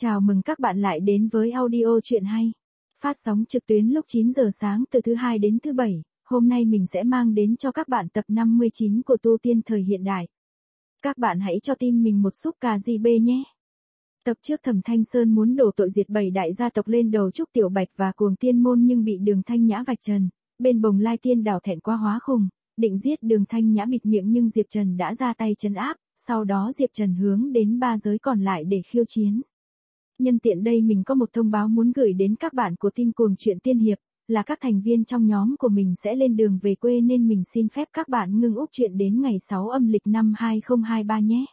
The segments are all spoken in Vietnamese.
Chào mừng các bạn lại đến với audio chuyện hay. Phát sóng trực tuyến lúc 9 giờ sáng từ thứ hai đến thứ bảy. Hôm nay mình sẽ mang đến cho các bạn tập 59 của tu tiên thời hiện đại. Các bạn hãy cho tim mình một xúc cà di bê nhé. Tập trước Thẩm Thanh Sơn muốn đổ tội diệt bảy đại gia tộc lên đầu Trúc Tiểu Bạch và cuồng tiên môn nhưng bị đường Thanh Nhã vạch trần. Bên bồng lai tiên đảo thẹn qua hóa khùng, định giết đường Thanh Nhã bịt miệng nhưng Diệp Trần đã ra tay chấn áp, sau đó Diệp Trần hướng đến ba giới còn lại để khiêu chiến. Nhân tiện đây mình có một thông báo muốn gửi đến các bạn của tin cuồng chuyện tiên hiệp, là các thành viên trong nhóm của mình sẽ lên đường về quê nên mình xin phép các bạn ngưng úp chuyện đến ngày 6 âm lịch năm 2023 nhé.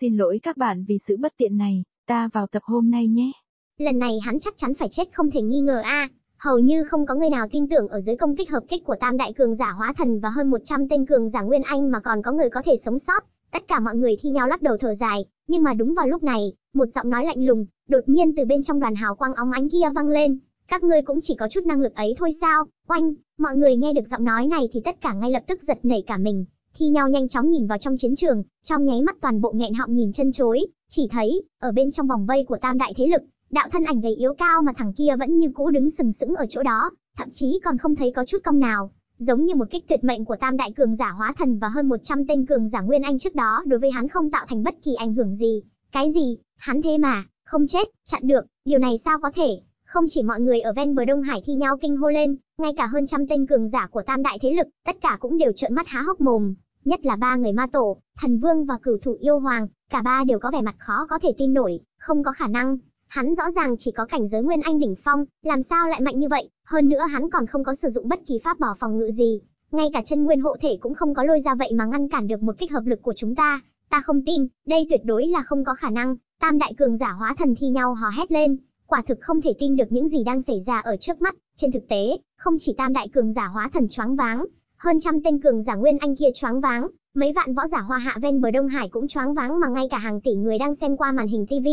Xin lỗi các bạn vì sự bất tiện này, ta vào tập hôm nay nhé. Lần này hắn chắc chắn phải chết không thể nghi ngờ a. Hầu như không có người nào tin tưởng ở dưới công kích hợp kích của tam đại cường giả hóa thần và hơn 100 tên cường giả nguyên anh mà còn có người có thể sống sót. Tất cả mọi người thi nhau lắc đầu thở dài, nhưng mà đúng vào lúc này, một giọng nói lạnh lùng, đột nhiên từ bên trong đoàn hào quang óng ánh kia vang lên. Các ngươi cũng chỉ có chút năng lực ấy thôi sao? Oanh, mọi người nghe được giọng nói này thì tất cả ngay lập tức giật nảy cả mình, thi nhau nhanh chóng nhìn vào trong chiến trường, trong nháy mắt toàn bộ nghẹn họng nhìn chân chối, chỉ thấy, ở bên trong vòng vây của tam đại thế lực, đạo thân ảnh gầy yếu cao mà thằng kia vẫn như cũ đứng sừng sững ở chỗ đó, thậm chí còn không thấy có chút cong nào, giống như một kích tuyệt mệnh của tam đại cường giả hóa thần và hơn 100 tên cường giả nguyên anh trước đó đối với hắn không tạo thành bất kỳ ảnh hưởng gì. Cái gì? Hắn thế mà, không chết, chặn được, điều này sao có thể? Không chỉ mọi người ở ven bờ Đông Hải thi nhau kinh hô lên, ngay cả hơn trăm tên cường giả của tam đại thế lực, tất cả cũng đều trợn mắt há hốc mồm. Nhất là ba người ma tổ, thần vương và cửu thủ yêu hoàng, cả ba đều có vẻ mặt khó có thể tin nổi, không có khả năng. Hắn rõ ràng chỉ có cảnh giới nguyên anh đỉnh phong, làm sao lại mạnh như vậy? Hơn nữa hắn còn không có sử dụng bất kỳ pháp bảo phòng ngự gì, ngay cả chân nguyên hộ thể cũng không có lôi ra vậy mà ngăn cản được một kích hợp lực của chúng ta. Ta không tin, đây tuyệt đối là không có khả năng. Tam đại cường giả hóa thần thi nhau hò hét lên, quả thực không thể tin được những gì đang xảy ra ở trước mắt. Trên thực tế, không chỉ tam đại cường giả hóa thần choáng váng, hơn trăm tên cường giả nguyên anh kia choáng váng, mấy vạn võ giả hoa hạ ven bờ Đông Hải cũng choáng váng mà ngay cả hàng tỷ người đang xem qua màn hình TV,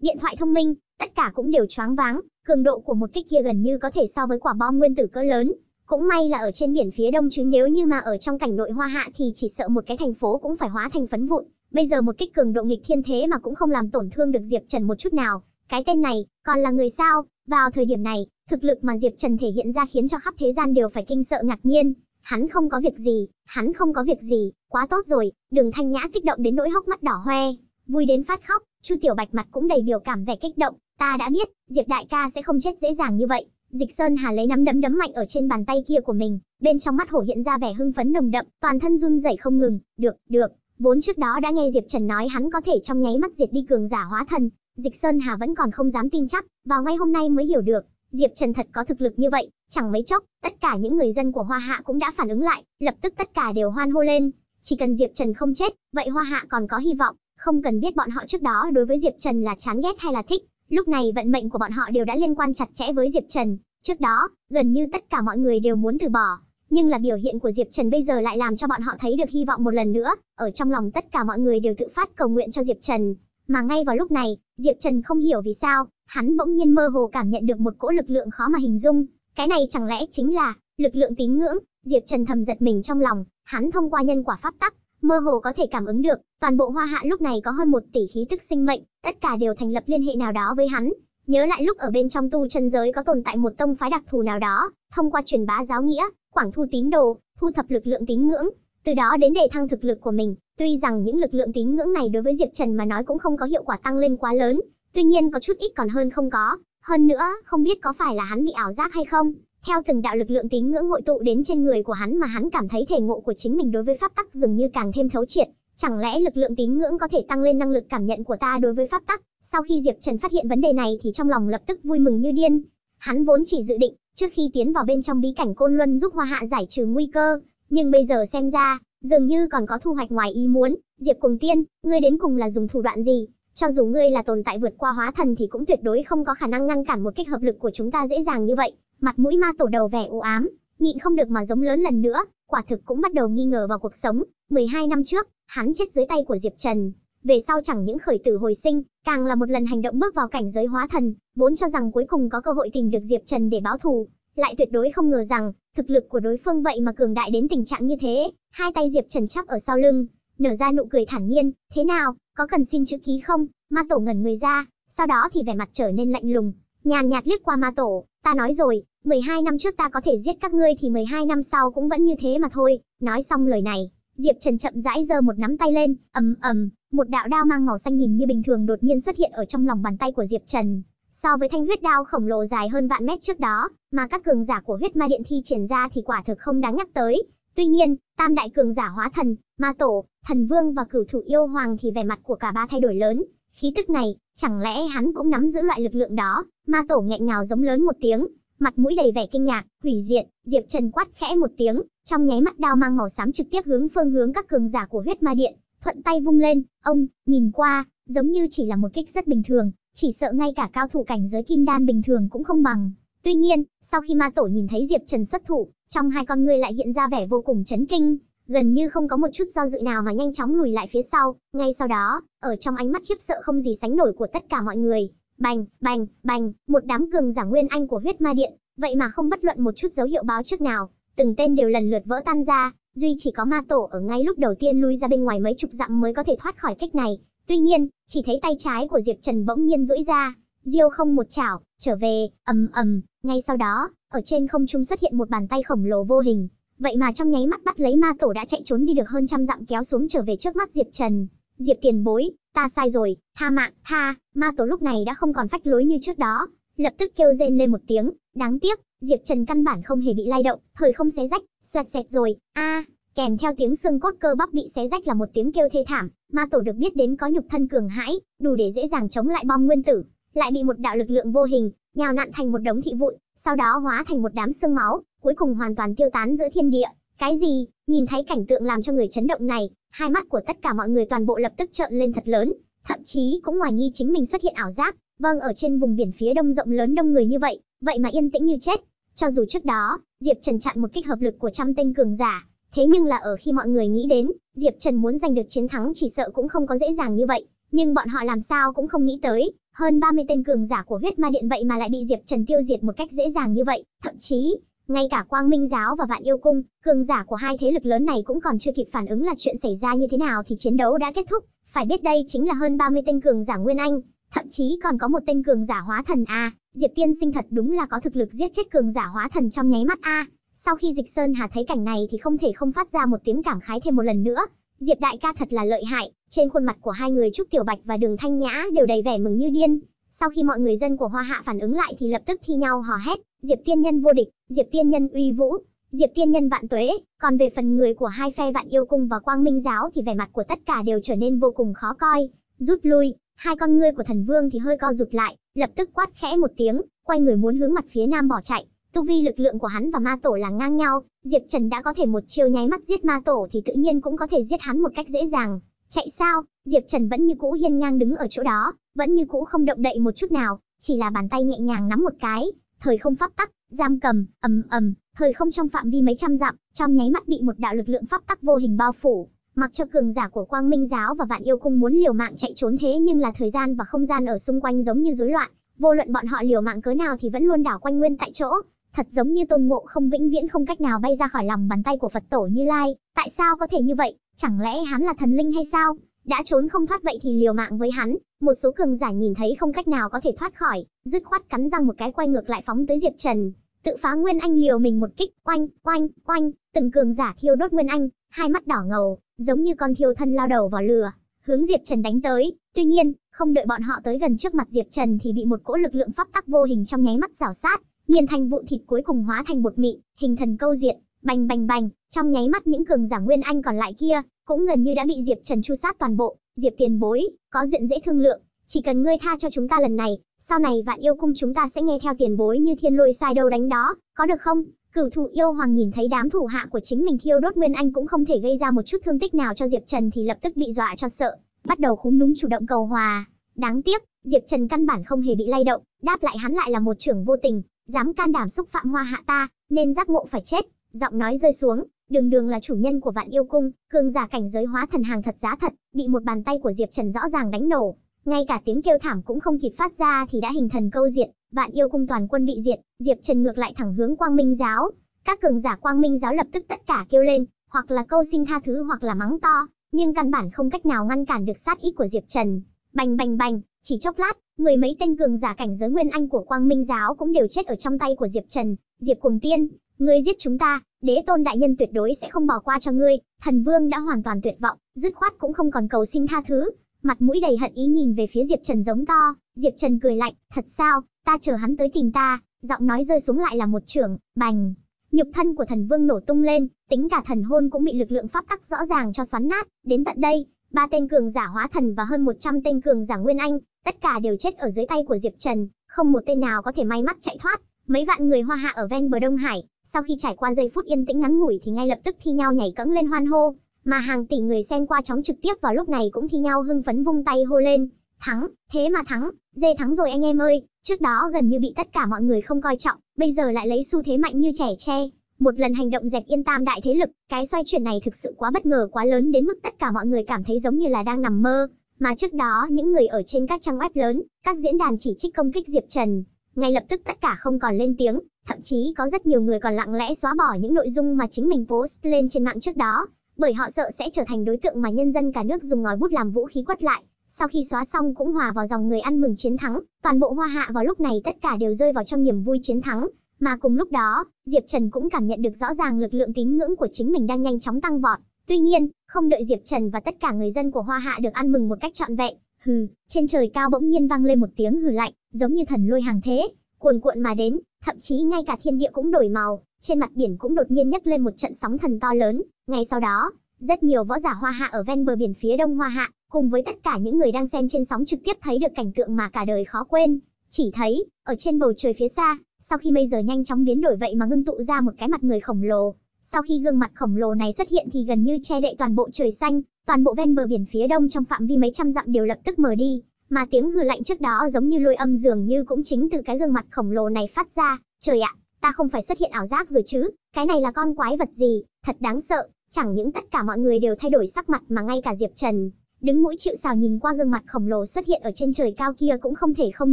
điện thoại thông minh, tất cả cũng đều choáng váng. Cường độ của một kích kia gần như có thể so với quả bom nguyên tử cỡ lớn. Cũng may là ở trên biển phía đông chứ nếu như mà ở trong cảnh nội hoa hạ thì chỉ sợ một cái thành phố cũng phải hóa thành phấn vụn. Bây giờ một kích cường độ nghịch thiên thế mà cũng không làm tổn thương được Diệp Trần một chút nào. Cái tên này, còn là người sao? Vào thời điểm này, thực lực mà Diệp Trần thể hiện ra khiến cho khắp thế gian đều phải kinh sợ ngạc nhiên. Hắn không có việc gì, hắn không có việc gì, quá tốt rồi, đường thanh nhã kích động đến nỗi hốc mắt đỏ hoe, vui đến phát khóc, Chu Tiểu Bạch mặt cũng đầy biểu cảm vẻ kích động, ta đã biết, Diệp đại ca sẽ không chết dễ dàng như vậy. Dịch Sơn Hà lấy nắm đấm đấm mạnh ở trên bàn tay kia của mình, bên trong mắt hổ hiện ra vẻ hưng phấn nồng đậm, toàn thân run rẩy không ngừng, được, được, vốn trước đó đã nghe Diệp Trần nói hắn có thể trong nháy mắt diệt đi cường giả hóa thần, Dịch Sơn Hà vẫn còn không dám tin chắc, vào ngay hôm nay mới hiểu được, Diệp Trần thật có thực lực như vậy, chẳng mấy chốc, tất cả những người dân của Hoa Hạ cũng đã phản ứng lại, lập tức tất cả đều hoan hô lên, chỉ cần Diệp Trần không chết, vậy Hoa Hạ còn có hy vọng, không cần biết bọn họ trước đó đối với Diệp Trần là chán ghét hay là thích, lúc này vận mệnh của bọn họ đều đã liên quan chặt chẽ với Diệp Trần, trước đó, gần như tất cả mọi người đều muốn từ bỏ, nhưng là biểu hiện của Diệp Trần bây giờ lại làm cho bọn họ thấy được hy vọng một lần nữa, ở trong lòng tất cả mọi người đều tự phát cầu nguyện cho Diệp Trần, mà ngay vào lúc này, Diệp Trần không hiểu vì sao, hắn bỗng nhiên mơ hồ cảm nhận được một cỗ lực lượng khó mà hình dung, cái này chẳng lẽ chính là lực lượng tín ngưỡng? Diệp Trần thầm giật mình trong lòng, hắn thông qua nhân quả pháp tắc, mơ hồ có thể cảm ứng được, toàn bộ Hoa Hạ lúc này có hơn một tỷ khí tức sinh mệnh, tất cả đều thành lập liên hệ nào đó với hắn. Nhớ lại lúc ở bên trong tu chân giới có tồn tại một tông phái đặc thù nào đó, thông qua truyền bá giáo nghĩa, quảng thu tín đồ, thu thập lực lượng tín ngưỡng, từ đó đến để thăng thực lực của mình. Tuy rằng những lực lượng tín ngưỡng này đối với Diệp Trần mà nói cũng không có hiệu quả tăng lên quá lớn, tuy nhiên có chút ít còn hơn không có. Hơn nữa, không biết có phải là hắn bị ảo giác hay không, theo từng đạo lực lượng tín ngưỡng hội tụ đến trên người của hắn mà hắn cảm thấy thể ngộ của chính mình đối với pháp tắc dường như càng thêm thấu triệt. Chẳng lẽ lực lượng tín ngưỡng có thể tăng lên năng lực cảm nhận của ta đối với pháp tắc? Sau khi Diệp Trần phát hiện vấn đề này thì trong lòng lập tức vui mừng như điên. Hắn vốn chỉ dự định, trước khi tiến vào bên trong bí cảnh Côn Luân giúp Hoa Hạ giải trừ nguy cơ, nhưng bây giờ xem ra, dường như còn có thu hoạch ngoài ý muốn. Diệp Cùng Tiên, ngươi đến cùng là dùng thủ đoạn gì? Cho dù ngươi là tồn tại vượt qua hóa thần thì cũng tuyệt đối không có khả năng ngăn cản một kích hợp lực của chúng ta dễ dàng như vậy. Mặt mũi ma tổ đầu vẻ u ám, nhịn không được mà giống lớn lần nữa, quả thực cũng bắt đầu nghi ngờ vào cuộc sống. 12 năm trước, hắn chết dưới tay của Diệp Trần. Về sau chẳng những khởi tử hồi sinh, càng là một lần hành động bước vào cảnh giới hóa thần, vốn cho rằng cuối cùng có cơ hội tìm được Diệp Trần để báo thù, lại tuyệt đối không ngờ rằng, thực lực của đối phương vậy mà cường đại đến tình trạng như thế. Hai tay Diệp Trần chắp ở sau lưng, nở ra nụ cười thản nhiên, "Thế nào, có cần xin chữ ký không?" Ma tổ ngẩn người ra, sau đó thì vẻ mặt trở nên lạnh lùng, nhàn nhạt liếc qua ma tổ, ta nói rồi, 12 năm trước ta có thể giết các ngươi thì 12 năm sau cũng vẫn như thế mà thôi. Nói xong lời này, Diệp Trần chậm rãi giơ một nắm tay lên, ầm ầm, một đạo đao mang màu xanh nhìn như bình thường đột nhiên xuất hiện ở trong lòng bàn tay của Diệp Trần. So với thanh huyết đao khổng lồ dài hơn vạn mét trước đó, mà các cường giả của huyết ma điện thi triển ra thì quả thực không đáng nhắc tới. Tuy nhiên, tam đại cường giả hóa thần, ma tổ, thần vương và cửu thủ yêu hoàng thì vẻ mặt của cả ba thay đổi lớn. Khí tức này, chẳng lẽ hắn cũng nắm giữ loại lực lượng đó? Ma tổ nghẹn ngào giống lớn một tiếng, mặt mũi đầy vẻ kinh ngạc, hủy diện. Diệp Trần quát khẽ một tiếng, trong nháy mắt đao mang màu xám trực tiếp hướng phương hướng các cường giả của huyết ma điện, thuận tay vung lên, ông, nhìn qua, giống như chỉ là một kích rất bình thường, chỉ sợ ngay cả cao thủ cảnh giới kim đan bình thường cũng không bằng. Tuy nhiên, sau khi ma tổ nhìn thấy Diệp Trần xuất thủ, trong hai con ngươi lại hiện ra vẻ vô cùng chấn kinh, gần như không có một chút do dự nào mà nhanh chóng lùi lại phía sau, ngay sau đó, ở trong ánh mắt khiếp sợ không gì sánh nổi của tất cả mọi người, bành, bành, bành, một đám cường giả nguyên anh của huyết ma điện, vậy mà không bất luận một chút dấu hiệu báo trước nào, từng tên đều lần lượt vỡ tan ra, duy chỉ có ma tổ ở ngay lúc đầu tiên lui ra bên ngoài mấy chục dặm mới có thể thoát khỏi kích này. Tuy nhiên, chỉ thấy tay trái của Diệp Trần bỗng nhiên duỗi ra, diêu không một chảo, trở về, ầm ầm, ngay sau đó, ở trên không trung xuất hiện một bàn tay khổng lồ vô hình, vậy mà trong nháy mắt bắt lấy ma tổ đã chạy trốn đi được hơn trăm dặm kéo xuống trở về trước mắt Diệp Trần. Diệp Tiền Bối, ta sai rồi, tha mạng, tha, ma tổ lúc này đã không còn phách lối như trước đó, lập tức kêu rên lên một tiếng, đáng tiếc, Diệp Trần căn bản không hề bị lay động, thời không xé rách, xoẹt xẹt rồi, a, kèm theo tiếng xương cốt cơ bắp bị xé rách là một tiếng kêu thê thảm, ma tổ được biết đến có nhục thân cường hãi, đủ để dễ dàng chống lại bom nguyên tử, lại bị một đạo lực lượng vô hình nhào nặn thành một đống thị vụn, sau đó hóa thành một đám xương máu, cuối cùng hoàn toàn tiêu tán giữa thiên địa. Cái gì? Nhìn thấy cảnh tượng làm cho người chấn động này, hai mắt của tất cả mọi người toàn bộ lập tức trợn lên thật lớn, thậm chí cũng hoài nghi chính mình xuất hiện ảo giác. Vâng, ở trên vùng biển phía đông rộng lớn đông người như vậy, vậy mà yên tĩnh như chết. Cho dù trước đó, Diệp Trần chặn một kích hợp lực của trăm tên cường giả, thế nhưng là ở khi mọi người nghĩ đến, Diệp Trần muốn giành được chiến thắng chỉ sợ cũng không có dễ dàng như vậy, nhưng bọn họ làm sao cũng không nghĩ tới, hơn 30 tên cường giả của huyết ma điện vậy mà lại bị Diệp Trần tiêu diệt một cách dễ dàng như vậy, thậm chí, ngay cả Quang Minh giáo và Vạn Yêu cung, cường giả của hai thế lực lớn này cũng còn chưa kịp phản ứng là chuyện xảy ra như thế nào thì chiến đấu đã kết thúc, phải biết đây chính là hơn 30 tên cường giả Nguyên Anh, thậm chí còn có một tên cường giả hóa thần a, Diệp Tiên Sinh thật đúng là có thực lực giết chết cường giả hóa thần trong nháy mắt a. Sau khi Dịch Sơn Hà thấy cảnh này thì không thể không phát ra một tiếng cảm khái thêm một lần nữa. Diệp đại ca thật là lợi hại, trên khuôn mặt của hai người Trúc Tiểu Bạch và Đường Thanh Nhã đều đầy vẻ mừng như điên. Sau khi mọi người dân của Hoa Hạ phản ứng lại thì lập tức thi nhau hò hét, Diệp Tiên Nhân vô địch, Diệp Tiên Nhân uy vũ, Diệp Tiên Nhân vạn tuế. Còn về phần người của hai phe Vạn Yêu Cung và Quang Minh Giáo thì vẻ mặt của tất cả đều trở nên vô cùng khó coi. Rút lui, hai con ngươi của thần vương thì hơi co rụt lại, lập tức quát khẽ một tiếng, quay người muốn hướng mặt phía nam bỏ chạy. Tu vi lực lượng của hắn và ma tổ là ngang nhau, Diệp Trần đã có thể một chiêu nháy mắt giết ma tổ thì tự nhiên cũng có thể giết hắn một cách dễ dàng. Chạy sao? Diệp Trần vẫn như cũ hiên ngang đứng ở chỗ đó, vẫn như cũ không động đậy một chút nào, chỉ là bàn tay nhẹ nhàng nắm một cái, thời không pháp tắc, giam cầm, ầm ầm, thời không trong phạm vi mấy trăm dặm, trong nháy mắt bị một đạo lực lượng pháp tắc vô hình bao phủ. Mặc cho cường giả của Quang Minh giáo và Vạn Yêu cung muốn liều mạng chạy trốn thế nhưng là thời gian và không gian ở xung quanh giống như rối loạn, vô luận bọn họ liều mạng cỡ nào thì vẫn luôn đảo quanh nguyên tại chỗ, thật giống như Tôn Ngộ không vĩnh viễn không cách nào bay ra khỏi lòng bàn tay của Phật tổ Như Lai, tại sao có thể như vậy? Chẳng lẽ hắn là thần linh hay sao? Đã trốn không thoát vậy thì liều mạng với hắn. Một số cường giả nhìn thấy không cách nào có thể thoát khỏi, dứt khoát cắn răng một cái quay ngược lại phóng tới Diệp Trần. Tự phá Nguyên Anh liều mình một kích, oanh, oanh, oanh, từng cường giả thiêu đốt Nguyên Anh, hai mắt đỏ ngầu, giống như con thiêu thân lao đầu vào lửa, hướng Diệp Trần đánh tới. Tuy nhiên, không đợi bọn họ tới gần trước mặt Diệp Trần thì bị một cỗ lực lượng pháp tắc vô hình trong nháy mắt rào sát, nghiền thành vụn thịt cuối cùng hóa thành bột mịn, hình thần câu diện, bành bành bành, trong nháy mắt những cường giả Nguyên Anh còn lại kia, cũng gần như đã bị Diệp Trần chu sát toàn bộ. Diệp Tiền Bối, có chuyện dễ thương lượng, chỉ cần ngươi tha cho chúng ta lần này, sau này Vạn Yêu cung chúng ta sẽ nghe theo Tiền Bối như thiên lôi sai đâu đánh đó, có được không? Cửu thủ yêu hoàng nhìn thấy đám thủ hạ của chính mình thiêu đốt Nguyên Anh cũng không thể gây ra một chút thương tích nào cho Diệp Trần thì lập tức bị dọa cho sợ, bắt đầu khúm núm chủ động cầu hòa. Đáng tiếc, Diệp Trần căn bản không hề bị lay động, đáp lại hắn lại là một trưởng vô tình, dám can đảm xúc phạm hoa hạ ta, nên giác ngộ phải chết. Giọng nói rơi xuống, đường đường là chủ nhân của vạn yêu cung, cường giả cảnh giới hóa thần hàng thật giá thật, bị một bàn tay của Diệp Trần rõ ràng đánh nổ. Ngay cả tiếng kêu thảm cũng không kịp phát ra thì đã hình thần câu diện, vạn yêu cung toàn quân bị diệt, Diệp Trần ngược lại thẳng hướng quang minh giáo. Các cường giả quang minh giáo lập tức tất cả kêu lên, hoặc là câu xin tha thứ hoặc là mắng to, nhưng căn bản không cách nào ngăn cản được sát ý của Diệp Trần. Bành bành bành, Chỉ chốc lát, người mấy tên cường giả cảnh giới nguyên anh của Quang Minh giáo cũng đều chết ở trong tay của Diệp Trần, Diệp Cùng Tiên, ngươi giết chúng ta, đế tôn đại nhân tuyệt đối sẽ không bỏ qua cho ngươi. Thần Vương đã hoàn toàn tuyệt vọng, dứt khoát cũng không còn cầu xin tha thứ, mặt mũi đầy hận ý nhìn về phía Diệp Trần giống to. Diệp Trần cười lạnh, thật sao? Ta chờ hắn tới tìm ta. Giọng nói rơi xuống lại là một trưởng, bành. Nhục thân của thần vương nổ tung lên, tính cả thần hôn cũng bị lực lượng pháp tắc rõ ràng cho xoắn nát. Đến tận đây, ba tên cường giả hóa thần và hơn 100 tên cường giả nguyên anh, tất cả đều chết ở dưới tay của Diệp Trần, không một tên nào có thể may mắn chạy thoát. Mấy vạn người hoa hạ ở ven bờ Đông Hải, sau khi trải qua giây phút yên tĩnh ngắn ngủi thì ngay lập tức thi nhau nhảy cẫng lên hoan hô, mà hàng tỷ người xem qua chóng trực tiếp vào lúc này cũng thi nhau hưng phấn vung tay hô lên, thắng, thế mà thắng, dê thắng rồi anh em ơi, trước đó gần như bị tất cả mọi người không coi trọng, bây giờ lại lấy xu thế mạnh như trẻ tre, một lần hành động dẹp yên tam đại thế lực, cái xoay chuyển này thực sự quá bất ngờ quá lớn đến mức tất cả mọi người cảm thấy giống như là đang nằm mơ. Mà trước đó, những người ở trên các trang web lớn, các diễn đàn chỉ trích công kích Diệp Trần. Ngay lập tức tất cả không còn lên tiếng, thậm chí có rất nhiều người còn lặng lẽ xóa bỏ những nội dung mà chính mình post lên trên mạng trước đó, bởi họ sợ sẽ trở thành đối tượng mà nhân dân cả nước dùng ngòi bút làm vũ khí quất lại. Sau khi xóa xong cũng hòa vào dòng người ăn mừng chiến thắng, toàn bộ hoa hạ vào lúc này tất cả đều rơi vào trong niềm vui chiến thắng, mà cùng lúc đó, Diệp Trần cũng cảm nhận được rõ ràng lực lượng tín ngưỡng của chính mình đang nhanh chóng tăng vọt. Tuy nhiên, không đợi Diệp Trần và tất cả người dân của Hoa Hạ được ăn mừng một cách trọn vẹn, hừ, trên trời cao bỗng nhiên vang lên một tiếng hừ lạnh, giống như thần lôi hàng thế, cuồn cuộn mà đến, thậm chí ngay cả thiên địa cũng đổi màu, trên mặt biển cũng đột nhiên nhấc lên một trận sóng thần to lớn. Ngay sau đó, rất nhiều võ giả Hoa Hạ ở ven bờ biển phía đông Hoa Hạ, cùng với tất cả những người đang xem trên sóng trực tiếp thấy được cảnh tượng mà cả đời khó quên. Chỉ thấy, ở trên bầu trời phía xa, sau khi bây giờ nhanh chóng biến đổi vậy mà ngưng tụ ra một cái mặt người khổng lồ. Sau khi gương mặt khổng lồ này xuất hiện thì gần như che đậy toàn bộ trời xanh, toàn bộ ven bờ biển phía đông trong phạm vi mấy trăm dặm đều lập tức mở đi, mà tiếng hừ lạnh trước đó giống như lôi âm dường như cũng chính từ cái gương mặt khổng lồ này phát ra. Trời ạ, ta không phải xuất hiện ảo giác rồi chứ, cái này là con quái vật gì, thật đáng sợ. Chẳng những tất cả mọi người đều thay đổi sắc mặt mà ngay cả Diệp Trần, đứng mũi chịu sào nhìn qua gương mặt khổng lồ xuất hiện ở trên trời cao kia cũng không thể không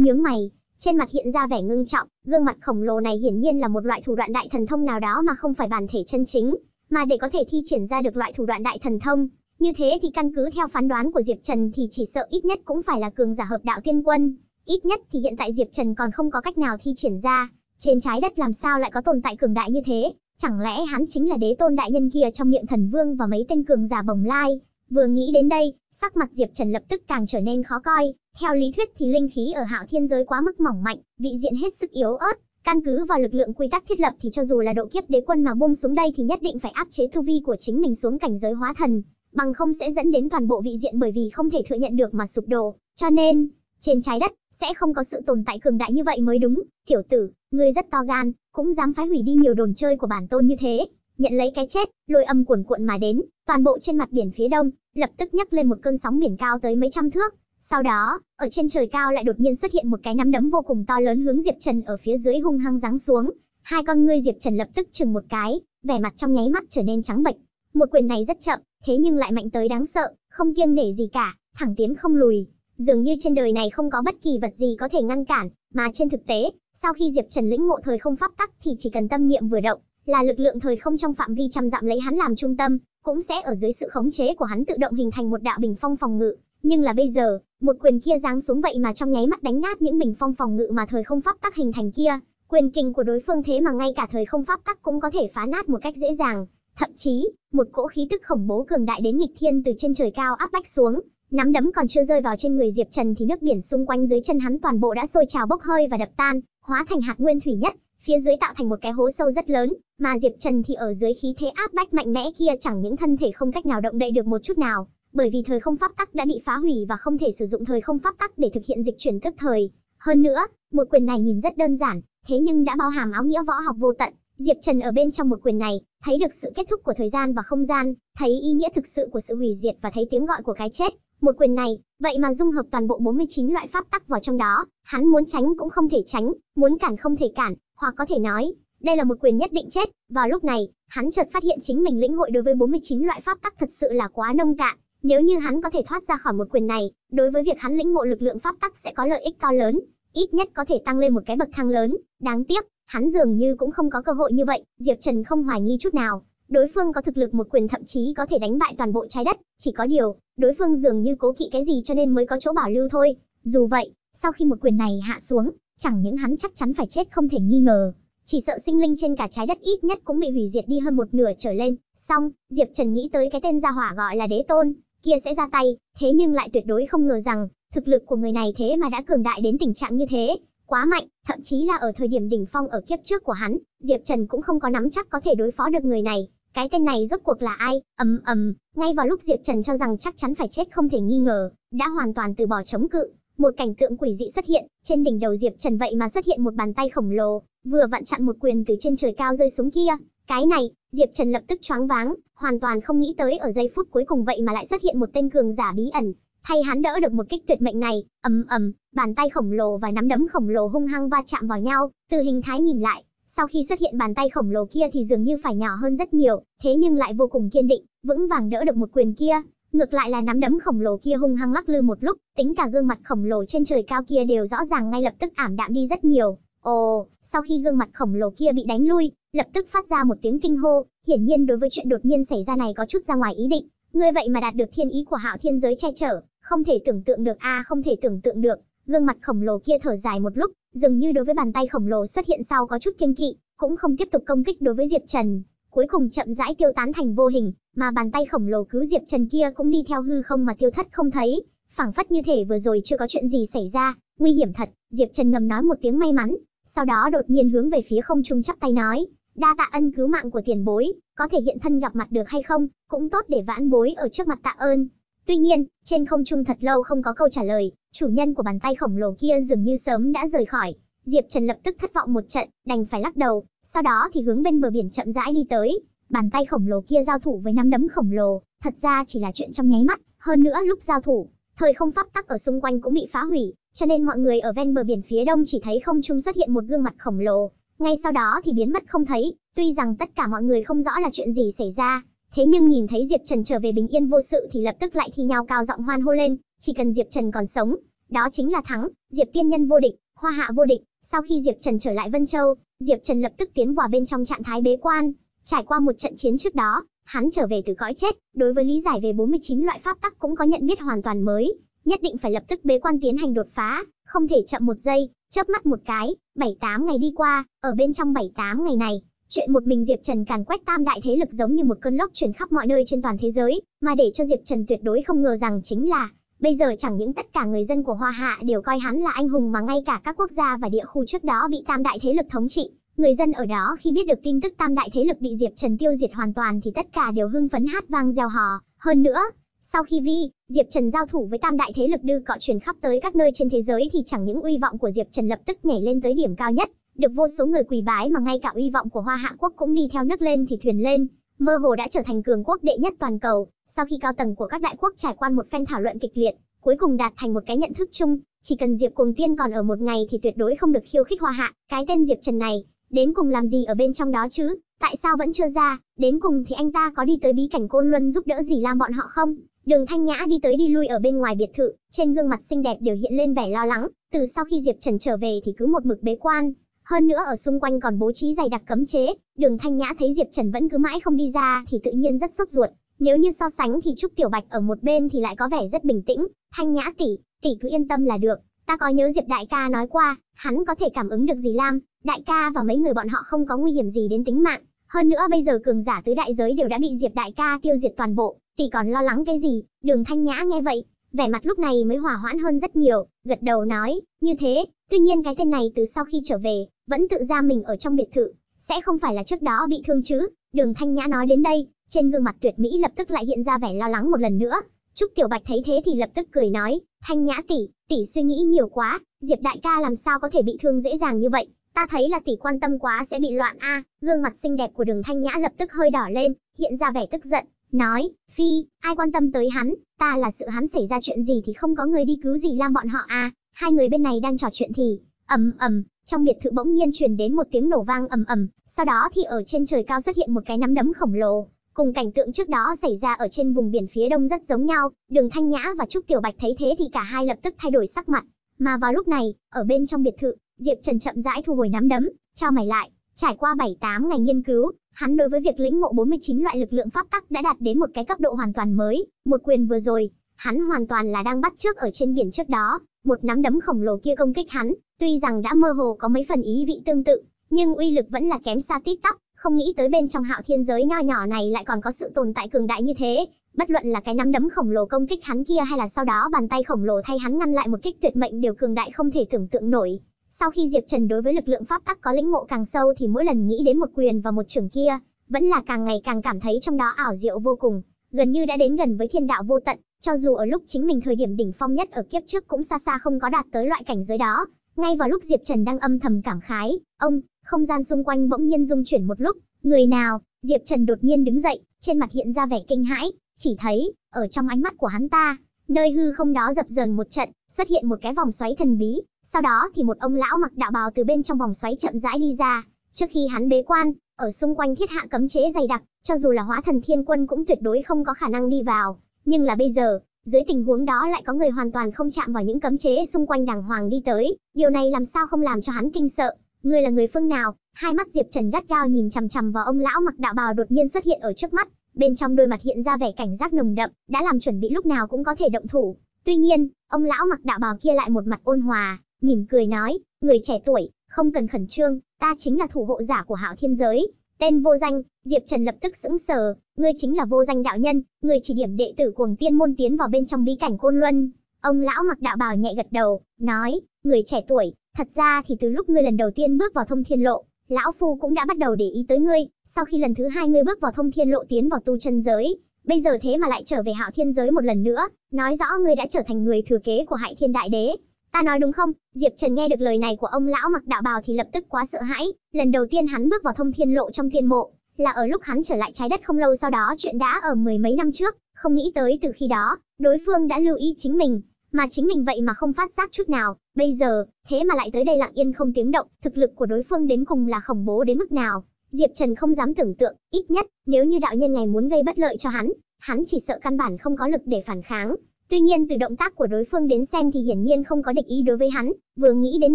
nhướng mày. Trên mặt hiện ra vẻ ngưng trọng, gương mặt khổng lồ này hiển nhiên là một loại thủ đoạn đại thần thông nào đó mà không phải bản thể chân chính, mà để có thể thi triển ra được loại thủ đoạn đại thần thông, như thế thì căn cứ theo phán đoán của Diệp Trần thì chỉ sợ ít nhất cũng phải là cường giả hợp đạo tiên quân, ít nhất thì hiện tại Diệp Trần còn không có cách nào thi triển ra, trên trái đất làm sao lại có tồn tại cường đại như thế, chẳng lẽ hắn chính là đế tôn đại nhân kia trong miệng thần vương và mấy tên cường giả bồng lai, Vừa nghĩ đến đây, sắc mặt Diệp Trần lập tức càng trở nên khó coi. Theo lý thuyết thì linh khí ở Hạo Thiên giới quá mức mỏng mạnh, vị diện hết sức yếu ớt. Căn cứ vào lực lượng quy tắc thiết lập thì cho dù là độ kiếp đế quân mà buông xuống đây thì nhất định phải áp chế tu vi của chính mình xuống cảnh giới hóa thần, bằng không sẽ dẫn đến toàn bộ vị diện bởi vì không thể thừa nhận được mà sụp đổ. Cho nên, trên trái đất sẽ không có sự tồn tại cường đại như vậy mới đúng. Tiểu tử, ngươi rất to gan, cũng dám phá hủy đi nhiều đồn chơi của bản tôn như thế nhận lấy cái chết, lôi âm cuồn cuộn mà đến, toàn bộ trên mặt biển phía đông, lập tức nhấc lên một cơn sóng biển cao tới mấy trăm thước. Sau đó, ở trên trời cao lại đột nhiên xuất hiện một cái nắm đấm vô cùng to lớn hướng Diệp Trần ở phía dưới hung hăng giáng xuống. Hai con ngươi Diệp Trần lập tức chừng một cái, vẻ mặt trong nháy mắt trở nên trắng bệch. Một quyền này rất chậm, thế nhưng lại mạnh tới đáng sợ, không kiêng nể gì cả, thẳng tiến không lùi. Dường như trên đời này không có bất kỳ vật gì có thể ngăn cản, mà trên thực tế, sau khi Diệp Trần lĩnh ngộ thời không pháp tắc thì chỉ cần tâm niệm vừa động, là lực lượng thời không trong phạm vi trăm dặm lấy hắn làm trung tâm, cũng sẽ ở dưới sự khống chế của hắn tự động hình thành một đạo bình phong phòng ngự. Nhưng là bây giờ, một quyền kia giáng xuống vậy mà trong nháy mắt đánh nát những bình phong phòng ngự mà thời không pháp tắc hình thành kia. Quyền kình của đối phương thế mà ngay cả thời không pháp tắc cũng có thể phá nát một cách dễ dàng. Thậm chí, một cỗ khí tức khủng bố cường đại đến nghịch thiên từ trên trời cao áp bách xuống, nắm đấm còn chưa rơi vào trên người Diệp Trần thì nước biển xung quanh dưới chân hắn toàn bộ đã sôi trào bốc hơi và đập tan, hóa thành hạt nguyên thủy nhất, phía dưới tạo thành một cái hố sâu rất lớn, mà Diệp Trần thì ở dưới khí thế áp bách mạnh mẽ kia chẳng những thân thể không cách nào động đậy được một chút nào, bởi vì thời không pháp tắc đã bị phá hủy và không thể sử dụng thời không pháp tắc để thực hiện dịch chuyển tức thời. Hơn nữa, một quyền này nhìn rất đơn giản, thế nhưng đã bao hàm áo nghĩa võ học vô tận. Diệp Trần ở bên trong một quyền này, thấy được sự kết thúc của thời gian và không gian, thấy ý nghĩa thực sự của sự hủy diệt và thấy tiếng gọi của cái chết. Một quyền này, vậy mà dung hợp toàn bộ 49 loại pháp tắc vào trong đó, hắn muốn tránh cũng không thể tránh, muốn cản không thể cản, hoặc có thể nói, đây là một quyền nhất định chết. Vào lúc này, hắn chợt phát hiện chính mình lĩnh hội đối với 49 loại pháp tắc thật sự là quá nông cạn. Nếu như hắn có thể thoát ra khỏi một quyền này, đối với việc hắn lĩnh ngộ lực lượng pháp tắc sẽ có lợi ích to lớn, ít nhất có thể tăng lên một cái bậc thang lớn. Đáng tiếc, hắn dường như cũng không có cơ hội như vậy. Diệp Trần không hoài nghi chút nào, đối phương có thực lực một quyền thậm chí có thể đánh bại toàn bộ trái đất, chỉ có điều, đối phương dường như cố kỵ cái gì cho nên mới có chỗ bảo lưu thôi. Dù vậy, sau khi một quyền này hạ xuống, chẳng những hắn chắc chắn phải chết không thể nghi ngờ, chỉ sợ sinh linh trên cả trái đất ít nhất cũng bị hủy diệt đi hơn một nửa trở lên. Xong, Diệp Trần nghĩ tới cái tên gia hỏa gọi là đế tôn, kia sẽ ra tay, thế nhưng lại tuyệt đối không ngờ rằng, thực lực của người này thế mà đã cường đại đến tình trạng như thế, quá mạnh, thậm chí là ở thời điểm đỉnh phong ở kiếp trước của hắn, Diệp Trần cũng không có nắm chắc có thể đối phó được người này. Cái tên này rốt cuộc là ai? Ầm ầm, ngay vào lúc Diệp Trần cho rằng chắc chắn phải chết không thể nghi ngờ, đã hoàn toàn từ bỏ chống cự, một cảnh tượng quỷ dị xuất hiện, trên đỉnh đầu Diệp Trần vậy mà xuất hiện một bàn tay khổng lồ, vừa vặn chặn một quyền từ trên trời cao rơi xuống kia. Cái này, Diệp Trần lập tức choáng váng, hoàn toàn không nghĩ tới ở giây phút cuối cùng vậy mà lại xuất hiện một tên cường giả bí ẩn, thay hắn đỡ được một kích tuyệt mệnh này. Ầm ầm, bàn tay khổng lồ và nắm đấm khổng lồ hung hăng va chạm vào nhau, từ hình thái nhìn lại, sau khi xuất hiện bàn tay khổng lồ kia thì dường như phải nhỏ hơn rất nhiều, thế nhưng lại vô cùng kiên định, vững vàng đỡ được một quyền kia. Ngược lại là nắm đấm khổng lồ kia hung hăng lắc lư một lúc, tính cả gương mặt khổng lồ trên trời cao kia đều rõ ràng ngay lập tức ảm đạm đi rất nhiều. Ồ, sau khi gương mặt khổng lồ kia bị đánh lui, lập tức phát ra một tiếng kinh hô, hiển nhiên đối với chuyện đột nhiên xảy ra này có chút ra ngoài ý định. Ngươi vậy mà đạt được thiên ý của Hạo Thiên giới che chở, không thể tưởng tượng được a, không thể tưởng tượng được. Gương mặt khổng lồ kia thở dài một lúc, dường như đối với bàn tay khổng lồ xuất hiện sau có chút kiêng kỵ, cũng không tiếp tục công kích đối với Diệp Trần. Cuối cùng chậm rãi tiêu tán thành vô hình, mà bàn tay khổng lồ cứu Diệp Trần kia cũng đi theo hư không mà tiêu thất không thấy, phảng phất như thể vừa rồi chưa có chuyện gì xảy ra, nguy hiểm thật, Diệp Trần ngầm nói một tiếng may mắn, sau đó đột nhiên hướng về phía không trung chắp tay nói, đa tạ ân cứu mạng của tiền bối, có thể hiện thân gặp mặt được hay không, cũng tốt để vãn bối ở trước mặt tạ ơn. Tuy nhiên, trên không trung thật lâu không có câu trả lời, chủ nhân của bàn tay khổng lồ kia dường như sớm đã rời khỏi. Diệp Trần lập tức thất vọng một trận, đành phải lắc đầu, sau đó thì hướng bên bờ biển chậm rãi đi tới. Bàn tay khổng lồ kia giao thủ với nắm đấm khổng lồ, thật ra chỉ là chuyện trong nháy mắt, hơn nữa lúc giao thủ, thời không pháp tắc ở xung quanh cũng bị phá hủy, cho nên mọi người ở ven bờ biển phía đông chỉ thấy không trung xuất hiện một gương mặt khổng lồ, ngay sau đó thì biến mất không thấy, tuy rằng tất cả mọi người không rõ là chuyện gì xảy ra, thế nhưng nhìn thấy Diệp Trần trở về bình yên vô sự thì lập tức lại thi nhau cao giọng hoan hô lên, chỉ cần Diệp Trần còn sống, đó chính là thắng, Diệp tiên nhân vô địch, hoa hạ vô địch. Sau khi Diệp Trần trở lại Vân Châu, Diệp Trần lập tức tiến vào bên trong trạng thái bế quan, trải qua một trận chiến trước đó, hắn trở về từ cõi chết, đối với lý giải về 49 loại pháp tắc cũng có nhận biết hoàn toàn mới, nhất định phải lập tức bế quan tiến hành đột phá, không thể chậm một giây, chớp mắt một cái, 7-8 ngày đi qua, ở bên trong 7-8 ngày này, chuyện một mình Diệp Trần càn quét tam đại thế lực giống như một cơn lốc chuyển khắp mọi nơi trên toàn thế giới, mà để cho Diệp Trần tuyệt đối không ngờ rằng chính là Bây giờ chẳng những tất cả người dân của Hoa Hạ đều coi hắn là anh hùng mà ngay cả các quốc gia và địa khu trước đó bị tam đại thế lực thống trị. Người dân ở đó khi biết được tin tức tam đại thế lực bị Diệp Trần tiêu diệt hoàn toàn thì tất cả đều hưng phấn hát vang reo hò. Hơn nữa, sau khi Vi, Diệp Trần giao thủ với tam đại thế lực đưa cọ truyền khắp tới các nơi trên thế giới thì chẳng những uy vọng của Diệp Trần lập tức nhảy lên tới điểm cao nhất, được vô số người quỳ bái mà ngay cả uy vọng của Hoa Hạ quốc cũng đi theo nước lên thì thuyền lên, mơ hồ đã trở thành cường quốc đệ nhất toàn cầu. Sau khi cao tầng của các đại quốc trải qua một phen thảo luận kịch liệt, cuối cùng đạt thành một cái nhận thức chung, chỉ cần Diệp Cuồng Tiên còn ở một ngày thì tuyệt đối không được khiêu khích Hoa Hạ, cái tên Diệp Trần này, đến cùng làm gì ở bên trong đó chứ? Tại sao vẫn chưa ra? Đến cùng thì anh ta có đi tới bí cảnh Côn Luân giúp đỡ gì làm bọn họ không? Đường Thanh Nhã đi tới đi lui ở bên ngoài biệt thự, trên gương mặt xinh đẹp đều hiện lên vẻ lo lắng, từ sau khi Diệp Trần trở về thì cứ một mực bế quan, hơn nữa ở xung quanh còn bố trí dày đặc cấm chế, Đường Thanh Nhã thấy Diệp Trần vẫn cứ mãi không đi ra thì tự nhiên rất sốt ruột. Nếu như so sánh thì Trúc Tiểu Bạch ở một bên thì lại có vẻ rất bình tĩnh, Thanh Nhã tỷ, tỷ cứ yên tâm là được, ta có nhớ Diệp đại ca nói qua, hắn có thể cảm ứng được gì Lam, đại ca và mấy người bọn họ không có nguy hiểm gì đến tính mạng. Hơn nữa bây giờ cường giả tứ đại giới đều đã bị Diệp đại ca tiêu diệt toàn bộ, tỷ còn lo lắng cái gì? Đường Thanh Nhã nghe vậy, vẻ mặt lúc này mới hòa hoãn hơn rất nhiều, gật đầu nói, như thế, tuy nhiên cái tên này từ sau khi trở về, vẫn tự ra mình ở trong biệt thự, sẽ không phải là trước đó bị thương chứ? Đường Thanh Nhã nói đến đây, trên gương mặt tuyệt mỹ lập tức lại hiện ra vẻ lo lắng một lần nữa. Trúc Tiểu Bạch thấy thế thì lập tức cười nói, Thanh Nhã tỷ, tỷ suy nghĩ nhiều quá, Diệp đại ca làm sao có thể bị thương dễ dàng như vậy? Ta thấy là tỷ quan tâm quá sẽ bị loạn a. Gương mặt xinh đẹp của Đường Thanh Nhã lập tức hơi đỏ lên, hiện ra vẻ tức giận, nói, Phi, ai quan tâm tới hắn, ta là sự hắn xảy ra chuyện gì thì không có người đi cứu gì Lam bọn họ à Hai người bên này đang trò chuyện thì, ầm ầm, trong biệt thự bỗng nhiên truyền đến một tiếng nổ vang ầm ầm, sau đó thì ở trên trời cao xuất hiện một cái nắm đấm khổng lồ. Cùng cảnh tượng trước đó xảy ra ở trên vùng biển phía đông rất giống nhau, Đường Thanh Nhã và Trúc Tiểu Bạch thấy thế thì cả hai lập tức thay đổi sắc mặt. Mà vào lúc này, ở bên trong biệt thự, Diệp Trần chậm rãi thu hồi nắm đấm, cho mày lại. Trải qua 7-8 ngày nghiên cứu, hắn đối với việc lĩnh ngộ 49 loại lực lượng pháp tắc đã đạt đến một cái cấp độ hoàn toàn mới. Một quyền vừa rồi, hắn hoàn toàn là đang bắt trước ở trên biển trước đó. một nắm đấm khổng lồ kia công kích hắn, tuy rằng đã mơ hồ có mấy phần ý vị tương tự, nhưng uy lực vẫn là kém xa tít tắp, không nghĩ tới bên trong hạo thiên giới nho nhỏ này lại còn có sự tồn tại cường đại như thế. Bất luận là cái nắm đấm khổng lồ công kích hắn kia hay là sau đó bàn tay khổng lồ thay hắn ngăn lại một kích tuyệt mệnh đều cường đại không thể tưởng tượng nổi. Sau khi Diệp Trần đối với lực lượng pháp tắc có lĩnh ngộ càng sâu thì mỗi lần nghĩ đến một quyền và một trưởng kia, vẫn là càng ngày càng cảm thấy trong đó ảo diệu vô cùng, gần như đã đến gần với thiên đạo vô tận, cho dù ở lúc chính mình thời điểm đỉnh phong nhất ở kiếp trước cũng xa xa không có đạt tới loại cảnh giới đó. Ngay vào lúc Diệp Trần đang âm thầm cảm khái, ông, không gian xung quanh bỗng nhiên rung chuyển một lúc, người nào? Diệp Trần đột nhiên đứng dậy, trên mặt hiện ra vẻ kinh hãi, chỉ thấy, ở trong ánh mắt của hắn ta, nơi hư không đó dập dờn một trận, xuất hiện một cái vòng xoáy thần bí, sau đó thì một ông lão mặc đạo bào từ bên trong vòng xoáy chậm rãi đi ra. Trước khi hắn bế quan, ở xung quanh thiết hạ cấm chế dày đặc, cho dù là hóa thần thiên quân cũng tuyệt đối không có khả năng đi vào. Nhưng là bây giờ, dưới tình huống đó lại có người hoàn toàn không chạm vào những cấm chế xung quanh đàng hoàng đi tới. Điều này làm sao không làm cho hắn kinh sợ. Người là người phương nào? Hai mắt Diệp Trần gắt gao nhìn chằm chằm vào ông lão mặc đạo bào đột nhiên xuất hiện ở trước mắt. Bên trong đôi mặt hiện ra vẻ cảnh giác nồng đậm, đã làm chuẩn bị lúc nào cũng có thể động thủ. Tuy nhiên, ông lão mặc đạo bào kia lại một mặt ôn hòa, mỉm cười nói, người trẻ tuổi, không cần khẩn trương, ta chính là thủ hộ giả của hạo thiên giới. Tên vô danh, Diệp Trần lập tức sững sờ, ngươi chính là vô danh đạo nhân, người chỉ điểm đệ tử cuồng tiên môn tiến vào bên trong bí cảnh côn luân. Ông lão mặc đạo bào nhẹ gật đầu, nói, người trẻ tuổi, thật ra thì từ lúc ngươi lần đầu tiên bước vào thông thiên lộ, lão phu cũng đã bắt đầu để ý tới ngươi, sau khi lần thứ hai ngươi bước vào thông thiên lộ tiến vào tu chân giới, bây giờ thế mà lại trở về hạo thiên giới một lần nữa, nói rõ ngươi đã trở thành người thừa kế của hại thiên đại đế, Ta nói đúng không? Diệp Trần nghe được lời này của ông lão mặc đạo bào thì lập tức quá sợ hãi. Lần đầu tiên hắn bước vào thông thiên lộ trong thiên mộ, là ở lúc hắn trở lại trái đất không lâu sau đó chuyện đã ở mười mấy năm trước. Không nghĩ tới từ khi đó, đối phương đã lưu ý chính mình, mà chính mình vậy mà không phát giác chút nào. Bây giờ, thế mà lại tới đây lặng yên không tiếng động, thực lực của đối phương đến cùng là khủng bố đến mức nào. Diệp Trần không dám tưởng tượng, ít nhất, nếu như đạo nhân ngày muốn gây bất lợi cho hắn, hắn chỉ sợ căn bản không có lực để phản kháng. Tuy nhiên từ động tác của đối phương đến xem thì hiển nhiên không có địch ý đối với hắn, vừa nghĩ đến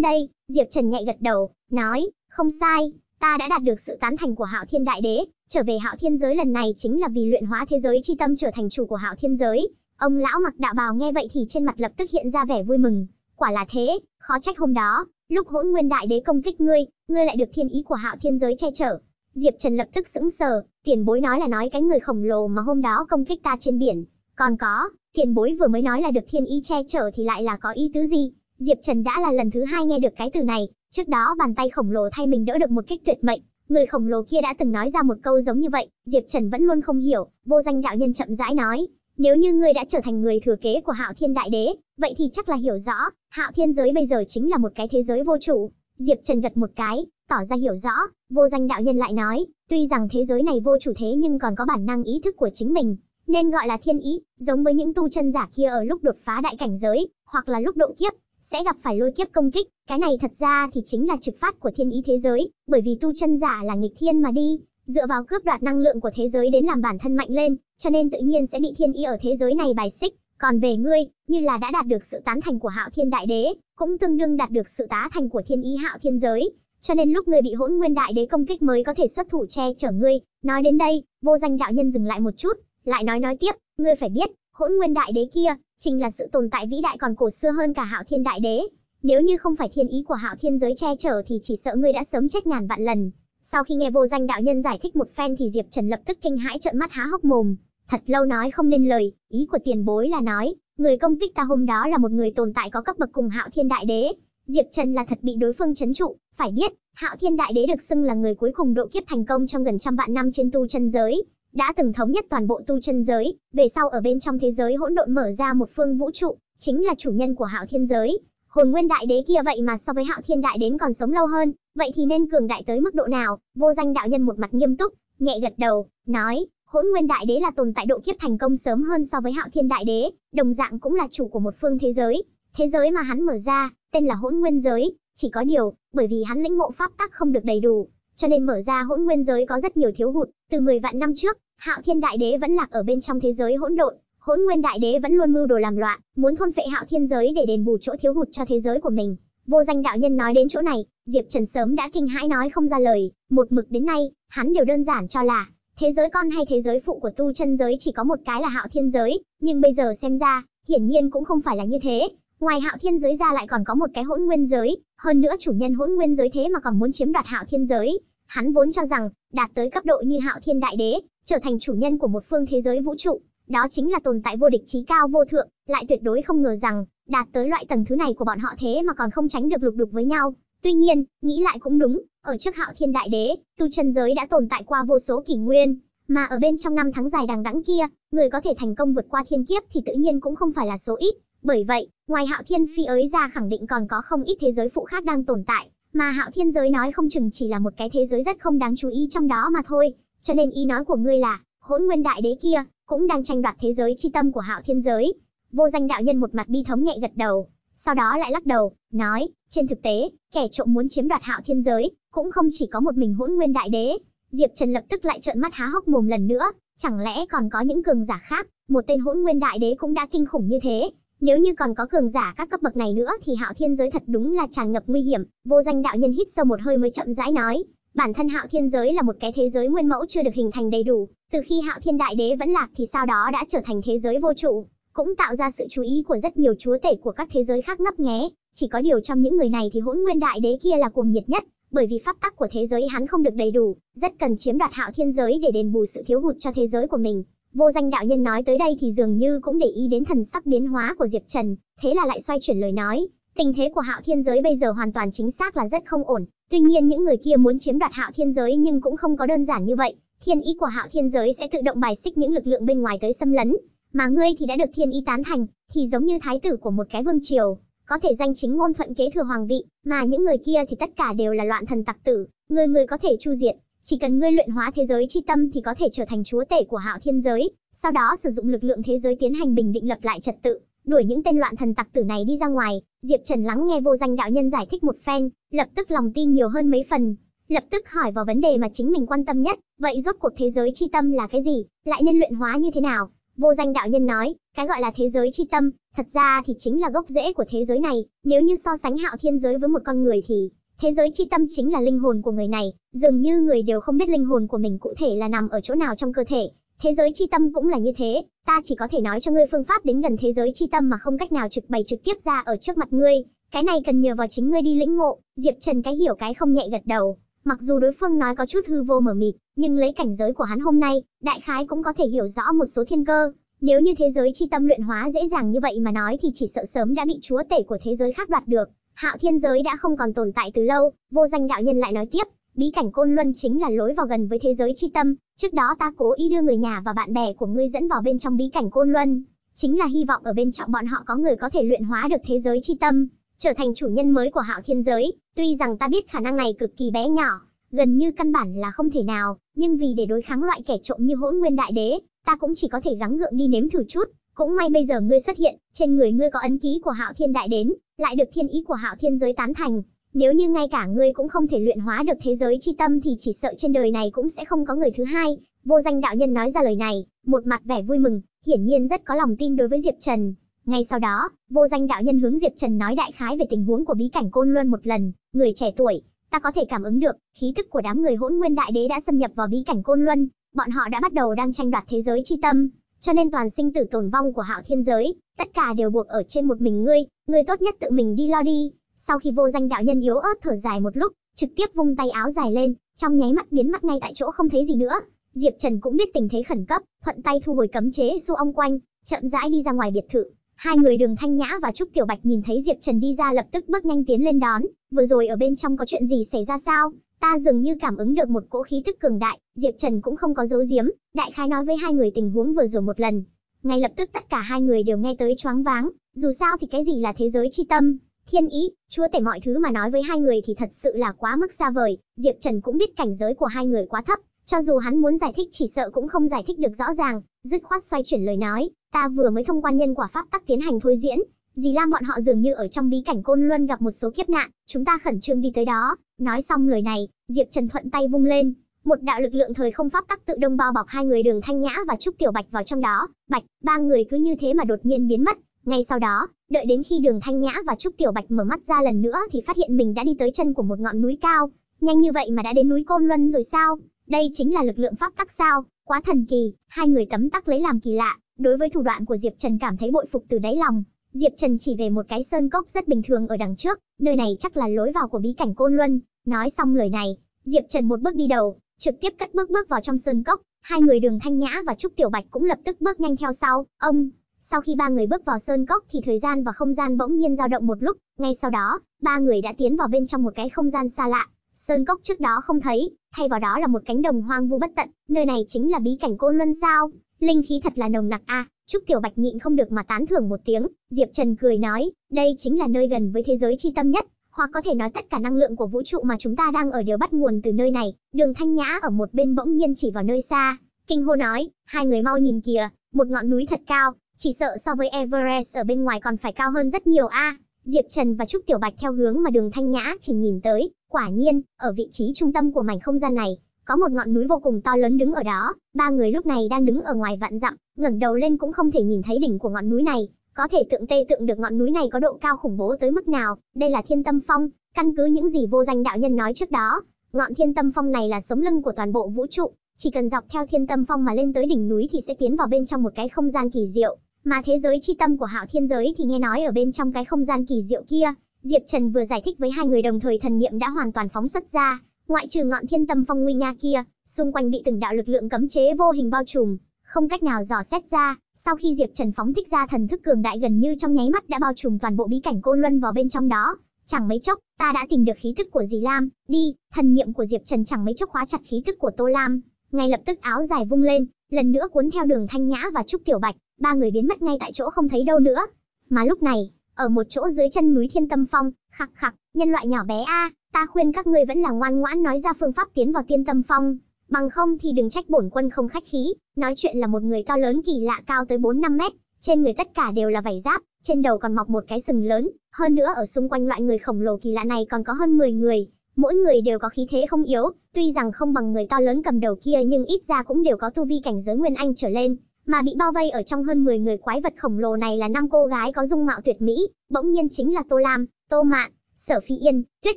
đây, Diệp Trần nhẹ gật đầu, nói, không sai, ta đã đạt được sự tán thành của Hạo Thiên Đại Đế, trở về Hạo Thiên giới lần này chính là vì luyện hóa thế giới chi tâm trở thành chủ của Hạo Thiên giới. Ông lão mặc đạo bào nghe vậy thì trên mặt lập tức hiện ra vẻ vui mừng, quả là thế, khó trách hôm đó, lúc Hỗn Nguyên Đại Đế công kích ngươi, ngươi lại được thiên ý của Hạo Thiên giới che chở. Diệp Trần lập tức sững sờ, tiền bối nói là nói cái người khổng lồ mà hôm đó công kích ta trên biển, còn có, Tiền bối vừa mới nói là được thiên ý che chở thì lại là có ý tứ gì? Diệp Trần đã là lần thứ hai nghe được cái từ này, trước đó bàn tay khổng lồ thay mình đỡ được một kích tuyệt mệnh, người khổng lồ kia đã từng nói ra một câu giống như vậy, Diệp Trần vẫn luôn không hiểu, vô danh đạo nhân chậm rãi nói, nếu như ngươi đã trở thành người thừa kế của Hạo Thiên Đại Đế, vậy thì chắc là hiểu rõ, Hạo Thiên giới bây giờ chính là một cái thế giới vô chủ. Diệp Trần gật một cái, tỏ ra hiểu rõ, vô danh đạo nhân lại nói, tuy rằng thế giới này vô chủ thế nhưng còn có bản năng ý thức của chính mình, nên gọi là thiên ý, giống với những tu chân giả kia ở lúc đột phá đại cảnh giới, hoặc là lúc độ kiếp, sẽ gặp phải lôi kiếp công kích, cái này thật ra thì chính là trực phát của thiên ý thế giới, bởi vì tu chân giả là nghịch thiên mà đi, dựa vào cướp đoạt năng lượng của thế giới đến làm bản thân mạnh lên, cho nên tự nhiên sẽ bị thiên ý ở thế giới này bài xích. Còn về ngươi, như là đã đạt được sự tán thành của Hạo Thiên Đại Đế, cũng tương đương đạt được sự tá thành của Thiên Ý Hạo Thiên giới, cho nên lúc ngươi bị Hỗn Nguyên Đại Đế công kích mới có thể xuất thủ che chở ngươi. Nói đến đây, Vô Danh đạo nhân dừng lại một chút, lại nói nói tiếp, ngươi phải biết, hỗn nguyên đại đế kia, chính là sự tồn tại vĩ đại còn cổ xưa hơn cả hạo thiên đại đế. Nếu như không phải thiên ý của hạo thiên giới che chở thì chỉ sợ ngươi đã sớm chết ngàn vạn lần. Sau khi nghe vô danh đạo nhân giải thích một phen thì Diệp Trần lập tức kinh hãi trợn mắt há hốc mồm. Thật lâu nói không nên lời, ý của tiền bối là nói, người công kích ta hôm đó là một người tồn tại có cấp bậc cùng hạo thiên đại đế. Diệp Trần là thật bị đối phương chấn trụ, phải biết, hạo thiên đại đế được xưng là người cuối cùng độ kiếp thành công trong gần trăm vạn năm trên tu chân giới đã từng thống nhất toàn bộ tu chân giới, về sau ở bên trong thế giới hỗn độn mở ra một phương vũ trụ, chính là chủ nhân của Hạo Thiên giới. Hồn Nguyên Đại Đế kia vậy mà so với Hạo Thiên Đại đến còn sống lâu hơn, vậy thì nên cường đại tới mức độ nào? Vô Danh đạo nhân một mặt nghiêm túc, nhẹ gật đầu, nói, Hỗn Nguyên Đại Đế là tồn tại độ kiếp thành công sớm hơn so với Hạo Thiên Đại Đế, đồng dạng cũng là chủ của một phương thế giới. Thế giới mà hắn mở ra, tên là Hỗn Nguyên giới, chỉ có điều, bởi vì hắn lĩnh ngộ pháp tắc không được đầy đủ, cho nên mở ra hỗn nguyên giới có rất nhiều thiếu hụt. Từ 10 vạn năm trước, Hạo Thiên Đại Đế vẫn lạc ở bên trong thế giới hỗn độn, Hỗn Nguyên Đại Đế vẫn luôn mưu đồ làm loạn, muốn thôn phệ Hạo Thiên giới để đền bù chỗ thiếu hụt cho thế giới của mình. Vô Danh đạo nhân nói đến chỗ này, Diệp Trần sớm đã kinh hãi nói không ra lời, một mực đến nay, hắn đều đơn giản cho là thế giới con hay thế giới phụ của tu chân giới chỉ có một cái là Hạo Thiên giới, nhưng bây giờ xem ra, hiển nhiên cũng không phải là như thế. Ngoài Hạo Thiên giới ra lại còn có một cái Hỗn Nguyên giới, hơn nữa chủ nhân Hỗn Nguyên giới thế mà còn muốn chiếm đoạt Hạo Thiên giới. Hắn vốn cho rằng, đạt tới cấp độ như Hạo Thiên Đại Đế, trở thành chủ nhân của một phương thế giới vũ trụ, đó chính là tồn tại vô địch trí cao vô thượng, lại tuyệt đối không ngờ rằng, đạt tới loại tầng thứ này của bọn họ thế mà còn không tránh được lục đục với nhau. Tuy nhiên, nghĩ lại cũng đúng, ở trước Hạo Thiên Đại Đế, tu chân giới đã tồn tại qua vô số kỷ nguyên, mà ở bên trong năm tháng dài đằng đẵng kia, người có thể thành công vượt qua thiên kiếp thì tự nhiên cũng không phải là số ít. Bởi vậy, ngoài Hạo Thiên Phi ấy ra khẳng định còn có không ít thế giới phụ khác đang tồn tại, mà Hạo Thiên giới nói không chừng chỉ là một cái thế giới rất không đáng chú ý trong đó mà thôi. Cho nên ý nói của ngươi là, Hỗn Nguyên Đại Đế kia cũng đang tranh đoạt thế giới chi tâm của Hạo Thiên giới. Vô Danh đạo nhân một mặt bi thống nhẹ gật đầu, sau đó lại lắc đầu, nói, trên thực tế, kẻ trộm muốn chiếm đoạt Hạo Thiên giới cũng không chỉ có một mình Hỗn Nguyên Đại Đế. Diệp Trần lập tức lại trợn mắt há hốc mồm lần nữa, chẳng lẽ còn có những cường giả khác, một tên Hỗn Nguyên Đại Đế cũng đã kinh khủng như thế, nếu như còn có cường giả các cấp bậc này nữa thì Hạo Thiên giới thật đúng là tràn ngập nguy hiểm, Vô Danh đạo nhân hít sâu một hơi mới chậm rãi nói, bản thân Hạo Thiên giới là một cái thế giới nguyên mẫu chưa được hình thành đầy đủ, từ khi Hạo Thiên Đại Đế vẫn lạc thì sau đó đã trở thành thế giới vô trụ, cũng tạo ra sự chú ý của rất nhiều chúa tể của các thế giới khác ngấp nghé, chỉ có điều trong những người này thì Hỗn Nguyên Đại Đế kia là cuồng nhiệt nhất, bởi vì pháp tắc của thế giới hắn không được đầy đủ, rất cần chiếm đoạt Hạo Thiên giới để đền bù sự thiếu hụt cho thế giới của mình. Vô danh đạo nhân nói tới đây thì dường như cũng để ý đến thần sắc biến hóa của Diệp Trần, thế là lại xoay chuyển lời nói. Tình thế của Hạo Thiên giới bây giờ hoàn toàn chính xác là rất không ổn, tuy nhiên những người kia muốn chiếm đoạt Hạo Thiên giới nhưng cũng không có đơn giản như vậy. Thiên ý của Hạo Thiên giới sẽ tự động bài xích những lực lượng bên ngoài tới xâm lấn, mà ngươi thì đã được thiên ý tán thành, thì giống như thái tử của một cái vương triều, có thể danh chính ngôn thuận kế thừa hoàng vị, mà những người kia thì tất cả đều là loạn thần tặc tử, người người có thể chu diệt, chỉ cần ngươi luyện hóa thế giới chi tâm thì có thể trở thành chúa tể của Hạo Thiên giới, sau đó sử dụng lực lượng thế giới tiến hành bình định lập lại trật tự, đuổi những tên loạn thần tặc tử này đi ra ngoài. Diệp Trần lắng nghe vô danh đạo nhân giải thích một phen, lập tức lòng tin nhiều hơn mấy phần, lập tức hỏi vào vấn đề mà chính mình quan tâm nhất, vậy rốt cuộc thế giới chi tâm là cái gì, lại nên luyện hóa như thế nào? Vô danh đạo nhân nói, cái gọi là thế giới chi tâm, thật ra thì chính là gốc rễ của thế giới này, nếu như so sánh hạo thiên giới với một con người thì thế giới chi tâm chính là linh hồn của người này, dường như người đều không biết linh hồn của mình cụ thể là nằm ở chỗ nào trong cơ thể. Thế giới chi tâm cũng là như thế, ta chỉ có thể nói cho ngươi phương pháp đến gần thế giới chi tâm mà không cách nào trực bày trực tiếp ra ở trước mặt ngươi, cái này cần nhờ vào chính ngươi đi lĩnh ngộ, Diệp Trần cái hiểu cái không nhẹ gật đầu. Mặc dù đối phương nói có chút hư vô mờ mịt, nhưng lấy cảnh giới của hắn hôm nay, đại khái cũng có thể hiểu rõ một số thiên cơ. Nếu như thế giới chi tâm luyện hóa dễ dàng như vậy mà nói thì chỉ sợ sớm đã bị chúa tể của thế giới khác đoạt được. Hạo thiên giới đã không còn tồn tại từ lâu, vô danh đạo nhân lại nói tiếp, bí cảnh côn luân chính là lối vào gần với thế giới chi tâm. Trước đó ta cố ý đưa người nhà và bạn bè của ngươi dẫn vào bên trong bí cảnh côn luân, chính là hy vọng ở bên trong bọn họ có người có thể luyện hóa được thế giới chi tâm trở thành chủ nhân mới của hạo thiên giới. Tuy rằng ta biết khả năng này cực kỳ bé nhỏ, gần như căn bản là không thể nào, nhưng vì để đối kháng loại kẻ trộm như hỗn nguyên đại đế, ta cũng chỉ có thể gắng gượng đi nếm thử chút. Cũng may bây giờ ngươi xuất hiện, trên người ngươi có ấn ký của hạo thiên đại đến, lại được thiên ý của hạo thiên giới tán thành. Nếu như ngay cả ngươi cũng không thể luyện hóa được thế giới chi tâm thì chỉ sợ trên đời này cũng sẽ không có người thứ hai. Vô danh đạo nhân nói ra lời này, một mặt vẻ vui mừng, hiển nhiên rất có lòng tin đối với Diệp Trần. Ngay sau đó, vô danh đạo nhân hướng Diệp Trần nói đại khái về tình huống của bí cảnh Côn Luân một lần, người trẻ tuổi, ta có thể cảm ứng được, khí tức của đám người hỗn nguyên đại đế đã xâm nhập vào bí cảnh Côn Luân, bọn họ đã bắt đầu đang tranh đoạt thế giới chi tâm, cho nên toàn sinh tử tồn vong của Hạo Thiên giới, tất cả đều buộc ở trên một mình ngươi, ngươi tốt nhất tự mình đi lo đi. Sau khi vô danh đạo nhân yếu ớt thở dài một lúc, trực tiếp vung tay áo dài lên, trong nháy mắt biến mất ngay tại chỗ không thấy gì nữa. Diệp Trần cũng biết tình thế khẩn cấp, thuận tay thu hồi cấm chế xu ông quanh, chậm rãi đi ra ngoài biệt thự. Hai người Đường Thanh Nhã và Trúc Tiểu Bạch nhìn thấy Diệp Trần đi ra lập tức bước nhanh tiến lên đón, vừa rồi ở bên trong có chuyện gì xảy ra sao? Ta dường như cảm ứng được một cỗ khí tức cường đại, Diệp Trần cũng không có giấu giếm, đại khái nói với hai người tình huống vừa rồi một lần. Ngay lập tức tất cả hai người đều nghe tới choáng váng, dù sao thì cái gì là thế giới chi tâm, thiên ý, chúa tể mọi thứ mà nói với hai người thì thật sự là quá mức xa vời, Diệp Trần cũng biết cảnh giới của hai người quá thấp, cho dù hắn muốn giải thích chỉ sợ cũng không giải thích được rõ ràng, dứt khoát xoay chuyển lời nói, ta vừa mới thông quan nhân quả pháp tắc tiến hành thôi diễn, dì Lam bọn họ dường như ở trong bí cảnh côn luân gặp một số kiếp nạn, chúng ta khẩn trương đi tới đó. Nói xong lời này, Diệp Trần thuận tay vung lên, một đạo lực lượng thời không pháp tắc tự đông bao bọc hai người Đường Thanh Nhã và Trúc Tiểu Bạch vào trong đó. Bạch, ba người cứ như thế mà đột nhiên biến mất. Ngay sau đó, đợi đến khi Đường Thanh Nhã và Trúc Tiểu Bạch mở mắt ra lần nữa thì phát hiện mình đã đi tới chân của một ngọn núi cao. Nhanh như vậy mà đã đến núi Côn Luân rồi sao? Đây chính là lực lượng pháp tắc sao? Quá thần kỳ, hai người tấm tắc lấy làm kỳ lạ, đối với thủ đoạn của Diệp Trần cảm thấy bội phục từ đáy lòng. Diệp Trần chỉ về một cái sơn cốc rất bình thường ở đằng trước, nơi này chắc là lối vào của bí cảnh Côn Luân. Nói xong lời này, Diệp Trần một bước đi đầu, trực tiếp cất bước bước vào trong sơn cốc, hai người Đường Thanh Nhã và Trúc Tiểu Bạch cũng lập tức bước nhanh theo sau. Ông, sau khi ba người bước vào sơn cốc thì thời gian và không gian bỗng nhiên dao động một lúc, ngay sau đó, ba người đã tiến vào bên trong một cái không gian xa lạ. Sơn cốc trước đó không thấy, thay vào đó là một cánh đồng hoang vu bất tận, nơi này chính là bí cảnh Côn Luân sao? Linh khí thật là nồng nặc a. Trúc Tiểu Bạch nhịn không được mà tán thưởng một tiếng, Diệp Trần cười nói, đây chính là nơi gần với thế giới chi tâm nhất, hoặc có thể nói tất cả năng lượng của vũ trụ mà chúng ta đang ở đều bắt nguồn từ nơi này. Đường Thanh Nhã ở một bên bỗng nhiên chỉ vào nơi xa, kinh hô nói, hai người mau nhìn kìa, một ngọn núi thật cao, chỉ sợ so với Everest ở bên ngoài còn phải cao hơn rất nhiều a. Diệp Trần và Trúc Tiểu Bạch theo hướng mà Đường Thanh Nhã chỉ nhìn tới, quả nhiên, ở vị trí trung tâm của mảnh không gian này, có một ngọn núi vô cùng to lớn đứng ở đó, ba người lúc này đang đứng ở ngoài vạn dặm, ngẩng đầu lên cũng không thể nhìn thấy đỉnh của ngọn núi này, có thể tượng tê tượng được ngọn núi này có độ cao khủng bố tới mức nào, đây là Thiên Tâm Phong, căn cứ những gì vô danh đạo nhân nói trước đó, ngọn Thiên Tâm Phong này là sống lưng của toàn bộ vũ trụ, chỉ cần dọc theo Thiên Tâm Phong mà lên tới đỉnh núi thì sẽ tiến vào bên trong một cái không gian kỳ diệu, mà thế giới chi tâm của Hạo Thiên giới thì nghe nói ở bên trong cái không gian kỳ diệu kia, Diệp Trần vừa giải thích với hai người đồng thời thần niệm đã hoàn toàn phóng xuất ra, ngoại trừ ngọn Thiên Tâm Phong nguy nga kia, xung quanh bị từng đạo lực lượng cấm chế vô hình bao trùm, không cách nào dò xét ra. Sau khi Diệp Trần phóng thích ra thần thức cường đại gần như trong nháy mắt đã bao trùm toàn bộ bí cảnh Côn Luân vào bên trong đó. Chẳng mấy chốc, ta đã tìm được khí thức của dì Lam. Đi, thần niệm của Diệp Trần chẳng mấy chốc khóa chặt khí thức của Tô Lam. Ngay lập tức áo dài vung lên, lần nữa cuốn theo đường Thanh Nhã và Trúc Tiểu Bạch, ba người biến mất ngay tại chỗ không thấy đâu nữa. Mà lúc này, ở một chỗ dưới chân núi Thiên Tâm Phong, khặc khặc, nhân loại nhỏ bé a, ta khuyên các ngươi vẫn là ngoan ngoãn nói ra phương pháp tiến vào Thiên Tâm Phong, bằng không thì đừng trách bổn quân không khách khí, nói chuyện là một người to lớn kỳ lạ cao tới 4-5 mét, trên người tất cả đều là vảy giáp, trên đầu còn mọc một cái sừng lớn, hơn nữa ở xung quanh loại người khổng lồ kỳ lạ này còn có hơn 10 người, mỗi người đều có khí thế không yếu, tuy rằng không bằng người to lớn cầm đầu kia nhưng ít ra cũng đều có tu vi cảnh giới nguyên anh trở lên, mà bị bao vây ở trong hơn 10 người quái vật khổng lồ này là năm cô gái có dung mạo tuyệt mỹ, bỗng nhiên chính là Tô Lam, Tô Mạn, Sở Phi Yên, Tuyết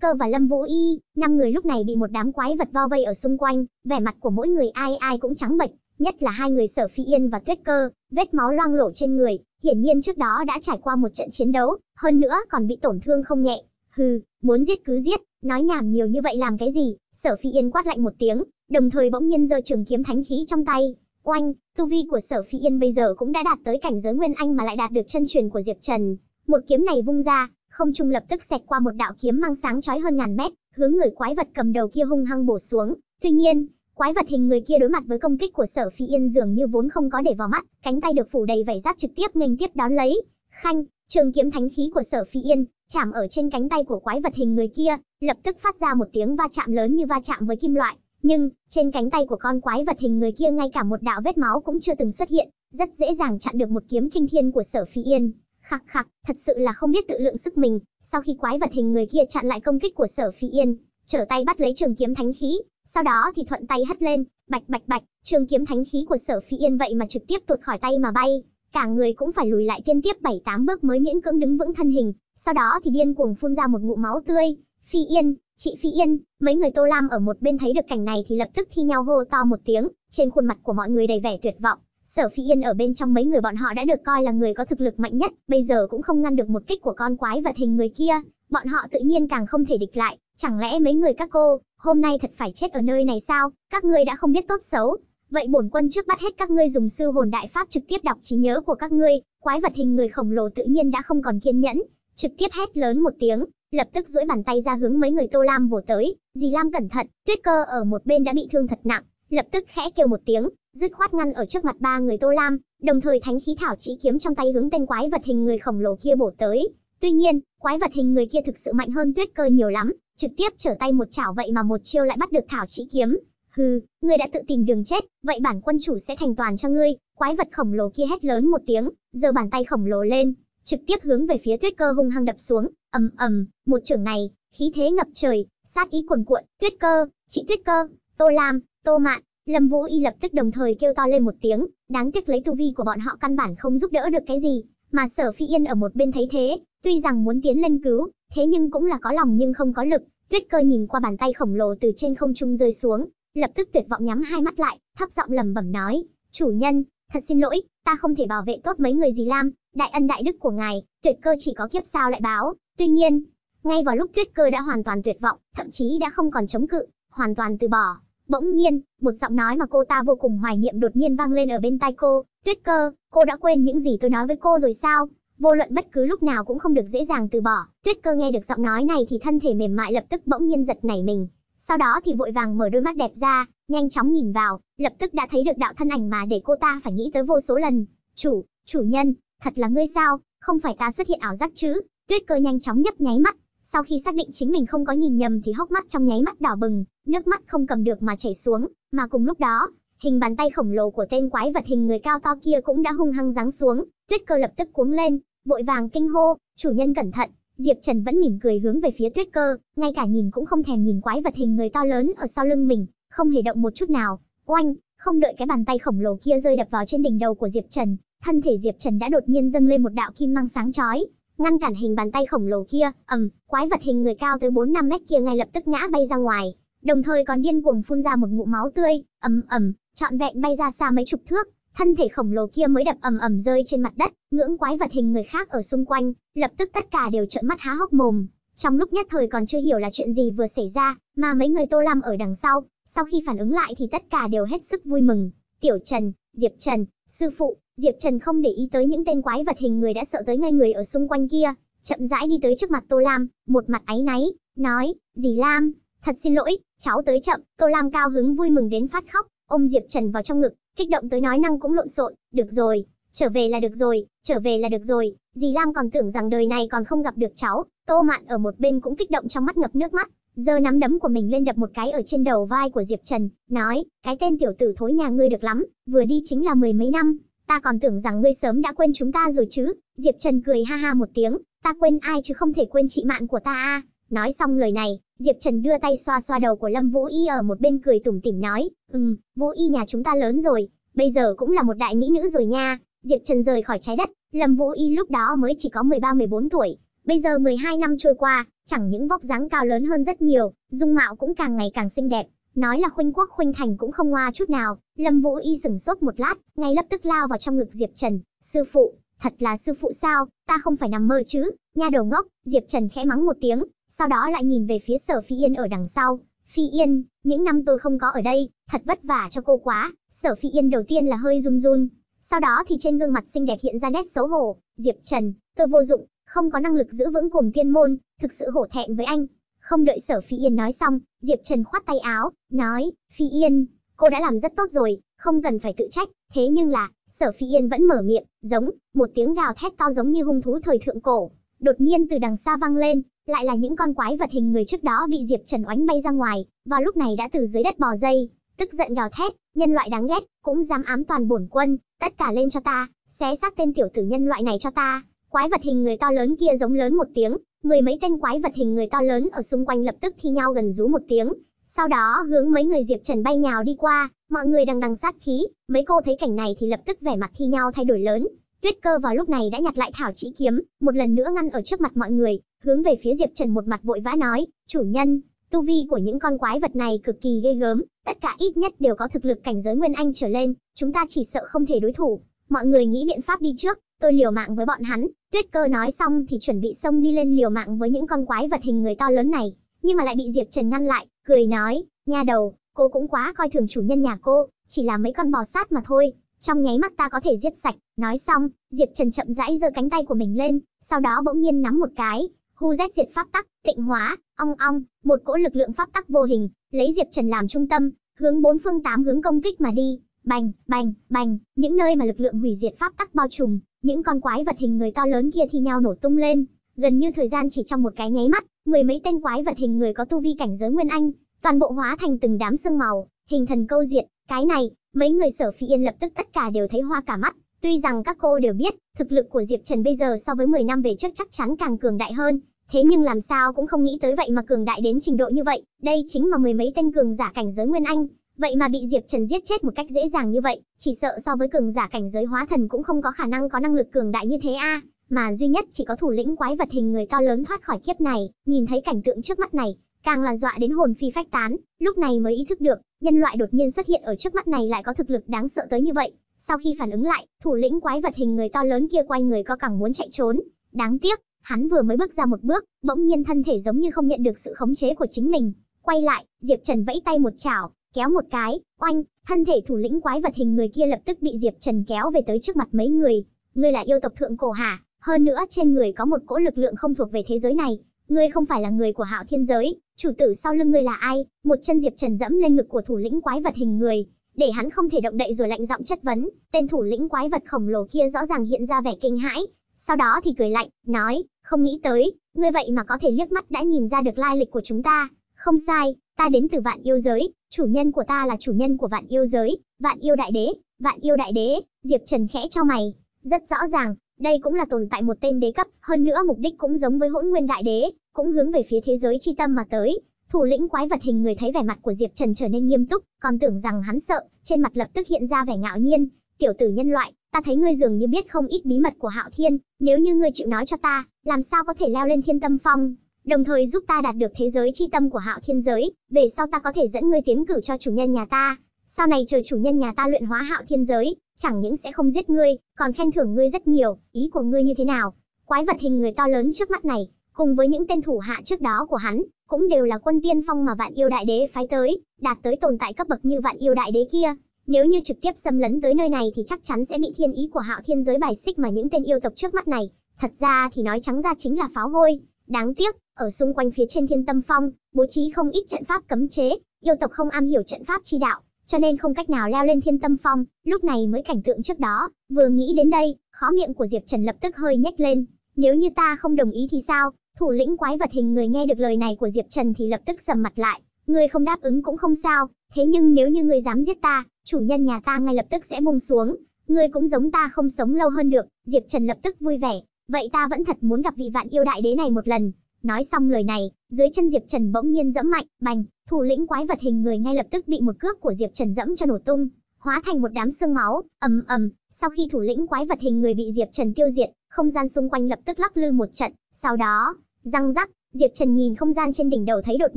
Cơ và Lâm Vũ Y, năm người lúc này bị một đám quái vật bao vây ở xung quanh, vẻ mặt của mỗi người ai ai cũng trắng bệch, nhất là hai người Sở Phi Yên và Tuyết Cơ, vết máu loang lổ trên người, hiển nhiên trước đó đã trải qua một trận chiến đấu, hơn nữa còn bị tổn thương không nhẹ. Hừ, muốn giết cứ giết, nói nhảm nhiều như vậy làm cái gì? Sở Phi Yên quát lạnh một tiếng, đồng thời bỗng nhiên giơ trường kiếm thánh khí trong tay. Oanh, tu vi của Sở Phi Yên bây giờ cũng đã đạt tới cảnh giới nguyên anh mà lại đạt được chân truyền của Diệp Trần. Một kiếm này vung ra, không trung lập tức xẹt qua một đạo kiếm mang sáng chói hơn ngàn mét, hướng người quái vật cầm đầu kia hung hăng bổ xuống. Tuy nhiên, quái vật hình người kia đối mặt với công kích của Sở Phi Yên dường như vốn không có để vào mắt, cánh tay được phủ đầy vảy giáp trực tiếp nghênh tiếp đón lấy. Khanh, trường kiếm thánh khí của Sở Phi Yên chạm ở trên cánh tay của quái vật hình người kia, lập tức phát ra một tiếng va chạm lớn như va chạm với kim loại. Nhưng, trên cánh tay của con quái vật hình người kia ngay cả một đạo vết máu cũng chưa từng xuất hiện, rất dễ dàng chặn được một kiếm kinh thiên của Sở Phi Yên. Khắc khắc, thật sự là không biết tự lượng sức mình, sau khi quái vật hình người kia chặn lại công kích của Sở Phi Yên, trở tay bắt lấy trường kiếm thánh khí, sau đó thì thuận tay hất lên, bạch bạch bạch, trường kiếm thánh khí của Sở Phi Yên vậy mà trực tiếp tuột khỏi tay mà bay, cả người cũng phải lùi lại tiên tiếp 7-8 bước mới miễn cưỡng đứng vững thân hình, sau đó thì điên cuồng phun ra một ngụm máu tươi. Phi Yên, chị Phi Yên, mấy người Tô Lam ở một bên thấy được cảnh này thì lập tức thi nhau hô to một tiếng, trên khuôn mặt của mọi người đầy vẻ tuyệt vọng. Sở Phi Yên ở bên trong mấy người bọn họ đã được coi là người có thực lực mạnh nhất, bây giờ cũng không ngăn được một kích của con quái vật hình người kia, bọn họ tự nhiên càng không thể địch lại, chẳng lẽ mấy người các cô, hôm nay thật phải chết ở nơi này sao? Các ngươi đã không biết tốt xấu, vậy bổn quân trước bắt hết các ngươi dùng sư hồn đại pháp trực tiếp đọc trí nhớ của các ngươi, quái vật hình người khổng lồ tự nhiên đã không còn kiên nhẫn, trực tiếp hét lớn một tiếng, lập tức duỗi bàn tay ra hướng mấy người Tô Lam vồ tới. Dì Lam cẩn thận, Tuyết Cơ ở một bên đã bị thương thật nặng, lập tức khẽ kêu một tiếng, dứt khoát ngăn ở trước mặt ba người Tô Lam, đồng thời thánh khí thảo chỉ kiếm trong tay hướng tên quái vật hình người khổng lồ kia bổ tới. Tuy nhiên, quái vật hình người kia thực sự mạnh hơn Tuyết Cơ nhiều lắm, trực tiếp trở tay một chảo vậy mà một chiêu lại bắt được thảo chỉ kiếm. Hừ, ngươi đã tự tìm đường chết, vậy bản quân chủ sẽ thành toàn cho ngươi. Quái vật khổng lồ kia hét lớn một tiếng, giơ bàn tay khổng lồ lên, trực tiếp hướng về phía Tuyết Cơ hung hăng đập xuống. ầm ầm, một trường này, khí thế ngập trời, sát ý cuồn cuộn. Tuyết Cơ, chị Tuyết Cơ, Tô Lam, Tô Mạn, Lâm Vũ Y lập tức đồng thời kêu to lên một tiếng, đáng tiếc lấy tu vi của bọn họ căn bản không giúp đỡ được cái gì, mà Sở Phi Yên ở một bên thấy thế, tuy rằng muốn tiến lên cứu, thế nhưng cũng là có lòng nhưng không có lực. Tuyết Cơ nhìn qua bàn tay khổng lồ từ trên không trung rơi xuống, lập tức tuyệt vọng nhắm hai mắt lại, thấp giọng lẩm bẩm nói: "Chủ nhân, thật xin lỗi, ta không thể bảo vệ tốt mấy người gì Lam, đại ân đại đức của ngài, tuyệt cơ chỉ có kiếp sau lại báo. Tuy nhiên, ngay vào lúc tuyết cơ đã hoàn toàn tuyệt vọng, thậm chí đã không còn chống cự, hoàn toàn từ bỏ. Bỗng nhiên, một giọng nói mà cô ta vô cùng hoài niệm đột nhiên vang lên ở bên tai cô. Tuyết cơ, cô đã quên những gì tôi nói với cô rồi sao? Vô luận bất cứ lúc nào cũng không được dễ dàng từ bỏ. Tuyết cơ nghe được giọng nói này thì thân thể mềm mại lập tức bỗng nhiên giật nảy mình. Sau đó thì vội vàng mở đôi mắt đẹp ra, nhanh chóng nhìn vào, lập tức đã thấy được đạo thân ảnh mà để cô ta phải nghĩ tới vô số lần. Chủ, chủ nhân, thật là ngươi sao, không phải ta xuất hiện ảo giác chứ? Tuyết cơ nhanh chóng nhấp nháy mắt, sau khi xác định chính mình không có nhìn nhầm thì hốc mắt trong nháy mắt đỏ bừng, nước mắt không cầm được mà chảy xuống, mà cùng lúc đó, hình bàn tay khổng lồ của tên quái vật hình người cao to kia cũng đã hung hăng giáng xuống, Tuyết Cơ lập tức cuống lên, vội vàng kinh hô, "Chủ nhân cẩn thận!" Diệp Trần vẫn mỉm cười hướng về phía Tuyết Cơ, ngay cả nhìn cũng không thèm nhìn quái vật hình người to lớn ở sau lưng mình, không hề động một chút nào. Oanh, không đợi cái bàn tay khổng lồ kia rơi đập vào trên đỉnh đầu của Diệp Trần, thân thể Diệp Trần đã đột nhiên dâng lên một đạo kim mang sáng chói, ngăn cản hình bàn tay khổng lồ kia, ầm, quái vật hình người cao tới 4-5 mét kia ngay lập tức ngã bay ra ngoài, đồng thời còn điên cuồng phun ra một ngụm máu tươi, ầm ầm, trọn vẹn bay ra xa mấy chục thước, thân thể khổng lồ kia mới đập ầm ầm rơi trên mặt đất, ngưỡng quái vật hình người khác ở xung quanh, lập tức tất cả đều trợn mắt há hốc mồm. Trong lúc nhất thời còn chưa hiểu là chuyện gì vừa xảy ra, mà mấy người Tô Lam ở đằng sau, sau khi phản ứng lại thì tất cả đều hết sức vui mừng. Tiểu Trần, Diệp Trần, sư phụ, Diệp Trần không để ý tới những tên quái vật hình người đã sợ tới ngay người ở xung quanh kia, chậm rãi đi tới trước mặt Tô Lam, một mặt áy náy, nói, dì Lam, thật xin lỗi, cháu tới chậm, Tô Lam cao hứng vui mừng đến phát khóc, ôm Diệp Trần vào trong ngực, kích động tới nói năng cũng lộn xộn, được rồi, trở về là được rồi, trở về là được rồi, dì Lam còn tưởng rằng đời này còn không gặp được cháu, Tô Mạn ở một bên cũng kích động trong mắt ngập nước mắt, giơ nắm đấm của mình lên đập một cái ở trên đầu vai của Diệp Trần, nói, cái tên tiểu tử thối nhà ngươi được lắm, vừa đi chính là mười mấy năm, ta còn tưởng rằng ngươi sớm đã quên chúng ta rồi chứ. Diệp Trần cười ha ha một tiếng, ta quên ai chứ không thể quên chị mạn của ta a. Nói xong lời này, Diệp Trần đưa tay xoa xoa đầu của Lâm Vũ Y ở một bên cười tủm tỉm nói, ừm, Vũ Y nhà chúng ta lớn rồi, bây giờ cũng là một đại mỹ nữ rồi nha. Diệp Trần rời khỏi trái đất, Lâm Vũ Y lúc đó mới chỉ có 13-14 tuổi, bây giờ 12 năm trôi qua, chẳng những vóc dáng cao lớn hơn rất nhiều, dung mạo cũng càng ngày càng xinh đẹp, Nói là khuynh quốc khuynh thành cũng không hoa chút nào, Lâm Vũ Y sửng sốt một lát, ngay lập tức lao vào trong ngực Diệp Trần, "Sư phụ, thật là sư phụ sao, ta không phải nằm mơ chứ?" Nha đầu ngốc, Diệp Trần khẽ mắng một tiếng, sau đó lại nhìn về phía Sở Phi Yên ở đằng sau. "Phi Yên, những năm tôi không có ở đây, thật vất vả cho cô quá." Sở Phi Yên đầu tiên là hơi run run, sau đó thì trên gương mặt xinh đẹp hiện ra nét xấu hổ, "Diệp Trần, tôi vô dụng, không có năng lực giữ vững cùng tiên môn, thực sự hổ thẹn với anh." Không đợi Sở Phi Yên nói xong, Diệp Trần khoát tay áo, nói, Phi Yên, cô đã làm rất tốt rồi, không cần phải tự trách. Thế nhưng là, Sở Phi Yên vẫn mở miệng, giống, một tiếng gào thét to giống như hung thú thời thượng cổ. Đột nhiên từ đằng xa vang lên, lại là những con quái vật hình người trước đó bị Diệp Trần oánh bay ra ngoài, vào lúc này đã từ dưới đất bò dây, tức giận gào thét, nhân loại đáng ghét, cũng dám ám toàn bổn quân, tất cả lên cho ta, xé xác tên tiểu tử nhân loại này cho ta. Quái vật hình người to lớn kia giống lớn một tiếng, Mười mấy tên quái vật hình người to lớn ở xung quanh lập tức thi nhau gần rú một tiếng, sau đó hướng mấy người Diệp Trần bay nhào đi qua, mọi người đằng đằng sát khí, mấy cô thấy cảnh này thì lập tức vẻ mặt thi nhau thay đổi lớn. Tuyết Cơ vào lúc này đã nhặt lại thảo chỉ kiếm, một lần nữa ngăn ở trước mặt mọi người, hướng về phía Diệp Trần một mặt vội vã nói, "Chủ nhân, tu vi của những con quái vật này cực kỳ ghê gớm, tất cả ít nhất đều có thực lực cảnh giới nguyên anh trở lên, chúng ta chỉ sợ không thể đối thủ. Mọi người nghĩ biện pháp đi trước, tôi liều mạng với bọn hắn." Tuyết cơ nói xong thì chuẩn bị xông đi lên liều mạng với những con quái vật hình người to lớn này, nhưng mà lại bị Diệp Trần ngăn lại, cười nói, nha đầu, cô cũng quá coi thường chủ nhân nhà cô, chỉ là mấy con bò sát mà thôi, trong nháy mắt ta có thể giết sạch. Nói xong, Diệp Trần chậm rãi giơ cánh tay của mình lên, sau đó bỗng nhiên nắm một cái, hu rét diệt pháp tắc, tịnh hóa, ong ong, một cỗ lực lượng pháp tắc vô hình, lấy Diệp Trần làm trung tâm, hướng bốn phương tám hướng công kích mà đi. Bành, bành, bành, những nơi mà lực lượng hủy diệt pháp tắc bao trùm, những con quái vật hình người to lớn kia thi nhau nổ tung lên, gần như thời gian chỉ trong một cái nháy mắt, mười mấy tên quái vật hình người có tu vi cảnh giới nguyên anh, toàn bộ hóa thành từng đám sương màu, hình thần câu diệt, cái này, mấy người Sở Phi Yên lập tức tất cả đều thấy hoa cả mắt, tuy rằng các cô đều biết, thực lực của Diệp Trần bây giờ so với 10 năm về trước chắc chắn càng cường đại hơn, thế nhưng làm sao cũng không nghĩ tới vậy mà cường đại đến trình độ như vậy, đây chính mà mười mấy tên cường giả cảnh giới nguyên anh, Vậy mà bị Diệp Trần giết chết một cách dễ dàng như vậy, chỉ sợ so với cường giả cảnh giới hóa thần cũng không có khả năng có năng lực cường đại như thế a, mà duy nhất chỉ có thủ lĩnh quái vật hình người to lớn thoát khỏi kiếp này, nhìn thấy cảnh tượng trước mắt này, càng là dọa đến hồn phi phách tán, lúc này mới ý thức được, nhân loại đột nhiên xuất hiện ở trước mắt này lại có thực lực đáng sợ tới như vậy. Sau khi phản ứng lại, thủ lĩnh quái vật hình người to lớn kia quay người co cẳng muốn chạy trốn. Đáng tiếc, hắn vừa mới bước ra một bước, bỗng nhiên thân thể giống như không nhận được sự khống chế của chính mình. Quay lại, Diệp Trần vẫy tay một chảo, kéo một cái, oanh, thân thể thủ lĩnh quái vật hình người kia lập tức bị Diệp Trần kéo về tới trước mặt mấy người. Ngươi là yêu tộc thượng cổ hả? Hơn nữa trên người có một cỗ lực lượng không thuộc về thế giới này, ngươi không phải là người của Hạo Thiên giới, chủ tử sau lưng ngươi là ai? Một chân Diệp Trần dẫm lên ngực của thủ lĩnh quái vật hình người, để hắn không thể động đậy rồi lạnh giọng chất vấn, tên thủ lĩnh quái vật khổng lồ kia rõ ràng hiện ra vẻ kinh hãi, sau đó thì cười lạnh, nói, không nghĩ tới, ngươi vậy mà có thể liếc mắt đã nhìn ra được lai lịch của chúng ta, không sai, ta đến từ vạn yêu giới, chủ nhân của ta là chủ nhân của vạn yêu giới, vạn yêu đại đế, vạn yêu đại đế, Diệp Trần khẽ cho mày, rất rõ ràng, đây cũng là tồn tại một tên đế cấp, hơn nữa mục đích cũng giống với hỗn nguyên đại đế, cũng hướng về phía thế giới chi tâm mà tới. Thủ lĩnh quái vật hình người thấy vẻ mặt của Diệp Trần trở nên nghiêm túc, còn tưởng rằng hắn sợ, trên mặt lập tức hiện ra vẻ ngạo nhiên. Tiểu tử nhân loại, ta thấy ngươi dường như biết không ít bí mật của Hạo Thiên, nếu như ngươi chịu nói cho ta, làm sao có thể leo lên Thiên Tâm Phong, đồng thời giúp ta đạt được thế giới chi tâm của Hạo Thiên giới, về sau ta có thể dẫn ngươi tiến cử cho chủ nhân nhà ta. Sau này chờ chủ nhân nhà ta luyện hóa Hạo Thiên giới, chẳng những sẽ không giết ngươi, còn khen thưởng ngươi rất nhiều, ý của ngươi như thế nào? Quái vật hình người to lớn trước mắt này, cùng với những tên thủ hạ trước đó của hắn, cũng đều là quân tiên phong mà vạn yêu đại đế phái tới, đạt tới tồn tại cấp bậc như vạn yêu đại đế kia. Nếu như trực tiếp xâm lấn tới nơi này thì chắc chắn sẽ bị thiên ý của hạo thiên giới bài xích mà những tên yêu tộc trước mắt này. Thật ra thì nói trắng ra chính là pháo hôi. Đáng tiếc, ở xung quanh phía trên thiên tâm phong, bố trí không ít trận pháp cấm chế, yêu tộc không am hiểu trận pháp chi đạo, cho nên không cách nào leo lên thiên tâm phong, lúc này mới cảnh tượng trước đó, vừa nghĩ đến đây, khó miệng của Diệp Trần lập tức hơi nhếch lên. Nếu như ta không đồng ý thì sao? Thủ lĩnh quái vật hình người nghe được lời này của Diệp Trần thì lập tức sầm mặt lại, ngươi không đáp ứng cũng không sao, thế nhưng nếu như ngươi dám giết ta, chủ nhân nhà ta ngay lập tức sẽ buông xuống, ngươi cũng giống ta không sống lâu hơn được, Diệp Trần lập tức vui vẻ, vậy ta vẫn thật muốn gặp vị vạn yêu đại đế này một lần. Nói xong lời này, dưới chân Diệp Trần bỗng nhiên dẫm mạnh, bành, thủ lĩnh quái vật hình người ngay lập tức bị một cước của Diệp Trần dẫm cho nổ tung, hóa thành một đám xương máu, ầm ầm, sau khi thủ lĩnh quái vật hình người bị Diệp Trần tiêu diệt, không gian xung quanh lập tức lắc lư một trận, sau đó, răng rắc, Diệp Trần nhìn không gian trên đỉnh đầu thấy đột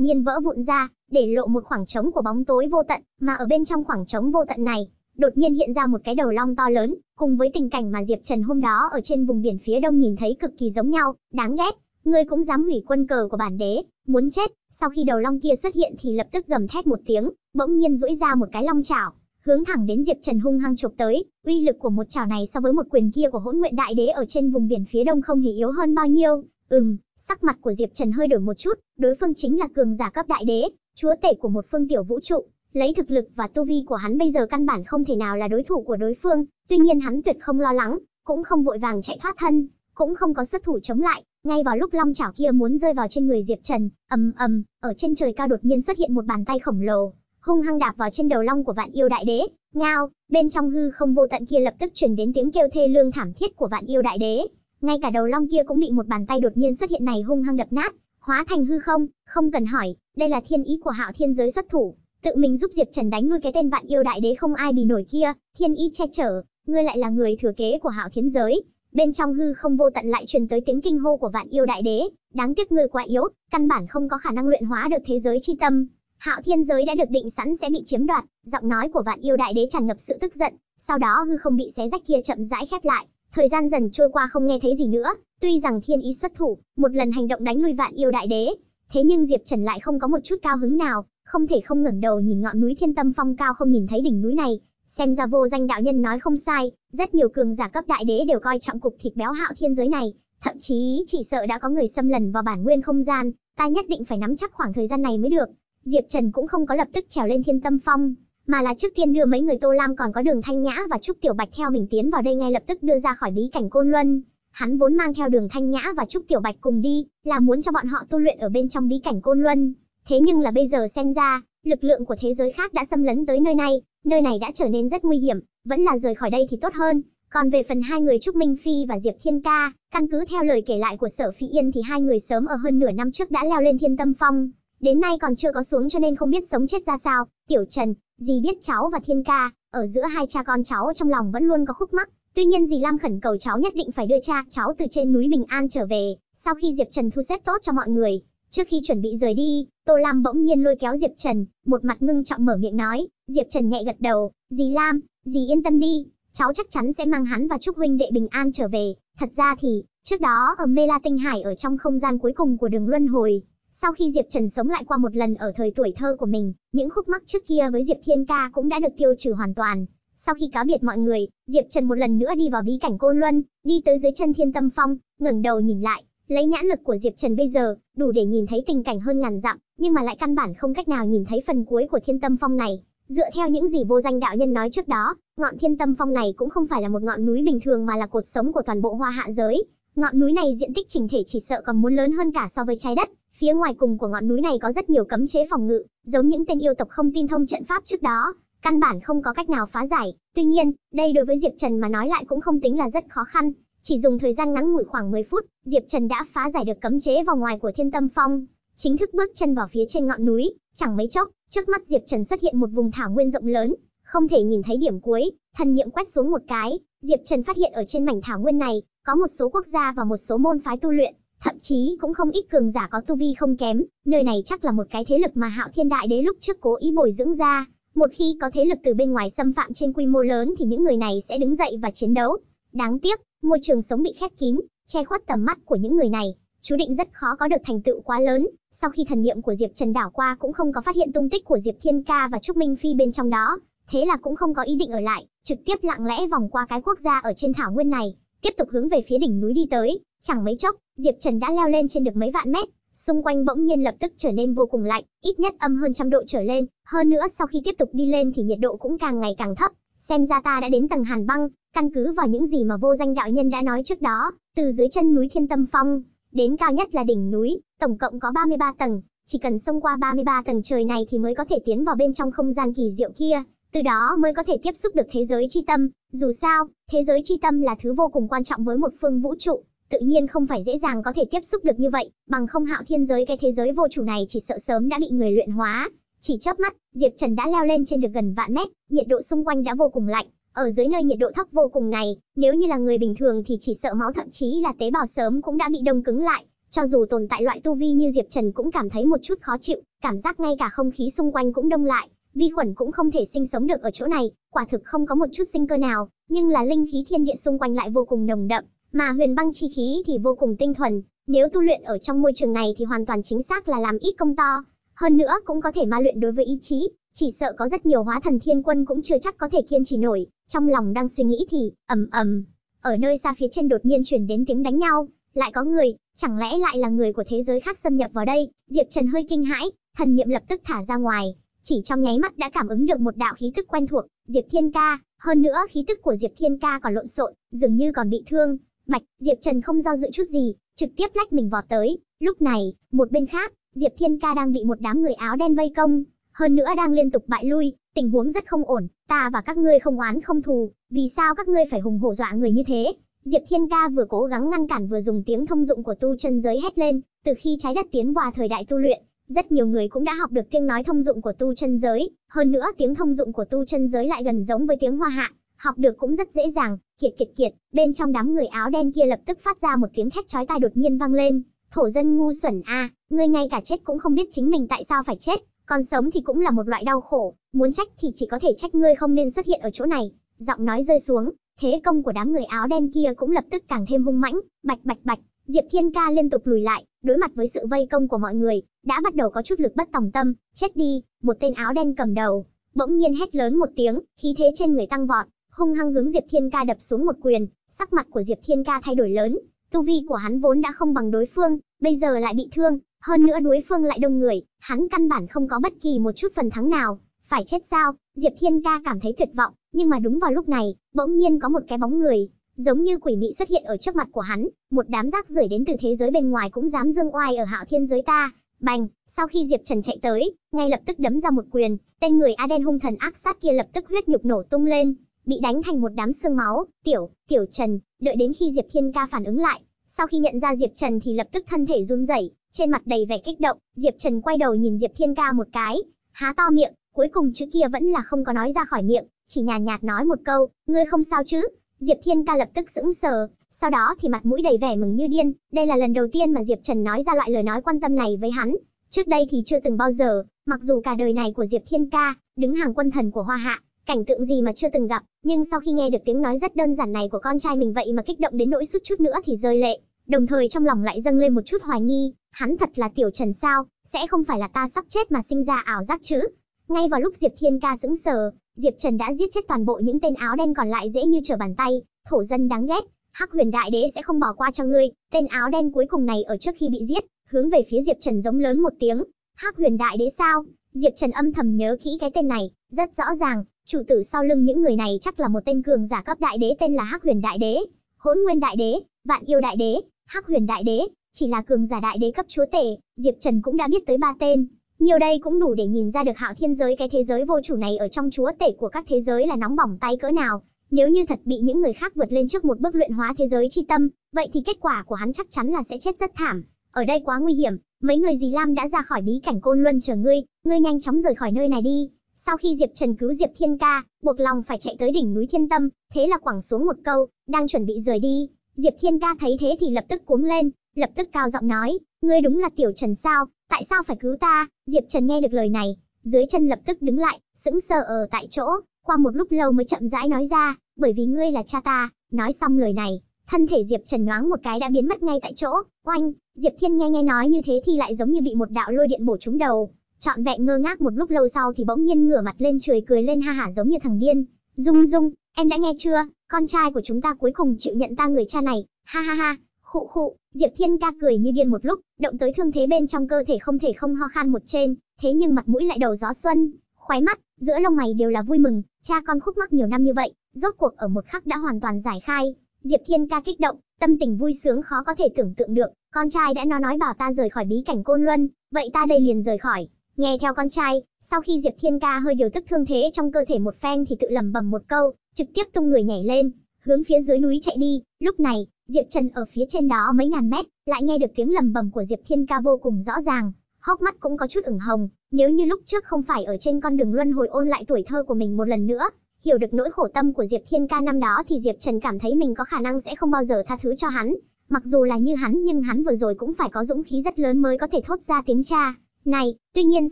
nhiên vỡ vụn ra, để lộ một khoảng trống của bóng tối vô tận, mà ở bên trong khoảng trống vô tận này, đột nhiên hiện ra một cái đầu long to lớn, cùng với tình cảnh mà Diệp Trần hôm đó ở trên vùng biển phía đông nhìn thấy cực kỳ giống nhau, đáng ghét. Ngươi cũng dám hủy quân cờ của bản đế, muốn chết. Sau khi đầu long kia xuất hiện thì lập tức gầm thét một tiếng, bỗng nhiên duỗi ra một cái long chảo, hướng thẳng đến Diệp Trần hung hăng chụp tới. Uy lực của một chảo này so với một quyền kia của Hỗn Nguyện Đại Đế ở trên vùng biển phía đông không hề yếu hơn bao nhiêu. Ừm, sắc mặt của Diệp Trần hơi đổi một chút, đối phương chính là cường giả cấp đại đế, chúa tể của một phương tiểu vũ trụ. Lấy thực lực và tu vi của hắn bây giờ căn bản không thể nào là đối thủ của đối phương, tuy nhiên hắn tuyệt không lo lắng, cũng không vội vàng chạy thoát thân, cũng không có xuất thủ chống lại, ngay vào lúc long chảo kia muốn rơi vào trên người Diệp Trần, ầm ầm, ở trên trời cao đột nhiên xuất hiện một bàn tay khổng lồ, hung hăng đạp vào trên đầu long của Vạn Yêu Đại Đế. Ngao, bên trong hư không vô tận kia lập tức truyền đến tiếng kêu thê lương thảm thiết của Vạn Yêu Đại Đế. Ngay cả đầu long kia cũng bị một bàn tay đột nhiên xuất hiện này hung hăng đập nát, hóa thành hư không, không cần hỏi, đây là thiên ý của Hạo Thiên giới xuất thủ, tự mình giúp Diệp Trần đánh lui cái tên Vạn Yêu Đại Đế không ai bì nổi kia, thiên ý che chở, ngươi lại là người thừa kế của Hạo Thiên giới, Bên trong hư không vô tận lại truyền tới tiếng kinh hô của vạn yêu đại đế, đáng tiếc ngươi quá yếu, căn bản không có khả năng luyện hóa được thế giới chi tâm. Hạo thiên giới đã được định sẵn sẽ bị chiếm đoạt, giọng nói của vạn yêu đại đế tràn ngập sự tức giận, sau đó hư không bị xé rách kia chậm rãi khép lại. Thời gian dần trôi qua không nghe thấy gì nữa, tuy rằng thiên ý xuất thủ, một lần hành động đánh lui vạn yêu đại đế, thế nhưng Diệp Trần lại không có một chút cao hứng nào, không thể không ngẩng đầu nhìn ngọn núi Thiên Tâm Phong cao không nhìn thấy đỉnh núi này, Xem ra vô danh đạo nhân nói không sai, rất nhiều cường giả cấp đại đế đều coi trọng cục thịt béo hạo thiên giới này, thậm chí chỉ sợ đã có người xâm lấn vào bản nguyên không gian, ta nhất định phải nắm chắc khoảng thời gian này mới được. Diệp Trần cũng không có lập tức trèo lên thiên tâm phong, mà là trước tiên đưa mấy người Tô Lam còn có đường Thanh Nhã và Trúc Tiểu Bạch theo mình tiến vào đây ngay lập tức đưa ra khỏi bí cảnh Côn Luân. Hắn vốn mang theo đường Thanh Nhã và Trúc Tiểu Bạch cùng đi, là muốn cho bọn họ tu luyện ở bên trong bí cảnh Côn Luân. Thế nhưng là bây giờ xem ra, lực lượng của thế giới khác đã xâm lấn tới nơi này, nơi này đã trở nên rất nguy hiểm, vẫn là rời khỏi đây thì tốt hơn. Còn về phần hai người Trúc Minh Phi và Diệp Thiên Ca, căn cứ theo lời kể lại của Sở Phi Yên thì hai người sớm ở hơn nửa năm trước đã leo lên Thiên Tâm Phong, đến nay còn chưa có xuống cho nên không biết sống chết ra sao. Tiểu Trần, dì biết cháu và Thiên Ca, ở giữa hai cha con cháu trong lòng vẫn luôn có khúc mắc. Tuy nhiên dì Lam khẩn cầu cháu nhất định phải đưa cha cháu từ trên núi Bình An trở về, sau khi Diệp Trần thu xếp tốt cho mọi người, Trước khi chuẩn bị rời đi, Tô Lam bỗng nhiên lôi kéo Diệp Trần, một mặt ngưng trọng mở miệng nói, Diệp Trần nhẹ gật đầu, dì Lam, dì yên tâm đi, cháu chắc chắn sẽ mang hắn và chúc huynh đệ bình an trở về. Thật ra thì, trước đó ở Mê La Tinh Hải ở trong không gian cuối cùng của đường luân hồi, sau khi Diệp Trần sống lại qua một lần ở thời tuổi thơ của mình, những khúc mắc trước kia với Diệp Thiên Ca cũng đã được tiêu trừ hoàn toàn. Sau khi cáo biệt mọi người, Diệp Trần một lần nữa đi vào bí cảnh Côn Luân, đi tới dưới chân Thiên Tâm Phong, ngẩng đầu nhìn lại, lấy nhãn lực của Diệp Trần bây giờ, đủ để nhìn thấy tình cảnh hơn ngàn dặm, nhưng mà lại căn bản không cách nào nhìn thấy phần cuối của Thiên Tâm Phong này. Dựa theo những gì vô danh đạo nhân nói trước đó, ngọn Thiên Tâm Phong này cũng không phải là một ngọn núi bình thường mà là cột sống của toàn bộ Hoa Hạ giới. Ngọn núi này diện tích chỉnh thể chỉ sợ còn muốn lớn hơn cả so với trái đất. Phía ngoài cùng của ngọn núi này có rất nhiều cấm chế phòng ngự, giống những tên yêu tộc không tin thông trận pháp trước đó, căn bản không có cách nào phá giải. Tuy nhiên, đây đối với Diệp Trần mà nói lại cũng không tính là rất khó khăn. Chỉ dùng thời gian ngắn ngủi khoảng 10 phút, Diệp Trần đã phá giải được cấm chế vào ngoài của Thiên Tâm Phong, chính thức bước chân vào phía trên ngọn núi, chẳng mấy chốc, trước mắt Diệp Trần xuất hiện một vùng thảo nguyên rộng lớn, không thể nhìn thấy điểm cuối, thần niệm quét xuống một cái, Diệp Trần phát hiện ở trên mảnh thảo nguyên này, có một số quốc gia và một số môn phái tu luyện, thậm chí cũng không ít cường giả có tu vi không kém, nơi này chắc là một cái thế lực mà Hạo Thiên Đại Đế lúc trước cố ý bồi dưỡng ra. Một khi có thế lực từ bên ngoài xâm phạm trên quy mô lớn thì những người này sẽ đứng dậy và chiến đấu. Đáng tiếc, môi trường sống bị khép kín, che khuất tầm mắt của những người này, chú định rất khó có được thành tựu quá lớn. Sau khi thần niệm của Diệp Trần đảo qua cũng không có phát hiện tung tích của Diệp Thiên Ca và Trúc Minh Phi bên trong đó, thế là cũng không có ý định ở lại, trực tiếp lặng lẽ vòng qua cái quốc gia ở trên thảo nguyên này, tiếp tục hướng về phía đỉnh núi đi tới. Chẳng mấy chốc, Diệp Trần đã leo lên trên được mấy vạn mét, xung quanh bỗng nhiên lập tức trở nên vô cùng lạnh, ít nhất âm hơn trăm độ trở lên, hơn nữa sau khi tiếp tục đi lên thì nhiệt độ cũng càng ngày càng thấp, xem ra ta đã đến tầng hàn băng, căn cứ vào những gì mà vô danh đạo nhân đã nói trước đó, từ dưới chân núi Thiên Tâm Phong, đến cao nhất là đỉnh núi, tổng cộng có 33 tầng, chỉ cần xông qua 33 tầng trời này thì mới có thể tiến vào bên trong không gian kỳ diệu kia, từ đó mới có thể tiếp xúc được thế giới chi tâm, dù sao, thế giới chi tâm là thứ vô cùng quan trọng với một phương vũ trụ, tự nhiên không phải dễ dàng có thể tiếp xúc được như vậy, bằng không hạo thiên giới cái thế giới vô chủ này chỉ sợ sớm đã bị người luyện hóa. Chỉ chớp mắt, Diệp Trần đã leo lên trên được gần vạn mét, nhiệt độ xung quanh đã vô cùng lạnh. Ở dưới nơi nhiệt độ thấp vô cùng này, nếu như là người bình thường thì chỉ sợ máu thậm chí là tế bào sớm cũng đã bị đông cứng lại. Cho dù tồn tại loại tu vi như Diệp Trần cũng cảm thấy một chút khó chịu, cảm giác ngay cả không khí xung quanh cũng đông lại, vi khuẩn cũng không thể sinh sống được ở chỗ này, quả thực không có một chút sinh cơ nào, nhưng là linh khí thiên địa xung quanh lại vô cùng nồng đậm, mà huyền băng chi khí thì vô cùng tinh thuần, nếu tu luyện ở trong môi trường này thì hoàn toàn chính xác là làm ít công to, hơn nữa cũng có thể ma luyện đối với ý chí, chỉ sợ có rất nhiều hóa thần thiên quân cũng chưa chắc có thể kiên trì nổi, trong lòng đang suy nghĩ thì, ầm ầm, ở nơi xa phía trên đột nhiên truyền đến tiếng đánh nhau, lại có người, chẳng lẽ lại là người của thế giới khác xâm nhập vào đây? Diệp Trần hơi kinh hãi, thần niệm lập tức thả ra ngoài, chỉ trong nháy mắt đã cảm ứng được một đạo khí tức quen thuộc, Diệp Thiên Ca, hơn nữa khí tức của Diệp Thiên Ca còn lộn xộn, dường như còn bị thương. Bạch, Diệp Trần không do dự chút gì, trực tiếp lách mình vọt tới. Lúc này, một bên khác, Diệp Thiên Ca đang bị một đám người áo đen vây công, hơn nữa đang liên tục bại lui, tình huống rất không ổn, ta và các ngươi không oán không thù, vì sao các ngươi phải hùng hổ dọa người như thế? Diệp Thiên Ca vừa cố gắng ngăn cản vừa dùng tiếng thông dụng của tu chân giới hét lên, từ khi trái đất tiến vào thời đại tu luyện, rất nhiều người cũng đã học được tiếng nói thông dụng của tu chân giới, hơn nữa tiếng thông dụng của tu chân giới lại gần giống với tiếng hoa hạ, học được cũng rất dễ dàng, kiệt kiệt kiệt, bên trong đám người áo đen kia lập tức phát ra một tiếng thét chói tai đột nhiên vang lên, thổ dân ngu xuẩn a, ngươi ngay cả chết cũng không biết chính mình tại sao phải chết, còn sống thì cũng là một loại đau khổ, muốn trách thì chỉ có thể trách ngươi không nên xuất hiện ở chỗ này. Giọng nói rơi xuống, thế công của đám người áo đen kia cũng lập tức càng thêm hung mãnh, bạch bạch bạch, Diệp Thiên Ca liên tục lùi lại, đối mặt với sự vây công của mọi người, đã bắt đầu có chút lực bất tòng tâm, chết đi, một tên áo đen cầm đầu, bỗng nhiên hét lớn một tiếng, khí thế trên người tăng vọt, hung hăng hướng Diệp Thiên Ca đập xuống một quyền, sắc mặt của Diệp Thiên Ca thay đổi lớn, tu vi của hắn vốn đã không bằng đối phương, bây giờ lại bị thương, hơn nữa đối phương lại đông người, hắn căn bản không có bất kỳ một chút phần thắng nào, phải chết sao? Diệp Thiên Ca cảm thấy tuyệt vọng, nhưng mà đúng vào lúc này, bỗng nhiên có một cái bóng người, giống như quỷ mị xuất hiện ở trước mặt của hắn, một đám rác rưởi đến từ thế giới bên ngoài cũng dám dương oai ở Hạo Thiên giới ta. Bành, sau khi Diệp Trần chạy tới, ngay lập tức đấm ra một quyền, tên người Aden hung thần ác sát kia lập tức huyết nhục nổ tung lên, bị đánh thành một đám xương máu. Tiểu, Tiểu Trần, đợi đến khi Diệp Thiên Ca phản ứng lại, sau khi nhận ra Diệp Trần thì lập tức thân thể run rẩy, trên mặt đầy vẻ kích động, Diệp Trần quay đầu nhìn Diệp Thiên Ca một cái, há to miệng, cuối cùng chữ kia vẫn là không có nói ra khỏi miệng, chỉ nhàn nhạt, nhạt nói một câu, ngươi không sao chứ? Diệp Thiên Ca lập tức sững sờ, sau đó thì mặt mũi đầy vẻ mừng như điên, đây là lần đầu tiên mà Diệp Trần nói ra loại lời nói quan tâm này với hắn. Trước đây thì chưa từng bao giờ, mặc dù cả đời này của Diệp Thiên Ca, đứng hàng quân thần của Hoa Hạ, cảnh tượng gì mà chưa từng gặp, nhưng sau khi nghe được tiếng nói rất đơn giản này của con trai mình vậy mà kích động đến nỗi suýt chút nữa thì rơi lệ, đồng thời trong lòng lại dâng lên một chút hoài nghi, hắn thật là tiểu Trần sao, sẽ không phải là ta sắp chết mà sinh ra ảo giác chứ? Ngay vào lúc Diệp Thiên Ca sững sờ, Diệp Trần đã giết chết toàn bộ những tên áo đen còn lại dễ như trở bàn tay, thổ dân đáng ghét, Hắc Huyền Đại Đế sẽ không bỏ qua cho ngươi. Tên áo đen cuối cùng này ở trước khi bị giết, hướng về phía Diệp Trần giống lớn một tiếng. Hắc Huyền Đại Đế sao? Diệp Trần âm thầm nhớ kỹ cái tên này, rất rõ ràng, chủ tử sau lưng những người này chắc là một tên cường giả cấp đại đế tên là Hắc Huyền Đại Đế, Hỗn Nguyên Đại Đế, Vạn Yêu Đại Đế, Hắc Huyền Đại Đế, chỉ là cường giả đại đế cấp chúa tể, Diệp Trần cũng đã biết tới ba tên. Nhiều đây cũng đủ để nhìn ra được Hạo Thiên giới cái thế giới vô chủ này ở trong chúa tể của các thế giới là nóng bỏng tay cỡ nào. Nếu như thật bị những người khác vượt lên trước một bước luyện hóa thế giới chi tâm, vậy thì kết quả của hắn chắc chắn là sẽ chết rất thảm. Ở đây quá nguy hiểm, mấy người dì Lam đã ra khỏi bí cảnh Côn Luân chờ ngươi, ngươi nhanh chóng rời khỏi nơi này đi. Sau khi Diệp Trần cứu Diệp Thiên Ca, buộc lòng phải chạy tới đỉnh núi Thiên Tâm, thế là quẳng xuống một câu, đang chuẩn bị rời đi. Diệp Thiên Ca thấy thế thì lập tức cuống lên, lập tức cao giọng nói, ngươi đúng là tiểu Trần sao, tại sao phải cứu ta? Diệp Trần nghe được lời này, dưới chân lập tức đứng lại, sững sờ ở tại chỗ, qua một lúc lâu mới chậm rãi nói ra, bởi vì ngươi là cha ta. Nói xong lời này, thân thể Diệp Trần nhoáng một cái đã biến mất ngay tại chỗ. Oanh, Diệp Thiên nghe nghe nói như thế thì lại giống như bị một đạo lôi điện bổ trúng đầu. Trọn vẹn ngơ ngác một lúc lâu sau thì bỗng nhiên ngửa mặt lên trời cười lên ha hả giống như thằng điên. Dung Dung, em đã nghe chưa? Con trai của chúng ta cuối cùng chịu nhận ta người cha này. Ha ha ha, khụ khụ, Diệp Thiên ca cười như điên một lúc, động tới thương thế bên trong cơ thể không thể không ho khan một trên, thế nhưng mặt mũi lại đầu gió xuân, khoái mắt, giữa lông mày đều là vui mừng, cha con khúc mắc nhiều năm như vậy, rốt cuộc ở một khắc đã hoàn toàn giải khai. Diệp Thiên ca kích động, tâm tình vui sướng khó có thể tưởng tượng được, con trai đã nói nói bảo ta rời khỏi bí cảnh Côn Luân, vậy ta đây liền rời khỏi. Nghe theo con trai, sau khi Diệp Thiên ca hơi điều tức thương thế trong cơ thể một phen thì tự lẩm bẩm một câu, trực tiếp tung người nhảy lên, hướng phía dưới núi chạy đi. Lúc này, Diệp Trần ở phía trên đó mấy ngàn mét, lại nghe được tiếng lầm bầm của Diệp Thiên ca vô cùng rõ ràng, hốc mắt cũng có chút ửng hồng, nếu như lúc trước không phải ở trên con đường luân hồi ôn lại tuổi thơ của mình một lần nữa, hiểu được nỗi khổ tâm của Diệp Thiên ca năm đó thì Diệp Trần cảm thấy mình có khả năng sẽ không bao giờ tha thứ cho hắn. Mặc dù là như hắn nhưng hắn vừa rồi cũng phải có dũng khí rất lớn mới có thể thốt ra tiếng cha. Này, tuy nhiên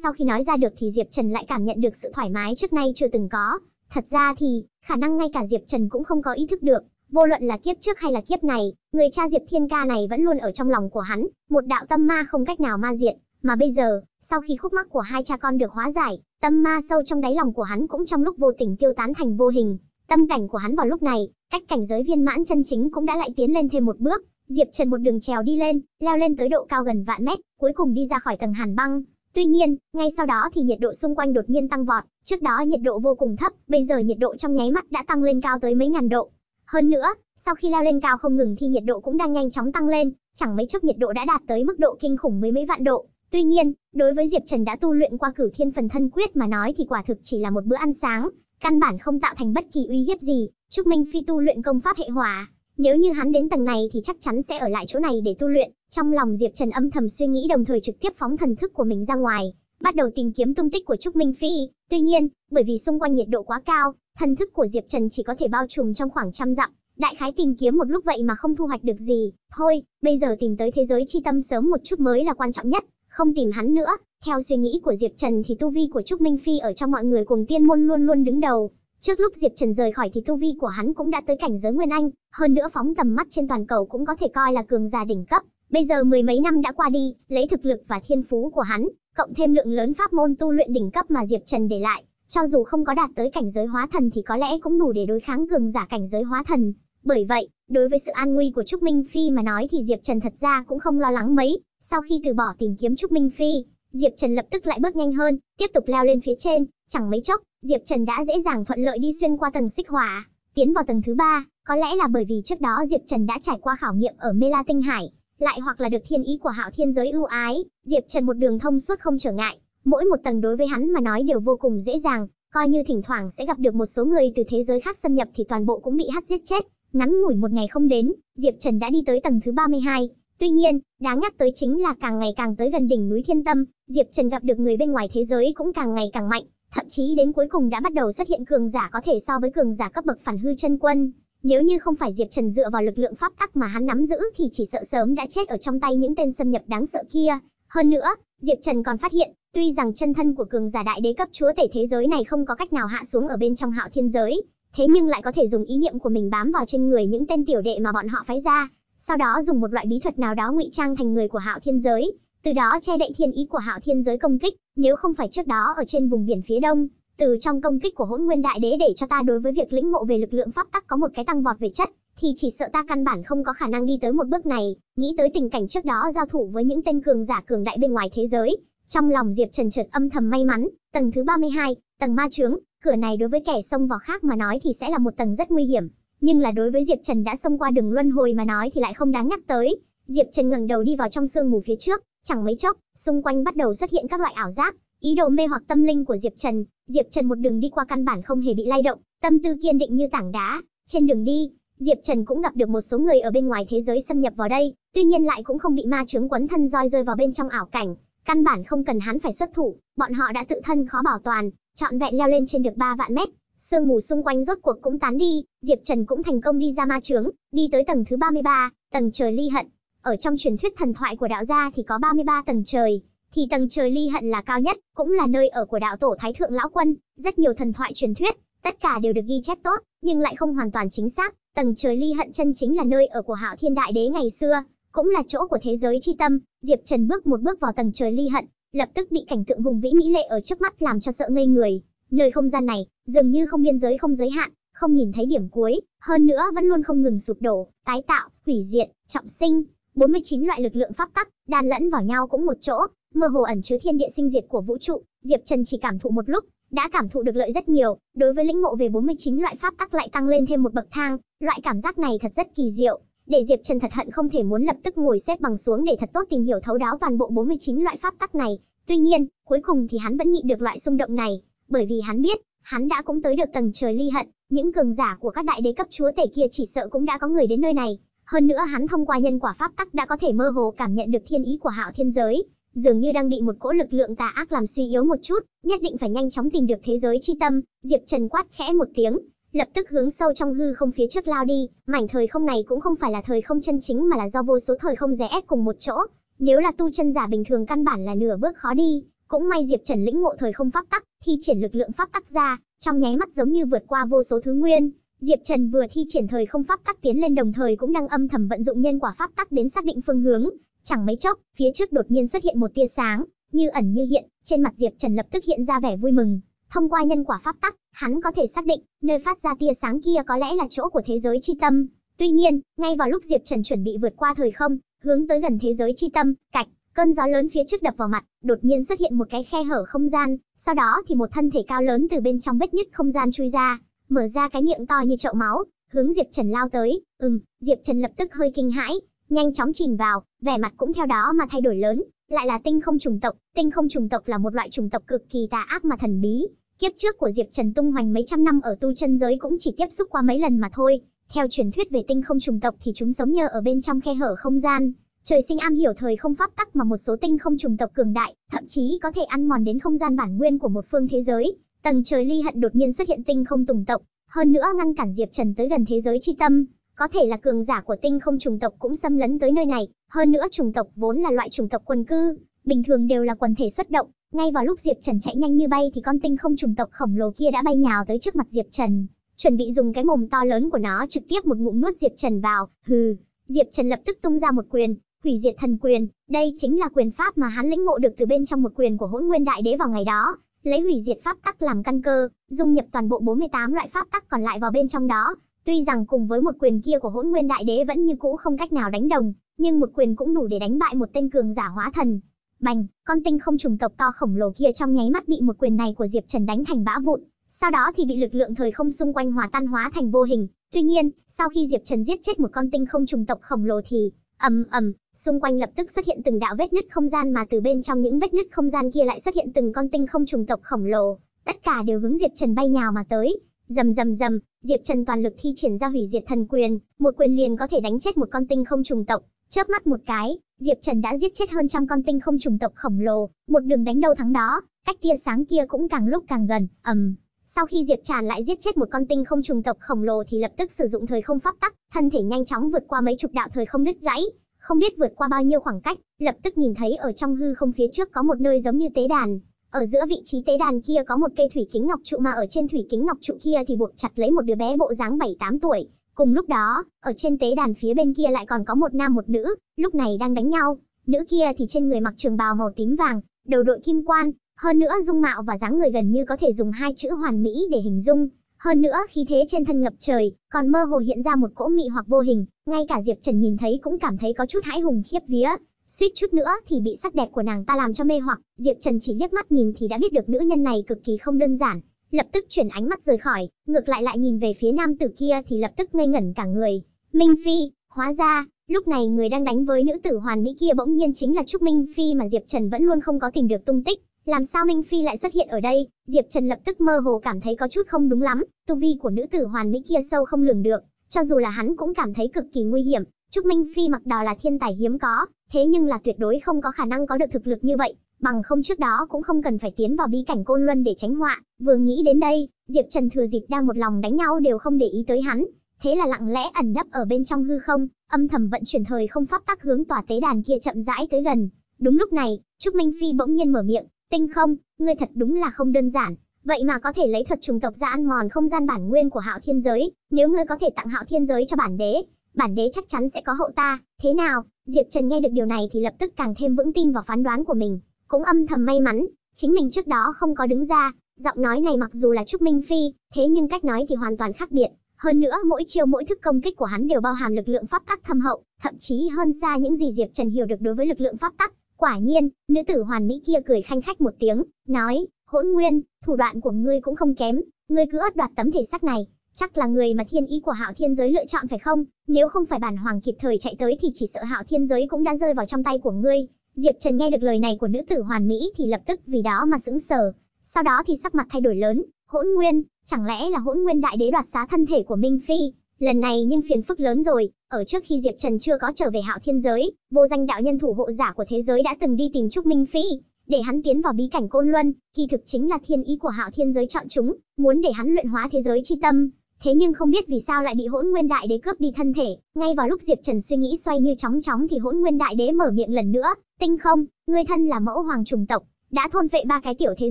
sau khi nói ra được thì Diệp Trần lại cảm nhận được sự thoải mái trước nay chưa từng có. Thật ra thì, khả năng ngay cả Diệp Trần cũng không có ý thức được, Vô luận là kiếp trước hay là kiếp này, người cha Diệp Thiên Ca này vẫn luôn ở trong lòng của hắn, một đạo tâm ma không cách nào ma diện. mà bây giờ, sau khi khúc mắc của hai cha con được hóa giải, tâm ma sâu trong đáy lòng của hắn cũng trong lúc vô tình tiêu tán thành vô hình. Tâm cảnh của hắn vào lúc này, cách cảnh giới viên mãn chân chính cũng đã lại tiến lên thêm một bước. Diệp Trần một đường trèo đi lên, leo lên tới độ cao gần vạn mét, cuối cùng đi ra khỏi tầng hàn băng. Tuy nhiên, ngay sau đó thì nhiệt độ xung quanh đột nhiên tăng vọt, trước đó nhiệt độ vô cùng thấp, bây giờ nhiệt độ trong nháy mắt đã tăng lên cao tới mấy ngàn độ. Hơn nữa, sau khi leo lên cao không ngừng thì nhiệt độ cũng đang nhanh chóng tăng lên, chẳng mấy chốc nhiệt độ đã đạt tới mức độ kinh khủng mấy mấy vạn độ. Tuy nhiên, đối với Diệp Trần đã tu luyện qua cửu thiên phần thân quyết mà nói thì quả thực chỉ là một bữa ăn sáng, căn bản không tạo thành bất kỳ uy hiếp gì. Trúc Minh Phi tu luyện công pháp hệ hỏa, nếu như hắn đến tầng này thì chắc chắn sẽ ở lại chỗ này để tu luyện. Trong lòng Diệp Trần âm thầm suy nghĩ đồng thời trực tiếp phóng thần thức của mình ra ngoài, bắt đầu tìm kiếm tung tích của Trúc Minh Phi. Tuy nhiên, bởi vì xung quanh nhiệt độ quá cao, thần thức của Diệp Trần chỉ có thể bao trùm trong khoảng trăm dặm, Đại khái tìm kiếm một lúc vậy mà không thu hoạch được gì, thôi, bây giờ tìm tới thế giới chi tâm sớm một chút mới là quan trọng nhất, không tìm hắn nữa. Theo suy nghĩ của Diệp Trần thì tu vi của Trúc Minh Phi ở trong mọi người cùng tiên môn luôn luôn đứng đầu. Trước lúc Diệp Trần rời khỏi thì tu vi của hắn cũng đã tới cảnh giới Nguyên Anh, hơn nữa phóng tầm mắt trên toàn cầu cũng có thể coi là cường giả đỉnh cấp. Bây giờ mười mấy năm đã qua đi, lấy thực lực và thiên phú của hắn, cộng thêm lượng lớn pháp môn tu luyện đỉnh cấp mà Diệp Trần để lại, cho dù không có đạt tới cảnh giới hóa thần thì có lẽ cũng đủ để đối kháng cường giả cảnh giới hóa thần. Bởi vậy, đối với sự an nguy của Trúc Minh Phi mà nói thì Diệp Trần thật ra cũng không lo lắng mấy. Sau khi từ bỏ tìm kiếm Trúc Minh Phi, Diệp Trần lập tức lại bước nhanh hơn, tiếp tục leo lên phía trên, chẳng mấy chốc, Diệp Trần đã dễ dàng thuận lợi đi xuyên qua tầng xích hỏa, tiến vào tầng thứ ba, có lẽ là bởi vì trước đó Diệp Trần đã trải qua khảo nghiệm ở Mê La Tinh Hải, lại hoặc là được thiên ý của Hạo Thiên giới ưu ái, Diệp Trần một đường thông suốt không trở ngại, mỗi một tầng đối với hắn mà nói đều vô cùng dễ dàng, coi như thỉnh thoảng sẽ gặp được một số người từ thế giới khác xâm nhập thì toàn bộ cũng bị hắt giết chết, Ngắn ngủi một ngày không đến, Diệp Trần đã đi tới tầng thứ 32. Tuy nhiên, đáng nhắc tới chính là càng ngày càng tới gần đỉnh núi Thiên Tâm, Diệp Trần gặp được người bên ngoài thế giới cũng càng ngày càng mạnh, thậm chí đến cuối cùng đã bắt đầu xuất hiện cường giả có thể so với cường giả cấp bậc phản hư chân quân. Nếu như không phải Diệp Trần dựa vào lực lượng pháp tắc mà hắn nắm giữ thì chỉ sợ sớm đã chết ở trong tay những tên xâm nhập đáng sợ kia. Hơn nữa, Diệp Trần còn phát hiện, Tuy rằng chân thân của cường giả đại đế cấp chúa tể thế giới này không có cách nào hạ xuống ở bên trong hạo thiên giới, thế nhưng lại có thể dùng ý niệm của mình bám vào trên người những tên tiểu đệ mà bọn họ phái ra, sau đó dùng một loại bí thuật nào đó ngụy trang thành người của hạo thiên giới, từ đó che đậy thiên ý của hạo thiên giới công kích, nếu không phải trước đó ở trên vùng biển phía đông, từ trong công kích của hỗn nguyên đại đế để cho ta đối với việc lĩnh ngộ về lực lượng pháp tắc có một cái tăng vọt về chất, thì chỉ sợ ta căn bản không có khả năng đi tới một bước này, nghĩ tới tình cảnh trước đó giao thủ với những tên cường giả cường đại bên ngoài thế giới. Trong lòng Diệp Trần chợt âm thầm may mắn, tầng thứ 32, tầng ma chướng, cửa này đối với kẻ xông vào khác mà nói thì sẽ là một tầng rất nguy hiểm, nhưng là đối với Diệp Trần đã xông qua đường luân hồi mà nói thì lại không đáng nhắc tới. Diệp Trần ngẩng đầu đi vào trong sương mù phía trước, chẳng mấy chốc, xung quanh bắt đầu xuất hiện các loại ảo giác, ý đồ mê hoặc tâm linh của Diệp Trần. Diệp Trần một đường đi qua căn bản không hề bị lay động, tâm tư kiên định như tảng đá. Trên đường đi, Diệp Trần cũng gặp được một số người ở bên ngoài thế giới xâm nhập vào đây, tuy nhiên lại cũng không bị ma chướng quấn thân roi rơi vào bên trong ảo cảnh, căn bản không cần hắn phải xuất thủ, bọn họ đã tự thân khó bảo toàn, trọn vẹn leo lên trên được 3 vạn mét. Sương mù xung quanh rốt cuộc cũng tán đi, Diệp Trần cũng thành công đi ra ma chướng, đi tới tầng thứ 33, tầng trời ly hận. Ở trong truyền thuyết thần thoại của đạo gia thì có 33 tầng trời, thì tầng trời ly hận là cao nhất, cũng là nơi ở của đạo tổ Thái thượng lão quân, rất nhiều thần thoại truyền thuyết, tất cả đều được ghi chép tốt, nhưng lại không hoàn toàn chính xác. Tầng trời ly hận chân chính là nơi ở của Hạo Thiên Đại Đế ngày xưa, cũng là chỗ của thế giới chi tâm. Diệp Trần bước một bước vào tầng trời ly hận, lập tức bị cảnh tượng hùng vĩ mỹ lệ ở trước mắt làm cho sợ ngây người. Nơi không gian này, dường như không biên giới không giới hạn, không nhìn thấy điểm cuối, hơn nữa vẫn luôn không ngừng sụp đổ, tái tạo, hủy diệt, trọng sinh. 49 loại lực lượng pháp tắc, đan lẫn vào nhau cũng một chỗ, mơ hồ ẩn chứa thiên địa sinh diệt của vũ trụ, Diệp Trần chỉ cảm thụ một lúc, đã cảm thụ được lợi rất nhiều, đối với lĩnh ngộ về 49 loại pháp tắc lại tăng lên thêm một bậc thang, loại cảm giác này thật rất kỳ diệu, để Diệp Trần thật hận không thể muốn lập tức ngồi xếp bằng xuống để thật tốt tìm hiểu thấu đáo toàn bộ 49 loại pháp tắc này. Tuy nhiên, cuối cùng thì hắn vẫn nhịn được loại xung động này, bởi vì hắn biết, hắn đã cũng tới được tầng trời ly hận, những cường giả của các đại đế cấp chúa tể kia chỉ sợ cũng đã có người đến nơi này. Hơn nữa hắn thông qua nhân quả pháp tắc đã có thể mơ hồ cảm nhận được thiên ý của Hạo Thiên giới, dường như đang bị một cỗ lực lượng tà ác làm suy yếu một chút, nhất định phải nhanh chóng tìm được thế giới chi tâm. Diệp Trần quát khẽ một tiếng, lập tức hướng sâu trong hư không phía trước lao đi. Mảnh thời không này cũng không phải là thời không chân chính mà là do vô số thời không rẽ ép cùng một chỗ. Nếu là tu chân giả bình thường căn bản là nửa bước khó đi, cũng may Diệp Trần lĩnh ngộ thời không pháp tắc, thi triển lực lượng pháp tắc ra, trong nháy mắt giống như vượt qua vô số thứ nguyên. Diệp Trần vừa thi triển thời không pháp tắc tiến lên đồng thời cũng đang âm thầm vận dụng nhân quả pháp tắc đến xác định phương hướng. Chẳng mấy chốc, phía trước đột nhiên xuất hiện một tia sáng, như ẩn như hiện, trên mặt Diệp Trần lập tức hiện ra vẻ vui mừng. Thông qua nhân quả pháp tắc, hắn có thể xác định, nơi phát ra tia sáng kia có lẽ là chỗ của thế giới chi tâm. Tuy nhiên, ngay vào lúc Diệp Trần chuẩn bị vượt qua thời không, hướng tới gần thế giới chi tâm, cạch, cơn gió lớn phía trước đập vào mặt, đột nhiên xuất hiện một cái khe hở không gian, sau đó thì một thân thể cao lớn từ bên trong vết nứt không gian chui ra, mở ra cái miệng to như chậu máu, hướng Diệp Trần lao tới. Ừm, Diệp Trần lập tức hơi kinh hãi, nhanh chóng chìm vào, vẻ mặt cũng theo đó mà thay đổi lớn, lại là tinh không trùng tộc, tinh không trùng tộc là một loại trùng tộc cực kỳ tà ác mà thần bí. Kiếp trước của Diệp Trần tung hoành mấy trăm năm ở tu chân giới cũng chỉ tiếp xúc qua mấy lần mà thôi. Theo truyền thuyết về tinh không trùng tộc thì chúng sống nhờ ở bên trong khe hở không gian, trời sinh am hiểu thời không pháp tắc mà một số tinh không trùng tộc cường đại, thậm chí có thể ăn mòn đến không gian bản nguyên của một phương thế giới. Tầng trời ly hận đột nhiên xuất hiện tinh không tùng tộc, hơn nữa ngăn cản Diệp Trần tới gần thế giới chi tâm, có thể là cường giả của tinh không trùng tộc cũng xâm lấn tới nơi này, hơn nữa trùng tộc vốn là loại trùng tộc quần cư, bình thường đều là quần thể xuất động, ngay vào lúc Diệp Trần chạy nhanh như bay thì con tinh không trùng tộc khổng lồ kia đã bay nhào tới trước mặt Diệp Trần, chuẩn bị dùng cái mồm to lớn của nó trực tiếp một ngụm nuốt Diệp Trần vào. Hừ, Diệp Trần lập tức tung ra một quyền, hủy diệt thần quyền, đây chính là quyền pháp mà hắn lĩnh ngộ được từ bên trong một quyền của Hỗn Nguyên Đại Đế vào ngày đó, lấy hủy diệt pháp tắc làm căn cơ, dung nhập toàn bộ 48 loại pháp tắc còn lại vào bên trong đó, Tuy rằng cùng với một quyền kia của hỗn nguyên đại đế vẫn như cũ không cách nào đánh đồng, nhưng một quyền cũng đủ để đánh bại một tên cường giả hóa thần. Bành, con tinh không trùng tộc to khổng lồ kia trong nháy mắt bị một quyền này của Diệp Trần đánh thành bã vụn, sau đó thì bị lực lượng thời không xung quanh hòa tan hóa thành vô hình. Tuy nhiên, sau khi Diệp Trần giết chết một con tinh không trùng tộc khổng lồ thì ầm ầm, xung quanh lập tức xuất hiện từng đạo vết nứt không gian mà từ bên trong những vết nứt không gian kia lại xuất hiện từng con tinh không trùng tộc khổng lồ, tất cả đều hướng Diệp Trần bay nhào mà tới. Rầm rầm rầm, Diệp Trần toàn lực thi triển ra hủy diệt thần quyền, một quyền liền có thể đánh chết một con tinh không trùng tộc. Chớp mắt một cái, Diệp Trần đã giết chết hơn trăm con tinh không trùng tộc khổng lồ, một đường đánh đâu thắng đó, cách tia sáng kia cũng càng lúc càng gần. Ầm. Sau khi Diệp Tràn lại giết chết một con tinh không trùng tộc khổng lồ thì lập tức sử dụng thời không pháp tắc, thân thể nhanh chóng vượt qua mấy chục đạo thời không đứt gãy. Không biết vượt qua bao nhiêu khoảng cách, lập tức nhìn thấy ở trong hư không phía trước có một nơi giống như tế đàn. Ở giữa vị trí tế đàn kia có một cây thủy kính ngọc trụ mà ở trên thủy kính ngọc trụ kia thì buộc chặt lấy một đứa bé bộ dáng 7-8 tuổi. Cùng lúc đó, ở trên tế đàn phía bên kia lại còn có một nam một nữ, lúc này đang đánh nhau. Nữ kia thì trên người mặc trường bào màu tím vàng, đầu đội kim quan, hơn nữa dung mạo và dáng người gần như có thể dùng hai chữ hoàn mỹ để hình dung. Hơn nữa khí thế trên thân ngập trời, còn mơ hồ hiện ra một cỗ mị hoặc vô hình, ngay cả Diệp Trần nhìn thấy cũng cảm thấy có chút hãi hùng khiếp vía. Suýt chút nữa thì bị sắc đẹp của nàng ta làm cho mê hoặc, Diệp Trần chỉ liếc mắt nhìn thì đã biết được nữ nhân này cực kỳ không đơn giản. Lập tức chuyển ánh mắt rời khỏi, ngược lại lại nhìn về phía nam tử kia thì lập tức ngây ngẩn cả người. Minh Phi, hóa ra, lúc này người đang đánh với nữ tử hoàn mỹ kia bỗng nhiên chính là Trúc Minh Phi mà Diệp Trần vẫn luôn không có tìm được tung tích. Làm sao Minh Phi lại xuất hiện ở đây? Diệp Trần lập tức mơ hồ cảm thấy có chút không đúng lắm, tu vi của nữ tử hoàn mỹ kia sâu không lường được, cho dù là hắn cũng cảm thấy cực kỳ nguy hiểm. Trúc Minh Phi mặc đào là thiên tài hiếm có, thế nhưng là tuyệt đối không có khả năng có được thực lực như vậy, bằng không trước đó cũng không cần phải tiến vào bí cảnh côn luân để tránh họa. Vừa nghĩ đến đây, Diệp Trần thừa dịp đang một lòng đánh nhau đều không để ý tới hắn, thế là lặng lẽ ẩn nấp ở bên trong hư không, âm thầm vận chuyển thời không pháp tắc hướng tòa tế đàn kia chậm rãi tới gần. Đúng lúc này, Trúc Minh Phi bỗng nhiên mở miệng, Tinh không, ngươi thật đúng là không đơn giản, vậy mà có thể lấy thuật trùng tộc ra ăn mòn không gian bản nguyên của Hạo Thiên giới, nếu ngươi có thể tặng Hạo Thiên giới cho bản đế, bản đế chắc chắn sẽ có hậu ta, thế nào? Diệp Trần nghe được điều này thì lập tức càng thêm vững tin vào phán đoán của mình, cũng âm thầm may mắn, chính mình trước đó không có đứng ra, giọng nói này mặc dù là Trúc Minh Phi, thế nhưng cách nói thì hoàn toàn khác biệt. Hơn nữa mỗi chiêu mỗi thức công kích của hắn đều bao hàm lực lượng pháp tắc thâm hậu, thậm chí hơn xa những gì Diệp Trần hiểu được đối với lực lượng pháp tắc. Quả nhiên, nữ tử hoàn mỹ kia cười khanh khách một tiếng, nói, hỗn nguyên, thủ đoạn của ngươi cũng không kém, ngươi cứ ớt đoạt tấm thể xác này, chắc là người mà thiên ý của hạo thiên giới lựa chọn phải không? Nếu không phải bản hoàng kịp thời chạy tới thì chỉ sợ hạo thiên giới cũng đã rơi vào trong tay của ngươi. Diệp Trần nghe được lời này của nữ tử hoàn mỹ thì lập tức vì đó mà sững sờ. Sau đó thì sắc mặt thay đổi lớn, hỗn nguyên, chẳng lẽ là hỗn nguyên đại đế đoạt xá thân thể của Minh Phi? Lần này nhưng phiền phức lớn rồi, ở trước khi Diệp Trần chưa có trở về Hạo Thiên giới, vô danh đạo nhân thủ hộ giả của thế giới đã từng đi tìm Trúc Minh Phi, để hắn tiến vào bí cảnh Côn Luân, kỳ thực chính là thiên ý của Hạo Thiên giới chọn chúng, muốn để hắn luyện hóa thế giới chi tâm. Thế nhưng không biết vì sao lại bị Hỗn Nguyên Đại Đế cướp đi thân thể, ngay vào lúc Diệp Trần suy nghĩ xoay như chóng chóng thì Hỗn Nguyên Đại Đế mở miệng lần nữa, "Tinh không, ngươi thân là mẫu hoàng trùng tộc, đã thôn vệ ba cái tiểu thế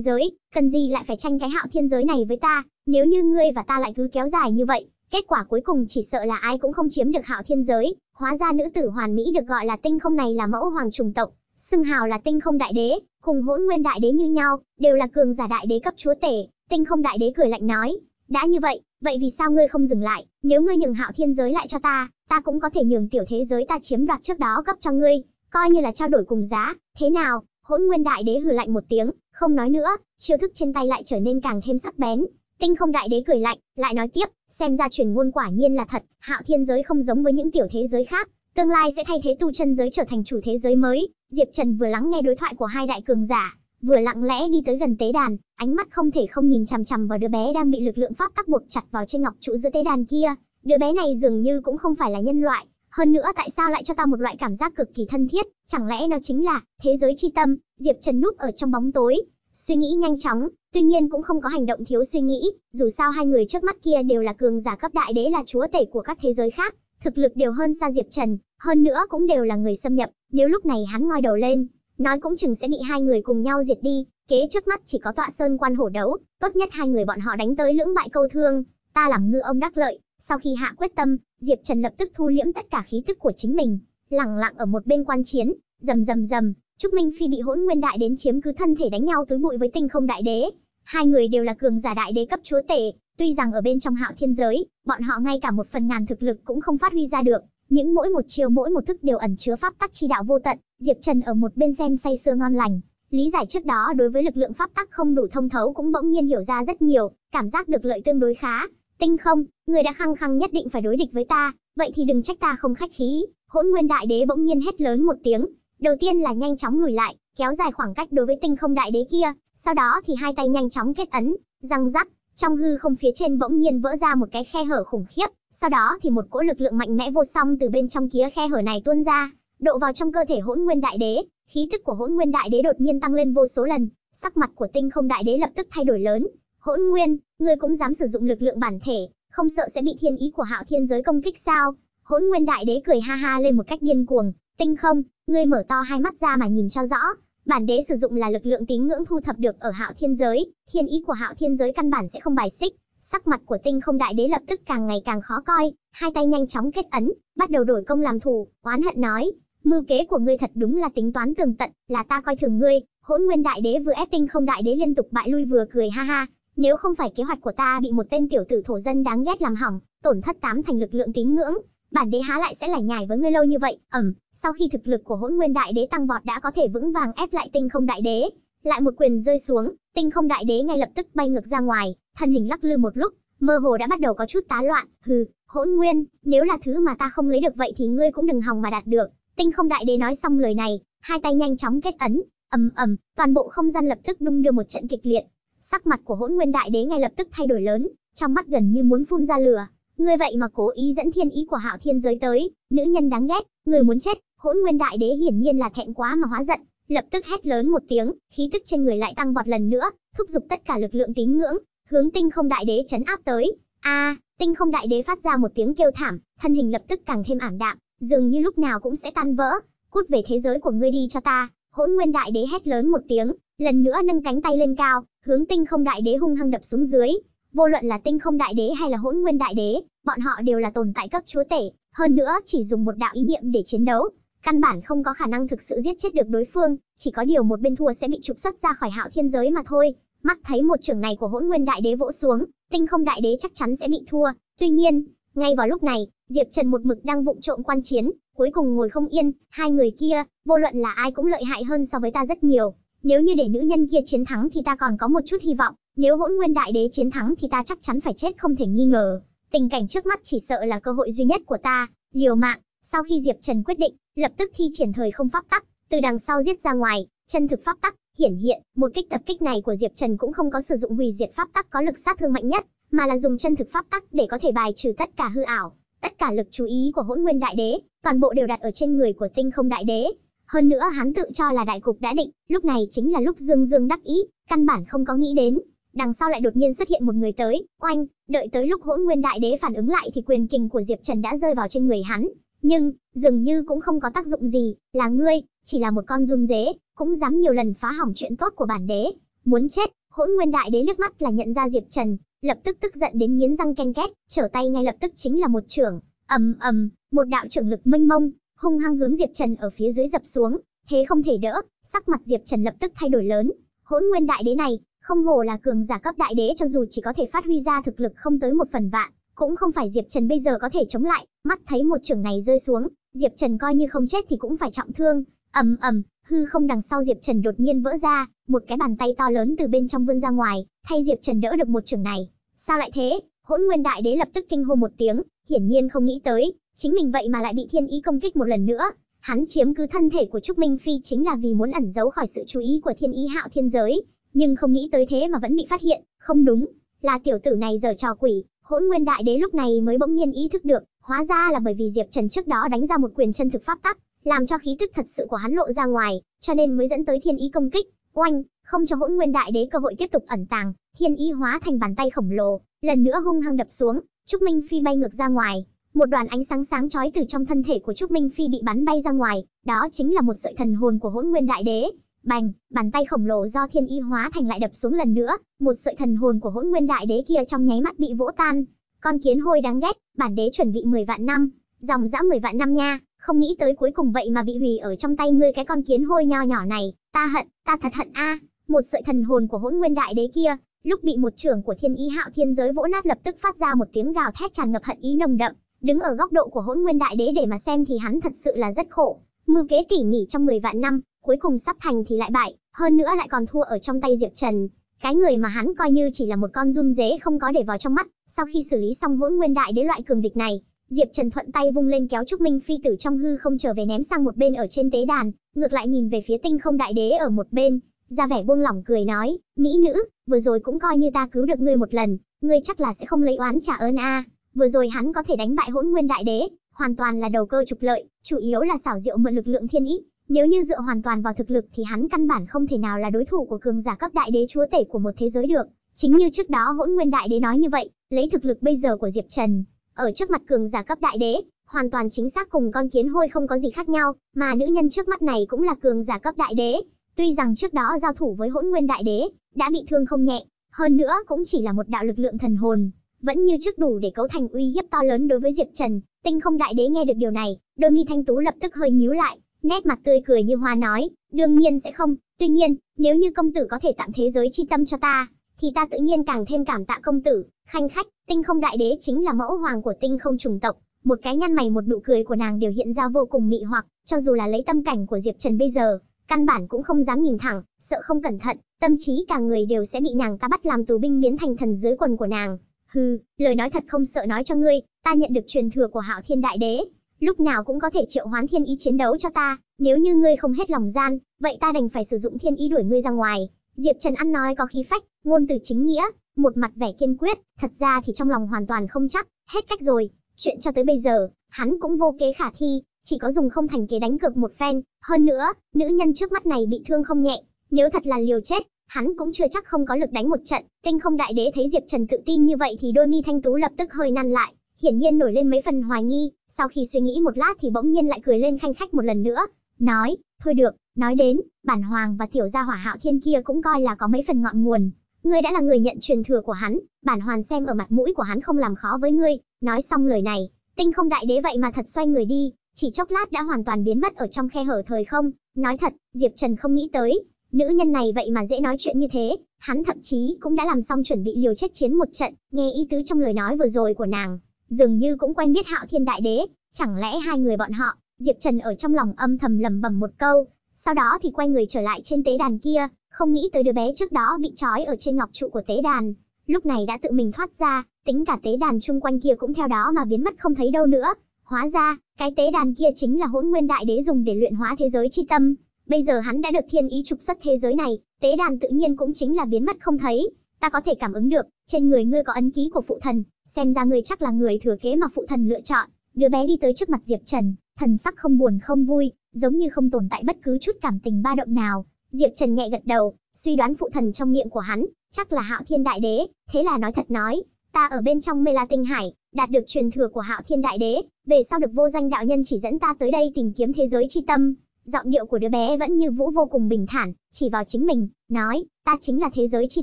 giới, cần gì lại phải tranh cái Hạo Thiên giới này với ta, nếu như ngươi và ta lại cứ kéo dài như vậy, Kết quả cuối cùng chỉ sợ là ai cũng không chiếm được hạo thiên giới, hóa ra nữ tử hoàn mỹ được gọi là tinh không này là mẫu hoàng trùng tộc, xưng hào là tinh không đại đế, cùng hỗn nguyên đại đế như nhau, đều là cường giả đại đế cấp chúa tể. Tinh không đại đế cười lạnh nói, đã như vậy, vậy vì sao ngươi không dừng lại, nếu ngươi nhường hạo thiên giới lại cho ta, ta cũng có thể nhường tiểu thế giới ta chiếm đoạt trước đó cấp cho ngươi, coi như là trao đổi cùng giá, thế nào? Hỗn Nguyên Đại Đế hừ lạnh một tiếng, không nói nữa, chiêu thức trên tay lại trở nên càng thêm sắc bén, Tinh không đại đế cười lạnh, lại nói tiếp, xem ra truyền ngôn quả nhiên là thật, hạo thiên giới không giống với những tiểu thế giới khác, tương lai sẽ thay thế tu chân giới trở thành chủ thế giới mới. Diệp Trần vừa lắng nghe đối thoại của hai đại cường giả, vừa lặng lẽ đi tới gần tế đàn, ánh mắt không thể không nhìn chằm chằm vào đứa bé đang bị lực lượng pháp tắc buộc chặt vào trên ngọc trụ giữa tế đàn kia. Đứa bé này dường như cũng không phải là nhân loại, hơn nữa tại sao lại cho ta một loại cảm giác cực kỳ thân thiết, chẳng lẽ nó chính là thế giới chi tâm? Diệp Trần núp ở trong bóng tối, suy nghĩ nhanh chóng, tuy nhiên cũng không có hành động thiếu suy nghĩ, dù sao hai người trước mắt kia đều là cường giả cấp đại đế là chúa tể của các thế giới khác, thực lực đều hơn xa Diệp Trần, hơn nữa cũng đều là người xâm nhập, nếu lúc này hắn ngoi đầu lên, nói cũng chừng sẽ bị hai người cùng nhau diệt đi, kế trước mắt chỉ có tọa sơn quan hổ đấu, tốt nhất hai người bọn họ đánh tới lưỡng bại câu thương, ta làm ngư ông đắc lợi, sau khi hạ quyết tâm, Diệp Trần lập tức thu liễm tất cả khí tức của chính mình, lặng lặng ở một bên quan chiến, rầm rầm rầm, Trúc Minh Phi bị Hỗn Nguyên Đại đến chiếm cứ thân thể đánh nhau túi bụi với Tinh Không Đại Đế. Hai người đều là cường giả đại đế cấp chúa tể, tuy rằng ở bên trong Hạo Thiên giới, bọn họ ngay cả một phần ngàn thực lực cũng không phát huy ra được, những mỗi một chiều mỗi một thức đều ẩn chứa pháp tắc chi đạo vô tận. Diệp Trần ở một bên xem say sưa ngon lành, lý giải trước đó đối với lực lượng pháp tắc không đủ thông thấu cũng bỗng nhiên hiểu ra rất nhiều, cảm giác được lợi tương đối khá. Tinh không, người đã khăng khăng nhất định phải đối địch với ta, vậy thì đừng trách ta không khách khí. Hỗn Nguyên Đại Đế bỗng nhiên hét lớn một tiếng, Đầu tiên là nhanh chóng lùi lại, kéo dài khoảng cách đối với tinh không đại đế kia, sau đó thì hai tay nhanh chóng kết ấn, răng rắc, trong hư không phía trên bỗng nhiên vỡ ra một cái khe hở khủng khiếp, sau đó thì một cỗ lực lượng mạnh mẽ vô song từ bên trong kia khe hở này tuôn ra, độ vào trong cơ thể Hỗn Nguyên Đại Đế, khí tức của Hỗn Nguyên Đại Đế đột nhiên tăng lên vô số lần, sắc mặt của Tinh Không Đại Đế lập tức thay đổi lớn. Hỗn Nguyên, ngươi cũng dám sử dụng lực lượng bản thể, không sợ sẽ bị thiên ý của Hạo Thiên giới công kích sao? Hỗn Nguyên Đại Đế cười ha ha lên một cách điên cuồng, Tinh không, ngươi mở to hai mắt ra mà nhìn cho rõ. Bản đế sử dụng là lực lượng tín ngưỡng thu thập được ở hạo thiên giới, thiên ý của hạo thiên giới căn bản sẽ không bài xích. Sắc mặt của tinh không đại đế lập tức càng ngày càng khó coi, hai tay nhanh chóng kết ấn, bắt đầu đổi công làm thủ, oán hận nói, mưu kế của ngươi thật đúng là tính toán tường tận, là ta coi thường ngươi. Hỗn Nguyên Đại Đế vừa ép Tinh Không Đại Đế liên tục bại lui vừa cười ha ha, nếu không phải kế hoạch của ta bị một tên tiểu tử thổ dân đáng ghét làm hỏng, tổn thất tám thành lực lượng tín ngưỡng, bản đế há lại sẽ lải nhải với ngươi lâu như vậy. Ẩm, sau khi thực lực của Hỗn Nguyên Đại Đế tăng vọt đã có thể vững vàng ép lại Tinh Không Đại Đế, lại một quyền rơi xuống, Tinh Không Đại Đế ngay lập tức bay ngược ra ngoài, thân hình lắc lư một lúc, mơ hồ đã bắt đầu có chút tá loạn. Hừ, Hỗn Nguyên, nếu là thứ mà ta không lấy được vậy thì ngươi cũng đừng hòng mà đạt được. Tinh Không Đại Đế nói xong lời này, hai tay nhanh chóng kết ấn, ầm ầm, toàn bộ không gian lập tức đung đưa một trận kịch liệt. Sắc mặt của Hỗn Nguyên Đại Đế ngay lập tức thay đổi lớn, trong mắt gần như muốn phun ra lửa. Ngươi vậy mà cố ý dẫn thiên ý của Hạo Thiên giới tới, nữ nhân đáng ghét, người muốn chết. Hỗn Nguyên Đại Đế hiển nhiên là thẹn quá mà hóa giận, lập tức hét lớn một tiếng, khí tức trên người lại tăng vọt lần nữa, thúc giục tất cả lực lượng tín ngưỡng, hướng Tinh Không Đại Đế chấn áp tới. A, Tinh Không Đại Đế phát ra một tiếng kêu thảm, thân hình lập tức càng thêm ảm đạm, dường như lúc nào cũng sẽ tan vỡ. Cút về thế giới của ngươi đi cho ta. Hỗn Nguyên Đại Đế hét lớn một tiếng, lần nữa nâng cánh tay lên cao, hướng Tinh Không Đại Đế hung hăng đập xuống dưới. Vô luận là Tinh Không Đại Đế hay là Hỗn Nguyên Đại Đế, bọn họ đều là tồn tại cấp chúa tể, hơn nữa chỉ dùng một đạo ý niệm để chiến đấu, căn bản không có khả năng thực sự giết chết được đối phương, chỉ có điều một bên thua sẽ bị trục xuất ra khỏi Hạo Thiên giới mà thôi. Mắt thấy một trưởng này của Hỗn Nguyên Đại Đế vỗ xuống, Tinh Không Đại Đế chắc chắn sẽ bị thua. Tuy nhiên, ngay vào lúc này, Diệp Trần một mực đang vụng trộm quan chiến, cuối cùng ngồi không yên, hai người kia, vô luận là ai cũng lợi hại hơn so với ta rất nhiều. Nếu như để nữ nhân kia chiến thắng thì ta còn có một chút hy vọng, nếu Hỗn Nguyên Đại Đế chiến thắng thì ta chắc chắn phải chết không thể nghi ngờ. Tình cảnh trước mắt chỉ sợ là cơ hội duy nhất của ta, liều mạng. Sau khi Diệp Trần quyết định, lập tức thi triển thời không pháp tắc, từ đằng sau giết ra ngoài, chân thực pháp tắc hiển hiện, một kích tập kích này của Diệp Trần cũng không có sử dụng hủy diệt pháp tắc có lực sát thương mạnh nhất, mà là dùng chân thực pháp tắc để có thể bài trừ tất cả hư ảo. Tất cả lực chú ý của Hỗn Nguyên Đại Đế, toàn bộ đều đặt ở trên người của Tinh Không Đại Đế. Hơn nữa hắn tự cho là đại cục đã định, lúc này chính là lúc Dương Dương đắc ý, căn bản không có nghĩ đến. Đằng sau lại đột nhiên xuất hiện một người tới, oanh, đợi tới lúc Hỗn Nguyên Đại Đế phản ứng lại thì quyền kình của Diệp Trần đã rơi vào trên người hắn. Nhưng, dường như cũng không có tác dụng gì, là ngươi, chỉ là một con run dế, cũng dám nhiều lần phá hỏng chuyện tốt của bản đế. Muốn chết, Hỗn Nguyên Đại Đế liếc mắt là nhận ra Diệp Trần, lập tức tức giận đến nghiến răng ken két, trở tay ngay lập tức chính là một trưởng, ầm ầm, một đạo trưởng lực mênh mông, hung hăng hướng Diệp Trần ở phía dưới dập xuống, thế không thể đỡ, sắc mặt Diệp Trần lập tức thay đổi lớn. Hỗn Nguyên Đại Đế này, không hổ là cường giả cấp đại đế cho dù chỉ có thể phát huy ra thực lực không tới một phần vạn, cũng không phải Diệp Trần bây giờ có thể chống lại, mắt thấy một trưởng này rơi xuống, Diệp Trần coi như không chết thì cũng phải trọng thương. Ầm ầm, hư không đằng sau Diệp Trần đột nhiên vỡ ra, một cái bàn tay to lớn từ bên trong vươn ra ngoài, thay Diệp Trần đỡ được một trưởng này. Sao lại thế? Hỗn Nguyên Đại Đế lập tức kinh hô một tiếng, hiển nhiên không nghĩ tới, chính mình vậy mà lại bị Thiên Ý công kích một lần nữa. Hắn chiếm cứ thân thể của Trúc Minh Phi chính là vì muốn ẩn giấu khỏi sự chú ý của Thiên Ý Hạo Thiên giới, nhưng không nghĩ tới thế mà vẫn bị phát hiện, không đúng, là tiểu tử này giở trò quỷ. Hỗn Nguyên Đại Đế lúc này mới bỗng nhiên ý thức được, hóa ra là bởi vì Diệp Trần trước đó đánh ra một quyền chân thực pháp tắc, làm cho khí tức thật sự của hắn lộ ra ngoài, cho nên mới dẫn tới thiên ý công kích. Oanh, không cho Hỗn Nguyên Đại Đế cơ hội tiếp tục ẩn tàng, thiên ý hóa thành bàn tay khổng lồ, lần nữa hung hăng đập xuống, Trúc Minh Phi bay ngược ra ngoài. Một đoàn ánh sáng sáng chói từ trong thân thể của Trúc Minh Phi bị bắn bay ra ngoài, đó chính là một sợi thần hồn của Hỗn Nguyên Đại Đế. Bành, bàn tay khổng lồ do thiên y hóa thành lại đập xuống lần nữa, một sợi thần hồn của Hỗn Nguyên Đại Đế kia trong nháy mắt bị vỗ tan. Con kiến hôi đáng ghét, bản đế chuẩn bị 10 vạn năm, dòng dã 10 vạn năm nha, không nghĩ tới cuối cùng vậy mà bị hủy ở trong tay ngươi cái con kiến hôi nho nhỏ này, ta hận, ta thật hận a. Một sợi thần hồn của Hỗn Nguyên Đại Đế kia, lúc bị một trưởng của Thiên y Hạo Thiên giới vỗ nát lập tức phát ra một tiếng gào thét tràn ngập hận ý nồng đậm, đứng ở góc độ của Hỗn Nguyên Đại Đế để mà xem thì hắn thật sự là rất khổ. Mưu kế tỉ mỉ trong 10 vạn năm, cuối cùng sắp thành thì lại bại, hơn nữa lại còn thua ở trong tay Diệp Trần. Cái người mà hắn coi như chỉ là một con run dế không có để vào trong mắt, sau khi xử lý xong Hỗn Nguyên Đại Đế loại cường địch này, Diệp Trần thuận tay vung lên kéo Trúc Minh Phi tử trong hư không trở về ném sang một bên ở trên tế đàn, ngược lại nhìn về phía Tinh Không Đại Đế ở một bên, ra vẻ buông lỏng cười nói, "Mỹ nữ, vừa rồi cũng coi như ta cứu được ngươi một lần, ngươi chắc là sẽ không lấy oán trả ơn a." Vừa rồi hắn có thể đánh bại Hỗn Nguyên Đại Đế, hoàn toàn là đầu cơ trục lợi, chủ yếu là xảo diệu mượn lực lượng thiên ý, nếu như dựa hoàn toàn vào thực lực thì hắn căn bản không thể nào là đối thủ của cường giả cấp đại đế chúa tể của một thế giới được. Chính như trước đó Hỗn Nguyên Đại Đế nói như vậy, lấy thực lực bây giờ của Diệp Trần, ở trước mặt cường giả cấp đại đế, hoàn toàn chính xác cùng con kiến hôi không có gì khác nhau, mà nữ nhân trước mắt này cũng là cường giả cấp đại đế. Tuy rằng trước đó giao thủ với hỗn nguyên đại đế, đã bị thương không nhẹ, hơn nữa cũng chỉ là một đạo lực lượng thần hồn, vẫn như trước đủ để cấu thành uy hiếp to lớn đối với Diệp Trần. Tinh không đại đế nghe được điều này, đôi mi thanh tú lập tức hơi nhíu lại, nét mặt tươi cười như hoa nói, đương nhiên sẽ không, tuy nhiên, nếu như công tử có thể tặng thế giới chi tâm cho ta, thì ta tự nhiên càng thêm cảm tạ công tử, khanh khách, tinh không đại đế chính là mẫu hoàng của tinh không trùng tộc, một cái nhăn mày một nụ cười của nàng đều hiện ra vô cùng mị hoặc, cho dù là lấy tâm cảnh của Diệp Trần bây giờ, căn bản cũng không dám nhìn thẳng, sợ không cẩn thận, tâm trí cả người đều sẽ bị nàng ta bắt làm tù binh biến thành thần dưới quần của nàng. Hừ, lời nói thật không sợ nói cho ngươi, ta nhận được truyền thừa của Hạo Thiên Đại Đế, lúc nào cũng có thể triệu hoán thiên ý chiến đấu cho ta, nếu như ngươi không hết lòng gian, vậy ta đành phải sử dụng thiên ý đuổi ngươi ra ngoài. Diệp Trần ăn nói có khí phách, ngôn từ chính nghĩa, một mặt vẻ kiên quyết, thật ra thì trong lòng hoàn toàn không chắc, hết cách rồi, chuyện cho tới bây giờ, hắn cũng vô kế khả thi, chỉ có dùng không thành kế đánh cược một phen, hơn nữa, nữ nhân trước mắt này bị thương không nhẹ, nếu thật là liều chết, hắn cũng chưa chắc không có lực đánh một trận. Tinh không đại đế thấy Diệp Trần tự tin như vậy thì đôi mi thanh tú lập tức hơi năn lại, hiển nhiên nổi lên mấy phần hoài nghi, sau khi suy nghĩ một lát thì bỗng nhiên lại cười lên khanh khách một lần nữa, nói, thôi được, nói đến, bản hoàng và tiểu gia hỏa hạo thiên kia cũng coi là có mấy phần ngọn nguồn. Ngươi đã là người nhận truyền thừa của hắn, bản hoàn xem ở mặt mũi của hắn không làm khó với ngươi, nói xong lời này, tinh không đại đế vậy mà thật xoay người đi, chỉ chốc lát đã hoàn toàn biến mất ở trong khe hở thời không, nói thật, Diệp Trần không nghĩ tới, nữ nhân này vậy mà dễ nói chuyện như thế, hắn thậm chí cũng đã làm xong chuẩn bị liều chết chiến một trận, nghe ý tứ trong lời nói vừa rồi của nàng, dường như cũng quen biết Hạo Thiên Đại Đế, chẳng lẽ hai người bọn họ, Diệp Trần ở trong lòng âm thầm lẩm bẩm một câu, sau đó thì quay người trở lại trên tế đàn kia, không nghĩ tới đứa bé trước đó bị trói ở trên ngọc trụ của tế đàn, lúc này đã tự mình thoát ra, tính cả tế đàn chung quanh kia cũng theo đó mà biến mất không thấy đâu nữa. Hóa ra, cái tế đàn kia chính là hỗn nguyên đại đế dùng để luyện hóa thế giới chi tâm. Bây giờ hắn đã được thiên ý trục xuất thế giới này, tế đàn tự nhiên cũng chính là biến mất không thấy. Ta có thể cảm ứng được, trên người ngươi có ấn ký của phụ thần, xem ra ngươi chắc là người thừa kế mà phụ thần lựa chọn. Đứa bé đi tới trước mặt Diệp Trần, thần sắc không buồn không vui, giống như không tồn tại bất cứ chút cảm tình ba động nào. Diệp Trần nhẹ gật đầu, suy đoán phụ thần trong miệng của hắn, chắc là Hạo Thiên Đại Đế, thế là nói thật nói, ta ở bên trong Mê La Tinh Hải, đạt được truyền thừa của Hạo Thiên Đại Đế, về sau được vô danh đạo nhân chỉ dẫn ta tới đây tìm kiếm thế giới chi tâm. Giọng điệu của đứa bé vẫn như vũ vô cùng bình thản, chỉ vào chính mình, nói, ta chính là thế giới chi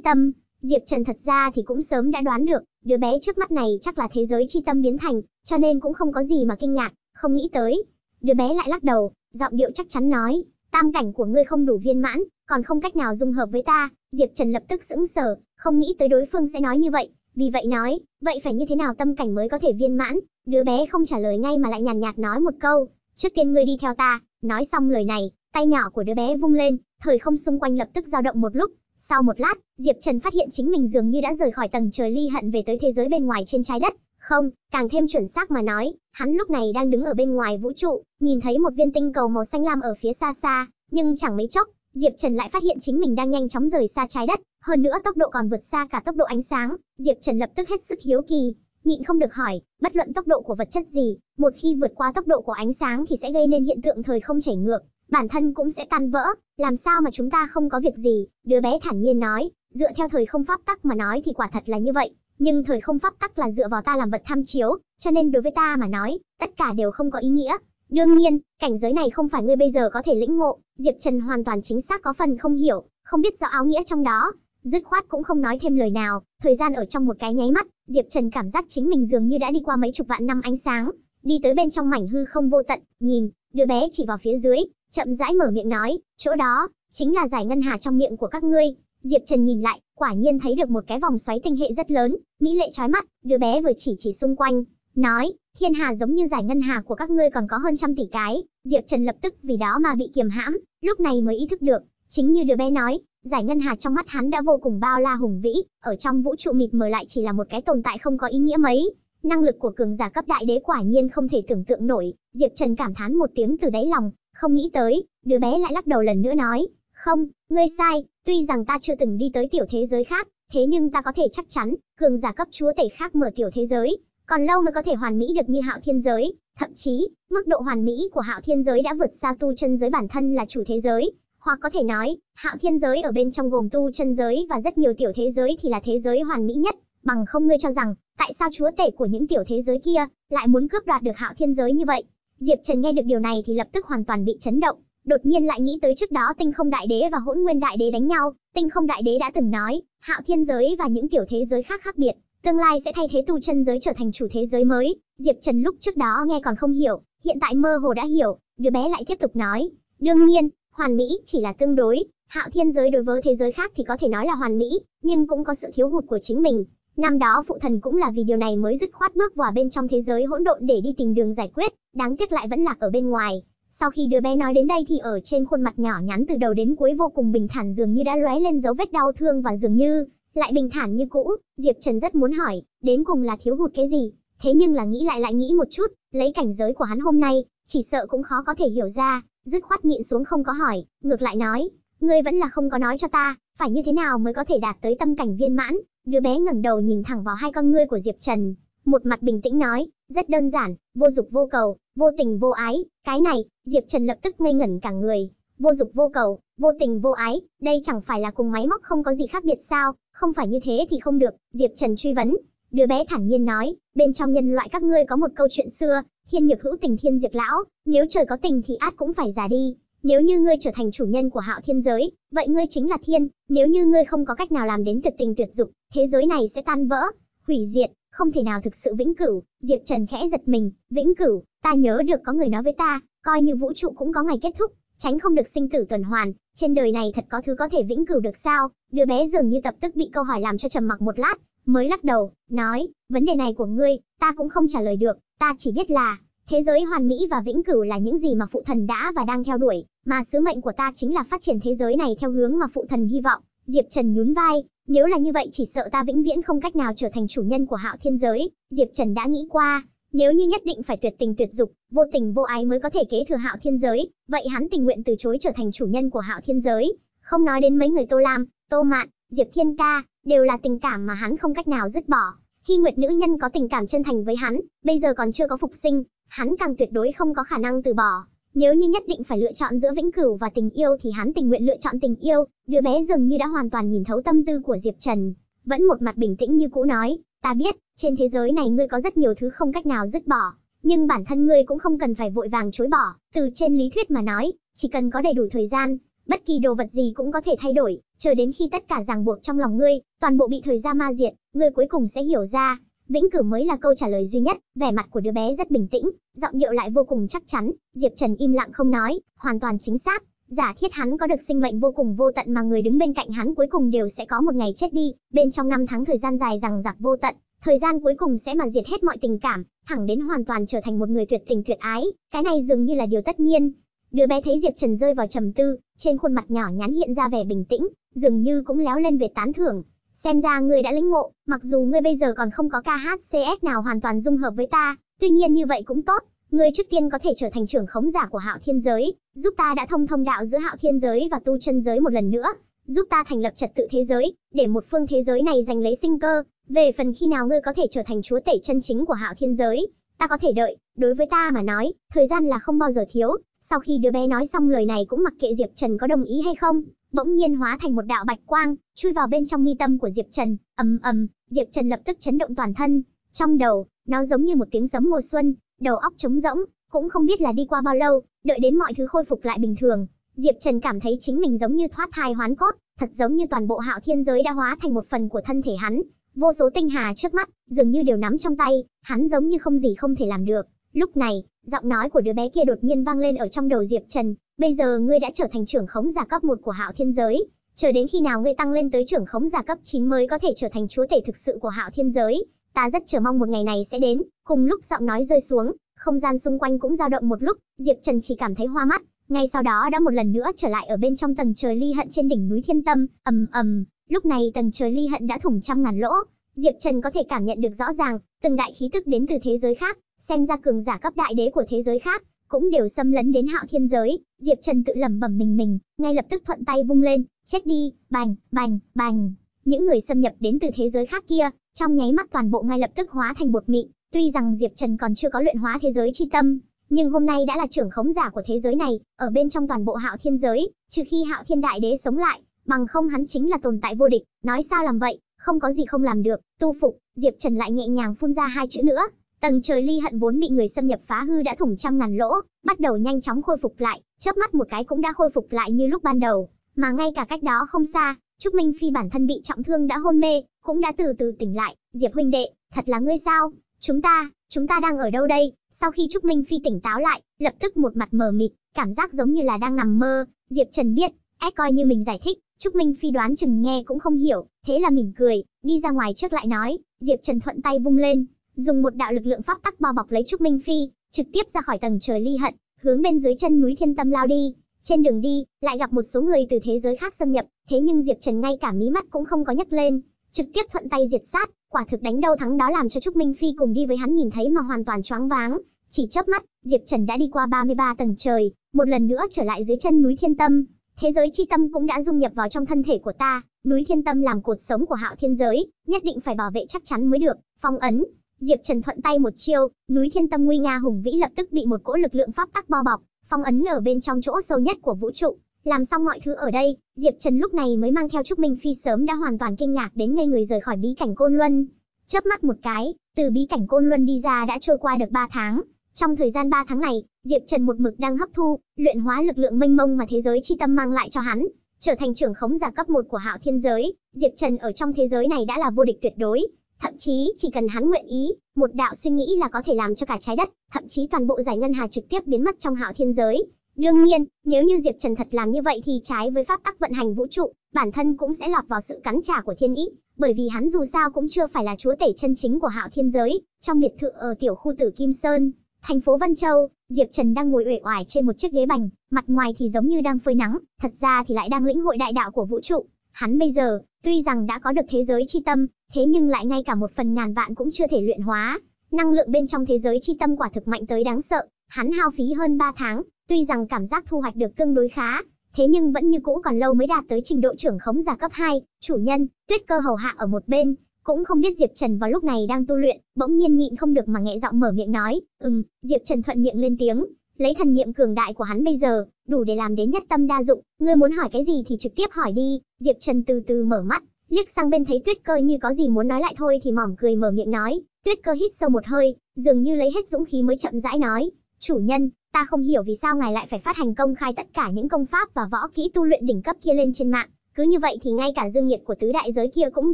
tâm. Diệp Trần thật ra thì cũng sớm đã đoán được, đứa bé trước mắt này chắc là thế giới chi tâm biến thành, cho nên cũng không có gì mà kinh ngạc, không nghĩ tới. Đứa bé lại lắc đầu, giọng điệu chắc chắn nói, tam cảnh của ngươi không đủ viên mãn, còn không cách nào dung hợp với ta. Diệp Trần lập tức sững sờ, không nghĩ tới đối phương sẽ nói như vậy, vì vậy nói, vậy phải như thế nào tâm cảnh mới có thể viên mãn? Đứa bé không trả lời ngay mà lại nhàn nhạt, nhạt nói một câu, trước tiên ngươi đi theo ta. Nói xong lời này, tay nhỏ của đứa bé vung lên, thời không xung quanh lập tức dao động một lúc. Sau một lát, Diệp Trần phát hiện chính mình dường như đã rời khỏi tầng trời ly hận về tới thế giới bên ngoài trên trái đất. Không, càng thêm chuẩn xác mà nói, hắn lúc này đang đứng ở bên ngoài vũ trụ, nhìn thấy một viên tinh cầu màu xanh lam ở phía xa xa, nhưng chẳng mấy chốc, Diệp Trần lại phát hiện chính mình đang nhanh chóng rời xa trái đất, hơn nữa tốc độ còn vượt xa cả tốc độ ánh sáng. Diệp Trần lập tức hết sức hiếu kỳ, nhịn không được hỏi, bất luận tốc độ của vật chất gì, một khi vượt qua tốc độ của ánh sáng thì sẽ gây nên hiện tượng thời không chảy ngược, bản thân cũng sẽ tan vỡ, làm sao mà chúng ta không có việc gì? Đứa bé thản nhiên nói, dựa theo thời không pháp tắc mà nói thì quả thật là như vậy, nhưng thời không pháp tắc là dựa vào ta làm vật tham chiếu, cho nên đối với ta mà nói, tất cả đều không có ý nghĩa. Đương nhiên, cảnh giới này không phải ngươi bây giờ có thể lĩnh ngộ, Diệp Trần hoàn toàn chính xác có phần không hiểu, không biết rõ áo nghĩa trong đó, dứt khoát cũng không nói thêm lời nào, thời gian ở trong một cái nháy mắt, Diệp Trần cảm giác chính mình dường như đã đi qua mấy chục vạn năm ánh sáng, đi tới bên trong mảnh hư không vô tận, nhìn, đứa bé chỉ vào phía dưới, chậm rãi mở miệng nói, chỗ đó chính là giải ngân hà trong miệng của các ngươi. Diệp Trần nhìn lại, quả nhiên thấy được một cái vòng xoáy tinh hệ rất lớn, mỹ lệ chói mắt, đứa bé vừa chỉ chỉ xung quanh, nói, thiên hà giống như giải ngân hà của các ngươi còn có hơn trăm tỷ cái. Diệp Trần lập tức vì đó mà bị kiềm hãm, lúc này mới ý thức được, chính như đứa bé nói, giải ngân hà trong mắt hắn đã vô cùng bao la hùng vĩ, ở trong vũ trụ mịt mờ lại chỉ là một cái tồn tại không có ý nghĩa mấy. Năng lực của cường giả cấp đại đế quả nhiên không thể tưởng tượng nổi, Diệp Trần cảm thán một tiếng từ đáy lòng, không nghĩ tới, đứa bé lại lắc đầu lần nữa nói, không, ngươi sai, tuy rằng ta chưa từng đi tới tiểu thế giới khác, thế nhưng ta có thể chắc chắn, cường giả cấp chúa tể khác mở tiểu thế giới, còn lâu mới có thể hoàn mỹ được như hạo thiên giới, thậm chí, mức độ hoàn mỹ của hạo thiên giới đã vượt xa tu chân giới bản thân là chủ thế giới, hoặc có thể nói, hạo thiên giới ở bên trong gồm tu chân giới và rất nhiều tiểu thế giới thì là thế giới hoàn mỹ nhất, bằng không ngươi cho rằng, tại sao chúa tể của những tiểu thế giới kia lại muốn cướp đoạt được hạo thiên giới như vậy? Diệp Trần nghe được điều này thì lập tức hoàn toàn bị chấn động, đột nhiên lại nghĩ tới trước đó tinh không đại đế và hỗn nguyên đại đế đánh nhau, tinh không đại đế đã từng nói, hạo thiên giới và những tiểu thế giới khác khác biệt, tương lai sẽ thay thế tu chân giới trở thành chủ thế giới mới. Diệp Trần lúc trước đó nghe còn không hiểu, hiện tại mơ hồ đã hiểu, đứa bé lại tiếp tục nói, đương nhiên, hoàn mỹ chỉ là tương đối, hạo thiên giới đối với thế giới khác thì có thể nói là hoàn mỹ, nhưng cũng có sự thiếu hụt của chính mình. Năm đó phụ thần cũng là vì điều này mới dứt khoát bước vào bên trong thế giới hỗn độn để đi tìm đường giải quyết, đáng tiếc lại vẫn lạc ở bên ngoài. Sau khi đứa bé nói đến đây thì ở trên khuôn mặt nhỏ nhắn từ đầu đến cuối vô cùng bình thản dường như đã lóe lên dấu vết đau thương và dường như lại bình thản như cũ. Diệp Trần rất muốn hỏi, đến cùng là thiếu hụt cái gì? Thế nhưng là nghĩ lại lại nghĩ một chút, lấy cảnh giới của hắn hôm nay, chỉ sợ cũng khó có thể hiểu ra, dứt khoát nhịn xuống không có hỏi, ngược lại nói, ngươi vẫn là không có nói cho ta, phải như thế nào mới có thể đạt tới tâm cảnh viên mãn? Đứa bé ngẩng đầu nhìn thẳng vào hai con ngươi của Diệp Trần, một mặt bình tĩnh nói, rất đơn giản, vô dục vô cầu, vô tình vô ái, cái này, Diệp Trần lập tức ngây ngẩn cả người. Vô dục vô cầu, vô tình vô ái, đây chẳng phải là cùng máy móc không có gì khác biệt sao, không phải như thế thì không được, Diệp Trần truy vấn. Đứa bé thản nhiên nói, bên trong nhân loại các ngươi có một câu chuyện xưa, thiên nhược hữu tình thiên diệt lão, nếu trời có tình thì át cũng phải già đi. Nếu như ngươi trở thành chủ nhân của hạo thiên giới, vậy ngươi chính là thiên, nếu như ngươi không có cách nào làm đến tuyệt tình tuyệt dục, thế giới này sẽ tan vỡ, hủy diệt, không thể nào thực sự vĩnh cửu. Diệp Trần khẽ giật mình, vĩnh cửu, ta nhớ được có người nói với ta, coi như vũ trụ cũng có ngày kết thúc, tránh không được sinh tử tuần hoàn, trên đời này thật có thứ có thể vĩnh cửu được sao? Đứa bé dường như tập tức bị câu hỏi làm cho trầm mặc một lát, mới lắc đầu, nói, vấn đề này của ngươi, ta cũng không trả lời được, ta chỉ biết là, thế giới hoàn mỹ và vĩnh cửu là những gì mà phụ thần đã và đang theo đuổi, mà sứ mệnh của ta chính là phát triển thế giới này theo hướng mà phụ thần hy vọng. Diệp Trần nhún vai, nếu là như vậy chỉ sợ ta vĩnh viễn không cách nào trở thành chủ nhân của hạo thiên giới. Diệp Trần đã nghĩ qua, nếu như nhất định phải tuyệt tình tuyệt dục, vô tình vô ái mới có thể kế thừa hạo thiên giới, vậy hắn tình nguyện từ chối trở thành chủ nhân của hạo thiên giới. Không nói đến mấy người Tô Lam, Tô Mạn, Diệp Thiên Ca, đều là tình cảm mà hắn không cách nào dứt bỏ. Hy Nguyệt nữ nhân có tình cảm chân thành với hắn, bây giờ còn chưa có phục sinh, hắn càng tuyệt đối không có khả năng từ bỏ. Nếu như nhất định phải lựa chọn giữa vĩnh cửu và tình yêu thì hắn tình nguyện lựa chọn tình yêu, đứa bé dường như đã hoàn toàn nhìn thấu tâm tư của Diệp Trần. Vẫn một mặt bình tĩnh như cũ nói, ta biết, trên thế giới này ngươi có rất nhiều thứ không cách nào dứt bỏ, nhưng bản thân ngươi cũng không cần phải vội vàng chối bỏ, từ trên lý thuyết mà nói, chỉ cần có đầy đủ thời gian, bất kỳ đồ vật gì cũng có thể thay đổi, chờ đến khi tất cả ràng buộc trong lòng ngươi, toàn bộ bị thời gian ma diệt, ngươi cuối cùng sẽ hiểu ra, Vĩnh cửu mới là câu trả lời duy nhất, vẻ mặt của đứa bé rất bình tĩnh, giọng điệu lại vô cùng chắc chắn, Diệp Trần im lặng không nói, hoàn toàn chính xác. Giả thiết hắn có được sinh mệnh vô cùng vô tận mà người đứng bên cạnh hắn cuối cùng đều sẽ có một ngày chết đi, bên trong năm tháng thời gian dài rằng giặc vô tận, thời gian cuối cùng sẽ mà diệt hết mọi tình cảm, thẳng đến hoàn toàn trở thành một người tuyệt tình tuyệt ái, cái này dường như là điều tất nhiên. Đứa bé thấy Diệp Trần rơi vào trầm tư, trên khuôn mặt nhỏ nhắn hiện ra vẻ bình tĩnh, dường như cũng léo lên về tán thưởng, Xem ra ngươi đã lĩnh ngộ, mặc dù ngươi bây giờ còn không có KHCS nào hoàn toàn dung hợp với ta, tuy nhiên như vậy cũng tốt, ngươi trước tiên có thể trở thành trưởng khống giả của Hạo Thiên giới, giúp ta đã thông thông đạo giữa Hạo Thiên giới và tu chân giới một lần nữa, giúp ta thành lập trật tự thế giới, để một phương thế giới này giành lấy sinh cơ, về phần khi nào ngươi có thể trở thành chúa tể chân chính của Hạo Thiên giới, ta có thể đợi, đối với ta mà nói, thời gian là không bao giờ thiếu. Sau khi đứa bé nói xong lời này cũng mặc kệ Diệp Trần có đồng ý hay không, bỗng nhiên hóa thành một đạo bạch quang, chui vào bên trong mi tâm của Diệp Trần, ầm ầm, Diệp Trần lập tức chấn động toàn thân, trong đầu, nó giống như một tiếng sấm mùa xuân, đầu óc trống rỗng, cũng không biết là đi qua bao lâu, đợi đến mọi thứ khôi phục lại bình thường, Diệp Trần cảm thấy chính mình giống như thoát thai hoán cốt, thật giống như toàn bộ Hạo Thiên giới đã hóa thành một phần của thân thể hắn, vô số tinh hà trước mắt, dường như đều nắm trong tay, hắn giống như không gì không thể làm được. Lúc này, giọng nói của đứa bé kia đột nhiên vang lên ở trong đầu Diệp Trần, Bây giờ ngươi đã trở thành trưởng khống giả cấp 1 của Hạo Thiên giới, chờ đến khi nào ngươi tăng lên tới trưởng khống giả cấp 9 mới có thể trở thành chúa tể thực sự của Hạo Thiên giới. Ta rất chờ mong một ngày này sẽ đến. Cùng lúc giọng nói rơi xuống, không gian xung quanh cũng dao động một lúc, Diệp Trần chỉ cảm thấy hoa mắt, ngay sau đó đã một lần nữa trở lại ở bên trong tầng trời ly hận trên đỉnh núi Thiên Tâm, ầm ầm, lúc này tầng trời ly hận đã thủng trăm ngàn lỗ, Diệp Trần có thể cảm nhận được rõ ràng, từng đại khí tức đến từ thế giới khác, xem ra cường giả cấp đại đế của thế giới khác, cũng đều xâm lấn đến hạo thiên giới. Diệp Trần tự lẩm bẩm mình mình, ngay lập tức thuận tay vung lên, chết đi, bành, bành, bành. Những người xâm nhập đến từ thế giới khác kia, trong nháy mắt toàn bộ ngay lập tức hóa thành bột mịn. Tuy rằng Diệp Trần còn chưa có luyện hóa thế giới chi tâm, nhưng hôm nay đã là trưởng khống giả của thế giới này, ở bên trong toàn bộ hạo thiên giới, trừ khi hạo thiên đại đế sống lại, bằng không hắn chính là tồn tại vô địch. Nói sao làm vậy, không có gì không làm được, tu phục, Diệp Trần lại nhẹ nhàng phun ra hai chữ nữa. Tầng trời ly hận vốn bị người xâm nhập phá hư đã thủng trăm ngàn lỗ, bắt đầu nhanh chóng khôi phục lại, chớp mắt một cái cũng đã khôi phục lại như lúc ban đầu, mà ngay cả cách đó không xa, Trúc Minh Phi bản thân bị trọng thương đã hôn mê, cũng đã từ từ tỉnh lại, Diệp huynh đệ, thật là ngươi sao? Chúng ta, chúng ta đang ở đâu đây? Sau khi Trúc Minh Phi tỉnh táo lại, lập tức một mặt mờ mịt, cảm giác giống như là đang nằm mơ, Diệp Trần biết, ép coi như mình giải thích, Trúc Minh Phi đoán chừng nghe cũng không hiểu, thế là mỉm cười, đi ra ngoài trước lại nói, Diệp Trần thuận tay vung lên, dùng một đạo lực lượng pháp tắc bao bọc lấy Trúc Minh Phi, trực tiếp ra khỏi tầng trời ly hận, hướng bên dưới chân núi Thiên Tâm lao đi. Trên đường đi, lại gặp một số người từ thế giới khác xâm nhập, thế nhưng Diệp Trần ngay cả mí mắt cũng không có nhấc lên, trực tiếp thuận tay diệt sát, quả thực đánh đâu thắng đó làm cho Trúc Minh Phi cùng đi với hắn nhìn thấy mà hoàn toàn choáng váng. Chỉ chớp mắt, Diệp Trần đã đi qua 33 tầng trời, một lần nữa trở lại dưới chân núi Thiên Tâm. Thế giới chi tâm cũng đã dung nhập vào trong thân thể của ta, núi Thiên Tâm làm cột sống của Hạo Thiên giới, nhất định phải bảo vệ chắc chắn mới được. Phong ấn, Diệp Trần thuận tay một chiêu, núi Thiên Tâm nguy nga hùng vĩ lập tức bị một cỗ lực lượng pháp tắc bao bọc, phong ấn ở bên trong chỗ sâu nhất của vũ trụ. Làm xong mọi thứ ở đây, Diệp Trần lúc này mới mang theo Trúc Minh Phi sớm đã hoàn toàn kinh ngạc đến ngây người rời khỏi bí cảnh Côn Luân. Chớp mắt một cái, từ bí cảnh Côn Luân đi ra đã trôi qua được 3 tháng. Trong thời gian 3 tháng này, Diệp Trần một mực đang hấp thu, luyện hóa lực lượng mênh mông mà thế giới chi tâm mang lại cho hắn, trở thành trưởng khống giả cấp 1 của Hạo Thiên giới. Diệp Trần ở trong thế giới này đã là vô địch tuyệt đối, thậm chí chỉ cần hắn nguyện ý, một đạo suy nghĩ là có thể làm cho cả trái đất, thậm chí toàn bộ giải ngân hà trực tiếp biến mất trong Hạo Thiên giới. Đương nhiên, nếu như Diệp Trần thật làm như vậy thì trái với pháp tắc vận hành vũ trụ, bản thân cũng sẽ lọt vào sự cắn trả của thiên ý, bởi vì hắn dù sao cũng chưa phải là chúa tể chân chính của Hạo Thiên giới, trong biệt thự ở tiểu khu Tử Kim Sơn, thành phố Vân Châu, Diệp Trần đang ngồi uể oải trên một chiếc ghế bành, mặt ngoài thì giống như đang phơi nắng, thật ra thì lại đang lĩnh hội đại đạo của vũ trụ. Hắn bây giờ, tuy rằng đã có được thế giới chi tâm, thế nhưng lại ngay cả một phần ngàn vạn cũng chưa thể luyện hóa. Năng lượng bên trong thế giới chi tâm quả thực mạnh tới đáng sợ, hắn hao phí hơn 3 tháng, tuy rằng cảm giác thu hoạch được tương đối khá, thế nhưng vẫn như cũ còn lâu mới đạt tới trình độ trưởng khống giả cấp 2, chủ nhân, tuyết cơ hầu hạ ở một bên, cũng không biết Diệp Trần vào lúc này đang tu luyện, bỗng nhiên nhịn không được mà nhẹ giọng mở miệng nói, "Ừm." Diệp Trần thuận miệng lên tiếng, lấy thần niệm cường đại của hắn bây giờ, đủ để làm đến nhất tâm đa dụng, ngươi muốn hỏi cái gì thì trực tiếp hỏi đi. Diệp Trần từ từ mở mắt, liếc sang bên thấy Tuyết Cơ như có gì muốn nói lại thôi thì mỏm cười mở miệng nói, Tuyết Cơ hít sâu một hơi, dường như lấy hết dũng khí mới chậm rãi nói, "Chủ nhân, ta không hiểu vì sao ngài lại phải phát hành công khai tất cả những công pháp và võ kỹ tu luyện đỉnh cấp kia lên trên mạng." Cứ như vậy thì ngay cả dương nhiệt của tứ đại giới kia cũng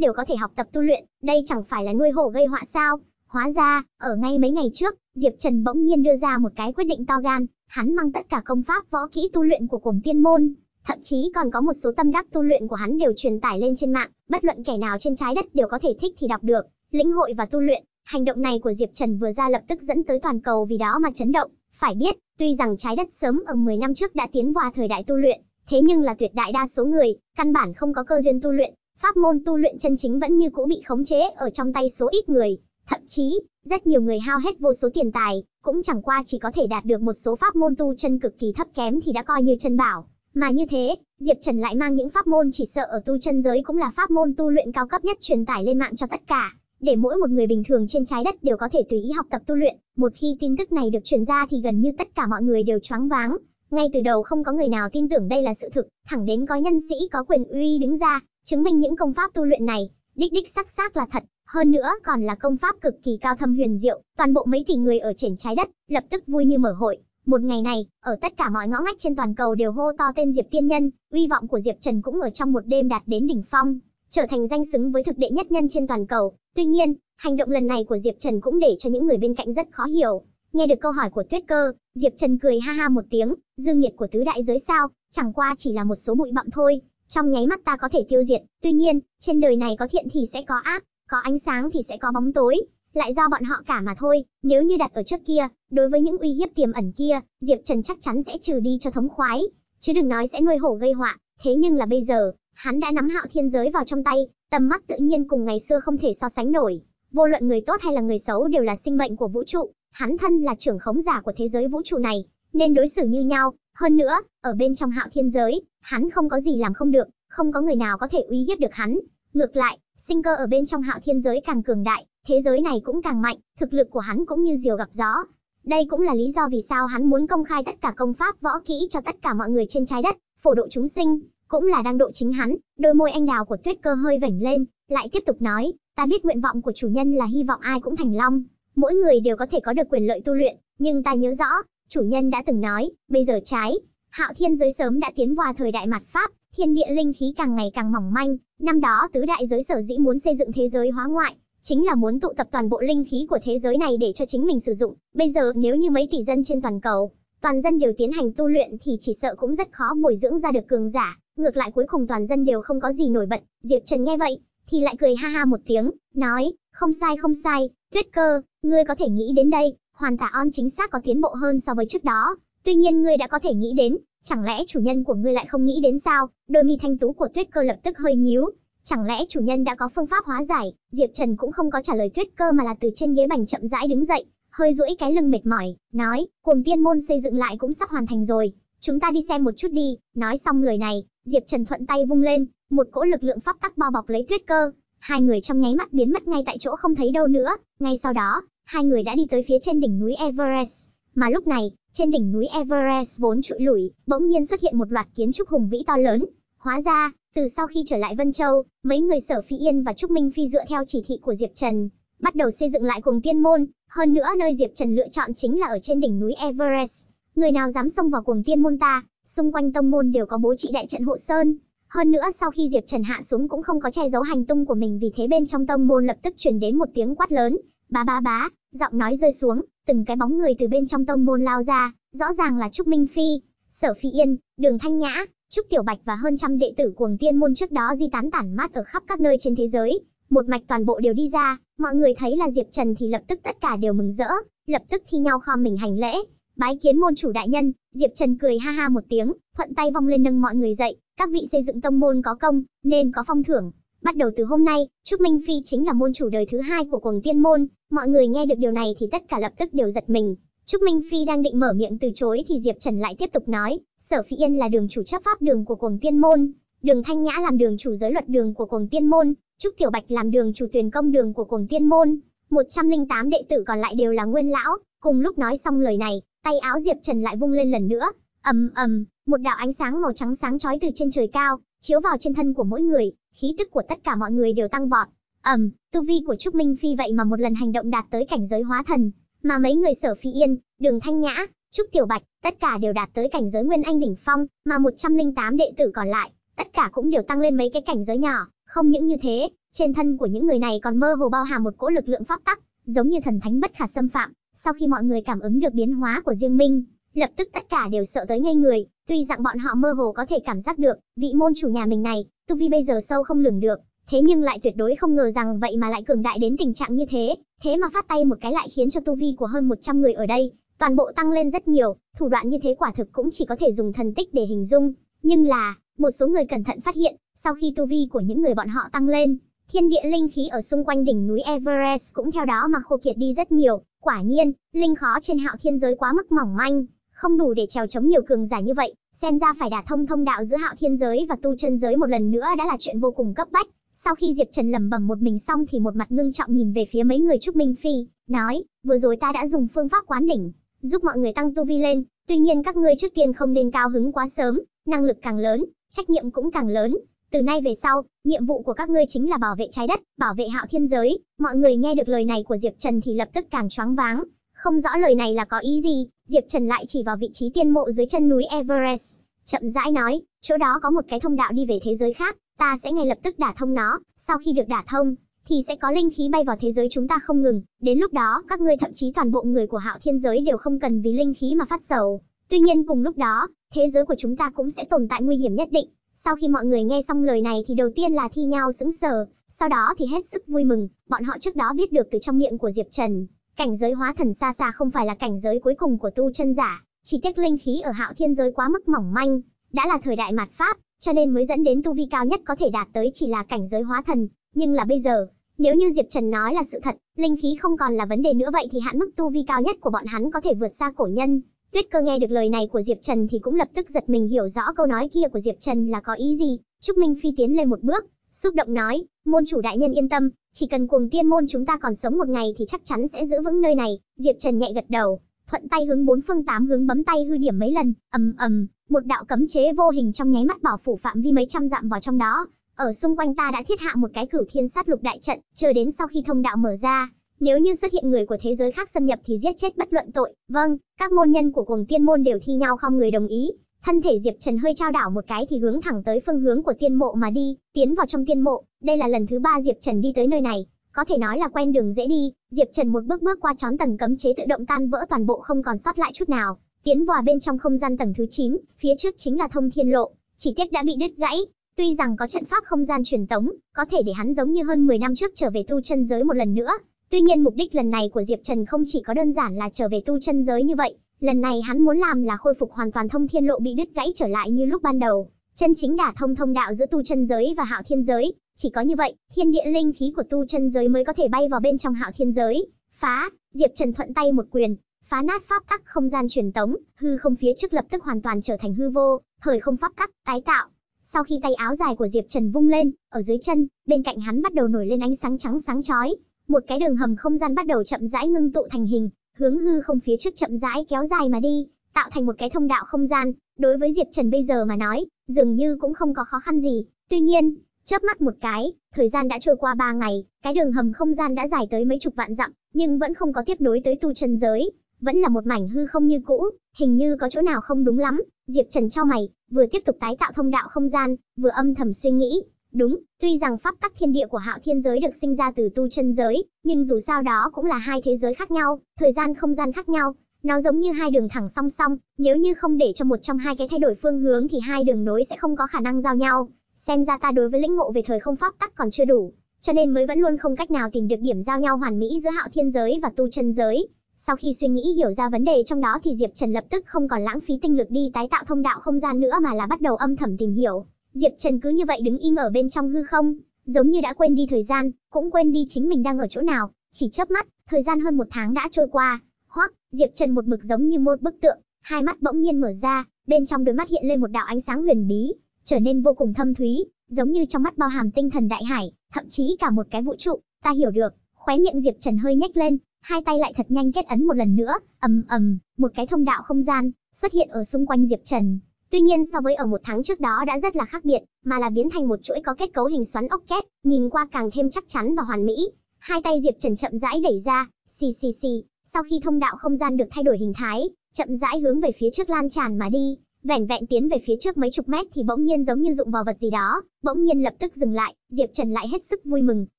đều có thể học tập tu luyện, đây chẳng phải là nuôi hổ gây họa sao? Hóa ra, ở ngay mấy ngày trước, Diệp Trần bỗng nhiên đưa ra một cái quyết định to gan, hắn mang tất cả công pháp võ kỹ tu luyện của Cuồng Tiên môn, thậm chí còn có một số tâm đắc tu luyện của hắn đều truyền tải lên trên mạng, bất luận kẻ nào trên trái đất đều có thể thích thì đọc được, lĩnh hội và tu luyện. Hành động này của Diệp Trần vừa ra lập tức dẫn tới toàn cầu vì đó mà chấn động. Phải biết, tuy rằng trái đất sớm ở 10 năm trước đã tiến vào thời đại tu luyện, thế nhưng là tuyệt đại đa số người, căn bản không có cơ duyên tu luyện, pháp môn tu luyện chân chính vẫn như cũ bị khống chế ở trong tay số ít người. Thậm chí, rất nhiều người hao hết vô số tiền tài, cũng chẳng qua chỉ có thể đạt được một số pháp môn tu chân cực kỳ thấp kém thì đã coi như chân bảo. Mà như thế, Diệp Trần lại mang những pháp môn chỉ sợ ở tu chân giới cũng là pháp môn tu luyện cao cấp nhất truyền tải lên mạng cho tất cả, để mỗi một người bình thường trên trái đất đều có thể tùy ý học tập tu luyện. Một khi tin tức này được truyền ra thì gần như tất cả mọi người đều choáng váng. Ngay từ đầu không có người nào tin tưởng đây là sự thực, thẳng đến có nhân sĩ có quyền uy đứng ra, chứng minh những công pháp tu luyện này, đích đích xác xác là thật, hơn nữa còn là công pháp cực kỳ cao thâm huyền diệu, toàn bộ mấy tỷ người ở trên trái đất lập tức vui như mở hội. Một ngày này, ở tất cả mọi ngõ ngách trên toàn cầu đều hô to tên Diệp Tiên Nhân, uy vọng của Diệp Trần cũng ở trong một đêm đạt đến đỉnh phong, trở thành danh xứng với thực đệ nhất nhân trên toàn cầu. Tuy nhiên, hành động lần này của Diệp Trần cũng để cho những người bên cạnh rất khó hiểu. Nghe được câu hỏi của Tuyết Cơ, Diệp Trần cười ha ha một tiếng, dương nhiệt của tứ đại giới sao, chẳng qua chỉ là một số bụi bặm thôi, trong nháy mắt ta có thể tiêu diệt. Tuy nhiên, trên đời này có thiện thì sẽ có ác, có ánh sáng thì sẽ có bóng tối, lại do bọn họ cả mà thôi. Nếu như đặt ở trước kia, đối với những uy hiếp tiềm ẩn kia, Diệp Trần chắc chắn sẽ trừ đi cho thống khoái, chứ đừng nói sẽ nuôi hổ gây họa. Thế nhưng là bây giờ, hắn đã nắm hạo thiên giới vào trong tay, tầm mắt tự nhiên cùng ngày xưa không thể so sánh nổi. Vô luận người tốt hay là người xấu đều là sinh mệnh của vũ trụ, hắn thân là trưởng khống giả của thế giới vũ trụ này, nên đối xử như nhau. Hơn nữa, ở bên trong hạo thiên giới, hắn không có gì làm không được, không có người nào có thể uy hiếp được hắn. Ngược lại, sinh cơ ở bên trong hạo thiên giới càng cường đại, thế giới này cũng càng mạnh, thực lực của hắn cũng như diều gặp gió. Đây cũng là lý do vì sao hắn muốn công khai tất cả công pháp võ kỹ cho tất cả mọi người trên trái đất, phổ độ chúng sinh, cũng là đang độ chính hắn. Đôi môi anh đào của Tuyết Cơ hơi vểnh lên, lại tiếp tục nói, ta biết nguyện vọng của chủ nhân là hy vọng ai cũng thành long, mỗi người đều có thể có được quyền lợi tu luyện, nhưng ta nhớ rõ, chủ nhân đã từng nói, bây giờ trái, hạo thiên giới sớm đã tiến qua thời đại mặt Pháp, thiên địa linh khí càng ngày càng mỏng manh, năm đó tứ đại giới sở dĩ muốn xây dựng thế giới hóa ngoại, chính là muốn tụ tập toàn bộ linh khí của thế giới này để cho chính mình sử dụng. Bây giờ nếu như mấy tỷ dân trên toàn cầu, toàn dân đều tiến hành tu luyện thì chỉ sợ cũng rất khó bồi dưỡng ra được cường giả, ngược lại cuối cùng toàn dân đều không có gì nổi bật. Diệp Trần nghe vậy, thì lại cười ha ha một tiếng, nói, không sai không sai, tuyết cơ, ngươi có thể nghĩ đến đây, hoàn tả on chính xác có tiến bộ hơn so với trước đó. Tuy nhiên ngươi đã có thể nghĩ đến, chẳng lẽ chủ nhân của ngươi lại không nghĩ đến sao? Đôi mi thanh tú của tuyết cơ lập tức hơi nhíu, Chẳng lẽ chủ nhân đã có phương pháp hóa giải? Diệp Trần cũng không có trả lời tuyết cơ mà là từ trên ghế bành chậm rãi đứng dậy, hơi duỗi cái lưng mệt mỏi, nói, cuồng tiên môn xây dựng lại cũng sắp hoàn thành rồi, chúng ta đi xem một chút đi. Nói xong lời này, Diệp Trần thuận tay vung lên, một cỗ lực lượng pháp tắc bao bọc lấy tuyết cơ. Hai người trong nháy mắt biến mất ngay tại chỗ không thấy đâu nữa. Ngay sau đó, hai người đã đi tới phía trên đỉnh núi Everest. Mà lúc này, trên đỉnh núi Everest vốn trụi lủi, bỗng nhiên xuất hiện một loạt kiến trúc hùng vĩ to lớn. Hóa ra, từ sau khi trở lại Vân Châu, mấy người Sở Phi Yên và Trúc Minh Phi dựa theo chỉ thị của Diệp Trần, bắt đầu xây dựng lại cùng tiên môn, hơn nữa nơi Diệp Trần lựa chọn chính là ở trên đỉnh núi Everest. Người nào dám xông vào cuồng tiên môn ta, xung quanh tông môn đều có bố trí đại trận hộ sơn. Hơn nữa sau khi Diệp Trần hạ xuống cũng không có che giấu hành tung của mình vì thế bên trong tông môn lập tức truyền đến một tiếng quát lớn, bá bá bá, giọng nói rơi xuống, từng cái bóng người từ bên trong tông môn lao ra, rõ ràng là Trúc Minh Phi, Sở Phi Yên, Đường Thanh Nhã, Trúc Tiểu Bạch và hơn trăm đệ tử cuồng tiên môn trước đó di tán tản mát ở khắp các nơi trên thế giới, một mạch toàn bộ đều đi ra, mọi người thấy là Diệp Trần thì lập tức tất cả đều mừng rỡ, lập tức thi nhau khom mình hành lễ. Bái kiến môn chủ đại nhân, Diệp Trần cười ha ha một tiếng, thuận tay vong lên nâng mọi người dậy, các vị xây dựng tông môn có công, nên có phong thưởng. Bắt đầu từ hôm nay, Trúc Minh Phi chính là môn chủ đời thứ hai của cuồng tiên môn, mọi người nghe được điều này thì tất cả lập tức đều giật mình, Trúc Minh Phi đang định mở miệng từ chối thì Diệp Trần lại tiếp tục nói, Sở Phi Yên là đường chủ chấp pháp đường của cuồng tiên môn, đường Thanh Nhã làm đường chủ giới luật đường của cuồng tiên môn, Trúc Tiểu Bạch làm đường chủ tuyển công đường của cuồng tiên môn, 108 đệ tử còn lại đều là nguyên lão, cùng lúc nói xong lời này, tay áo Diệp Trần lại vung lên lần nữa, ầm ầm, một đạo ánh sáng màu trắng sáng chói từ trên trời cao, chiếu vào trên thân của mỗi người, khí tức của tất cả mọi người đều tăng vọt. Ầm, tu vi của Trúc Minh Phi vậy mà một lần hành động đạt tới cảnh giới hóa thần, mà mấy người sở phi yên, đường thanh nhã, trúc tiểu bạch, tất cả đều đạt tới cảnh giới nguyên anh đỉnh phong, mà 108 đệ tử còn lại, tất cả cũng đều tăng lên mấy cái cảnh giới nhỏ, không những như thế, trên thân của những người này còn mơ hồ bao hàm một cỗ lực lượng pháp tắc, giống như thần thánh bất khả xâm phạm. Sau khi mọi người cảm ứng được biến hóa của riêng minh, lập tức tất cả đều sợ tới ngây người, tuy rằng bọn họ mơ hồ có thể cảm giác được, vị môn chủ nhà mình này, tu vi bây giờ sâu không lường được, thế nhưng lại tuyệt đối không ngờ rằng vậy mà lại cường đại đến tình trạng như thế, thế mà phát tay một cái lại khiến cho tu vi của hơn 100 người ở đây, toàn bộ tăng lên rất nhiều, thủ đoạn như thế quả thực cũng chỉ có thể dùng thần tích để hình dung, nhưng là, một số người cẩn thận phát hiện, sau khi tu vi của những người bọn họ tăng lên, thiên địa linh khí ở xung quanh đỉnh núi Everest cũng theo đó mà khô kiệt đi rất nhiều, quả nhiên, linh khó trên hạo thiên giới quá mức mỏng manh, không đủ để trèo chống nhiều cường giả như vậy, xem ra phải đả thông thông đạo giữa hạo thiên giới và tu chân giới một lần nữa đã là chuyện vô cùng cấp bách, sau khi Diệp Trần lẩm bẩm một mình xong thì một mặt ngưng trọng nhìn về phía mấy người Trúc Minh Phi, nói, vừa rồi ta đã dùng phương pháp quán đỉnh, giúp mọi người tăng tu vi lên, tuy nhiên các ngươi trước tiên không nên cao hứng quá sớm, năng lực càng lớn, trách nhiệm cũng càng lớn. Từ nay về sau, nhiệm vụ của các ngươi chính là bảo vệ trái đất, bảo vệ hạo thiên giới. Mọi người nghe được lời này của Diệp Trần thì lập tức càng choáng váng. Không rõ lời này là có ý gì, Diệp Trần lại chỉ vào vị trí tiên mộ dưới chân núi Everest. Chậm rãi nói, chỗ đó có một cái thông đạo đi về thế giới khác, ta sẽ ngay lập tức đả thông nó, sau khi được đả thông, thì sẽ có linh khí bay vào thế giới chúng ta không ngừng, đến lúc đó các ngươi thậm chí toàn bộ người của Hạo Thiên giới đều không cần vì linh khí mà phát sầu. Tuy nhiên cùng lúc đó, thế giới của chúng ta cũng sẽ tồn tại nguy hiểm nhất định. Sau khi mọi người nghe xong lời này thì đầu tiên là thi nhau sững sờ, sau đó thì hết sức vui mừng, bọn họ trước đó biết được từ trong miệng của Diệp Trần, cảnh giới hóa thần xa xa không phải là cảnh giới cuối cùng của tu chân giả, chỉ tiếc linh khí ở Hạo Thiên giới quá mức mỏng manh, đã là thời đại mạt pháp, cho nên mới dẫn đến tu vi cao nhất có thể đạt tới chỉ là cảnh giới hóa thần, nhưng là bây giờ, nếu như Diệp Trần nói là sự thật, linh khí không còn là vấn đề nữa vậy thì hạn mức tu vi cao nhất của bọn hắn có thể vượt xa cổ nhân. Tuyết Cơ nghe được lời này của Diệp Trần thì cũng lập tức giật mình hiểu rõ câu nói kia của Diệp Trần là có ý gì. Trúc Minh Phi tiến lên một bước, xúc động nói, môn chủ đại nhân yên tâm, chỉ cần cuồng tiên môn chúng ta còn sống một ngày thì chắc chắn sẽ giữ vững nơi này. Diệp Trần nhẹ gật đầu, thuận tay hướng bốn phương tám hướng bấm tay hư điểm mấy lần, ầm ầm, một đạo cấm chế vô hình trong nháy mắt bảo phủ phạm vi mấy trăm dặm vào trong đó. ở xung quanh ta đã thiết hạ một cái cửu thiên sát lục đại trận, chờ đến sau khi thông đạo mở ra, nếu như xuất hiện người của thế giới khác xâm nhập thì giết chết bất luận tội. Vâng, các môn nhân của cuồng tiên môn đều thi nhau không người đồng ý. Thân thể Diệp Trần hơi trao đảo một cái thì hướng thẳng tới phương hướng của tiên mộ mà đi, tiến vào trong tiên mộ. Đây là lần thứ ba Diệp Trần đi tới nơi này, có thể nói là quen đường dễ đi. Diệp Trần một bước bước qua trón tầng cấm chế tự động tan vỡ toàn bộ không còn sót lại chút nào, tiến vào bên trong không gian tầng thứ 9, phía trước chính là thông thiên lộ, chỉ tiếc đã bị đứt gãy. Tuy rằng có trận pháp không gian truyền tống, có thể để hắn giống như hơn 10 năm trước trở về tu chân giới một lần nữa, Tuy nhiên mục đích lần này của Diệp Trần không chỉ có đơn giản là trở về tu chân giới như vậy, lần này hắn muốn làm là khôi phục hoàn toàn thông thiên lộ bị đứt gãy trở lại như lúc ban đầu, chân chính đả thông thông đạo giữa tu chân giới và hạo thiên giới, chỉ có như vậy, thiên địa linh khí của tu chân giới mới có thể bay vào bên trong hạo thiên giới. Phá, Diệp Trần thuận tay một quyền, phá nát pháp tắc không gian truyền tống, hư không phía trước lập tức hoàn toàn trở thành hư vô, thời không pháp tắc tái tạo. Sau khi tay áo dài của Diệp Trần vung lên, ở dưới chân, bên cạnh hắn bắt đầu nổi lên ánh sáng trắng sáng chói, một cái đường hầm không gian bắt đầu chậm rãi ngưng tụ thành hình, hướng hư không phía trước chậm rãi kéo dài mà đi, tạo thành một cái thông đạo không gian. Đối với Diệp Trần bây giờ mà nói, dường như cũng không có khó khăn gì. Tuy nhiên, chớp mắt một cái, thời gian đã trôi qua 3 ngày, cái đường hầm không gian đã dài tới mấy chục vạn dặm, nhưng vẫn không có tiếp nối tới tu chân giới, vẫn là một mảnh hư không như cũ, hình như có chỗ nào không đúng lắm. Diệp Trần trao mày, vừa tiếp tục tái tạo thông đạo không gian, vừa âm thầm suy nghĩ, Đúng, tuy rằng pháp tắc thiên địa của hạo thiên giới được sinh ra từ tu chân giới, nhưng dù sao đó cũng là hai thế giới khác nhau, thời gian không gian khác nhau. Nó giống như hai đường thẳng song song, nếu như không để cho một trong hai cái thay đổi phương hướng thì hai đường nối sẽ không có khả năng giao nhau. Xem ra ta đối với lĩnh ngộ về thời không pháp tắc còn chưa đủ, cho nên mới vẫn luôn không cách nào tìm được điểm giao nhau hoàn mỹ giữa hạo thiên giới và tu chân giới. Sau khi suy nghĩ hiểu ra vấn đề trong đó thì Diệp Trần lập tức không còn lãng phí tinh lực đi tái tạo thông đạo không gian nữa mà là bắt đầu âm thầm tìm hiểu. Diệp Trần cứ như vậy đứng im ở bên trong hư không, giống như đã quên đi thời gian, cũng quên đi chính mình đang ở chỗ nào, chỉ chớp mắt, thời gian hơn một tháng đã trôi qua. Hoắc, Diệp Trần một mực giống như một bức tượng, hai mắt bỗng nhiên mở ra, bên trong đôi mắt hiện lên một đạo ánh sáng huyền bí, trở nên vô cùng thâm thúy, giống như trong mắt bao hàm tinh thần đại hải, thậm chí cả một cái vũ trụ. Ta hiểu được, khóe miệng Diệp Trần hơi nhếch lên, hai tay lại thật nhanh kết ấn một lần nữa, ầm ầm, một cái thông đạo không gian xuất hiện ở xung quanh Diệp Trần, Tuy nhiên so với ở một tháng trước đó đã rất là khác biệt, mà là biến thành một chuỗi có kết cấu hình xoắn ốc kép, nhìn qua càng thêm chắc chắn và hoàn mỹ. Hai tay Diệp Trần chậm rãi đẩy ra, xì xì xì, sau khi thông đạo không gian được thay đổi hình thái, chậm rãi hướng về phía trước lan tràn mà đi, vẻn vẹn tiến về phía trước mấy chục mét thì bỗng nhiên giống như dụng vào vật gì đó, bỗng nhiên lập tức dừng lại, Diệp Trần lại hết sức vui mừng,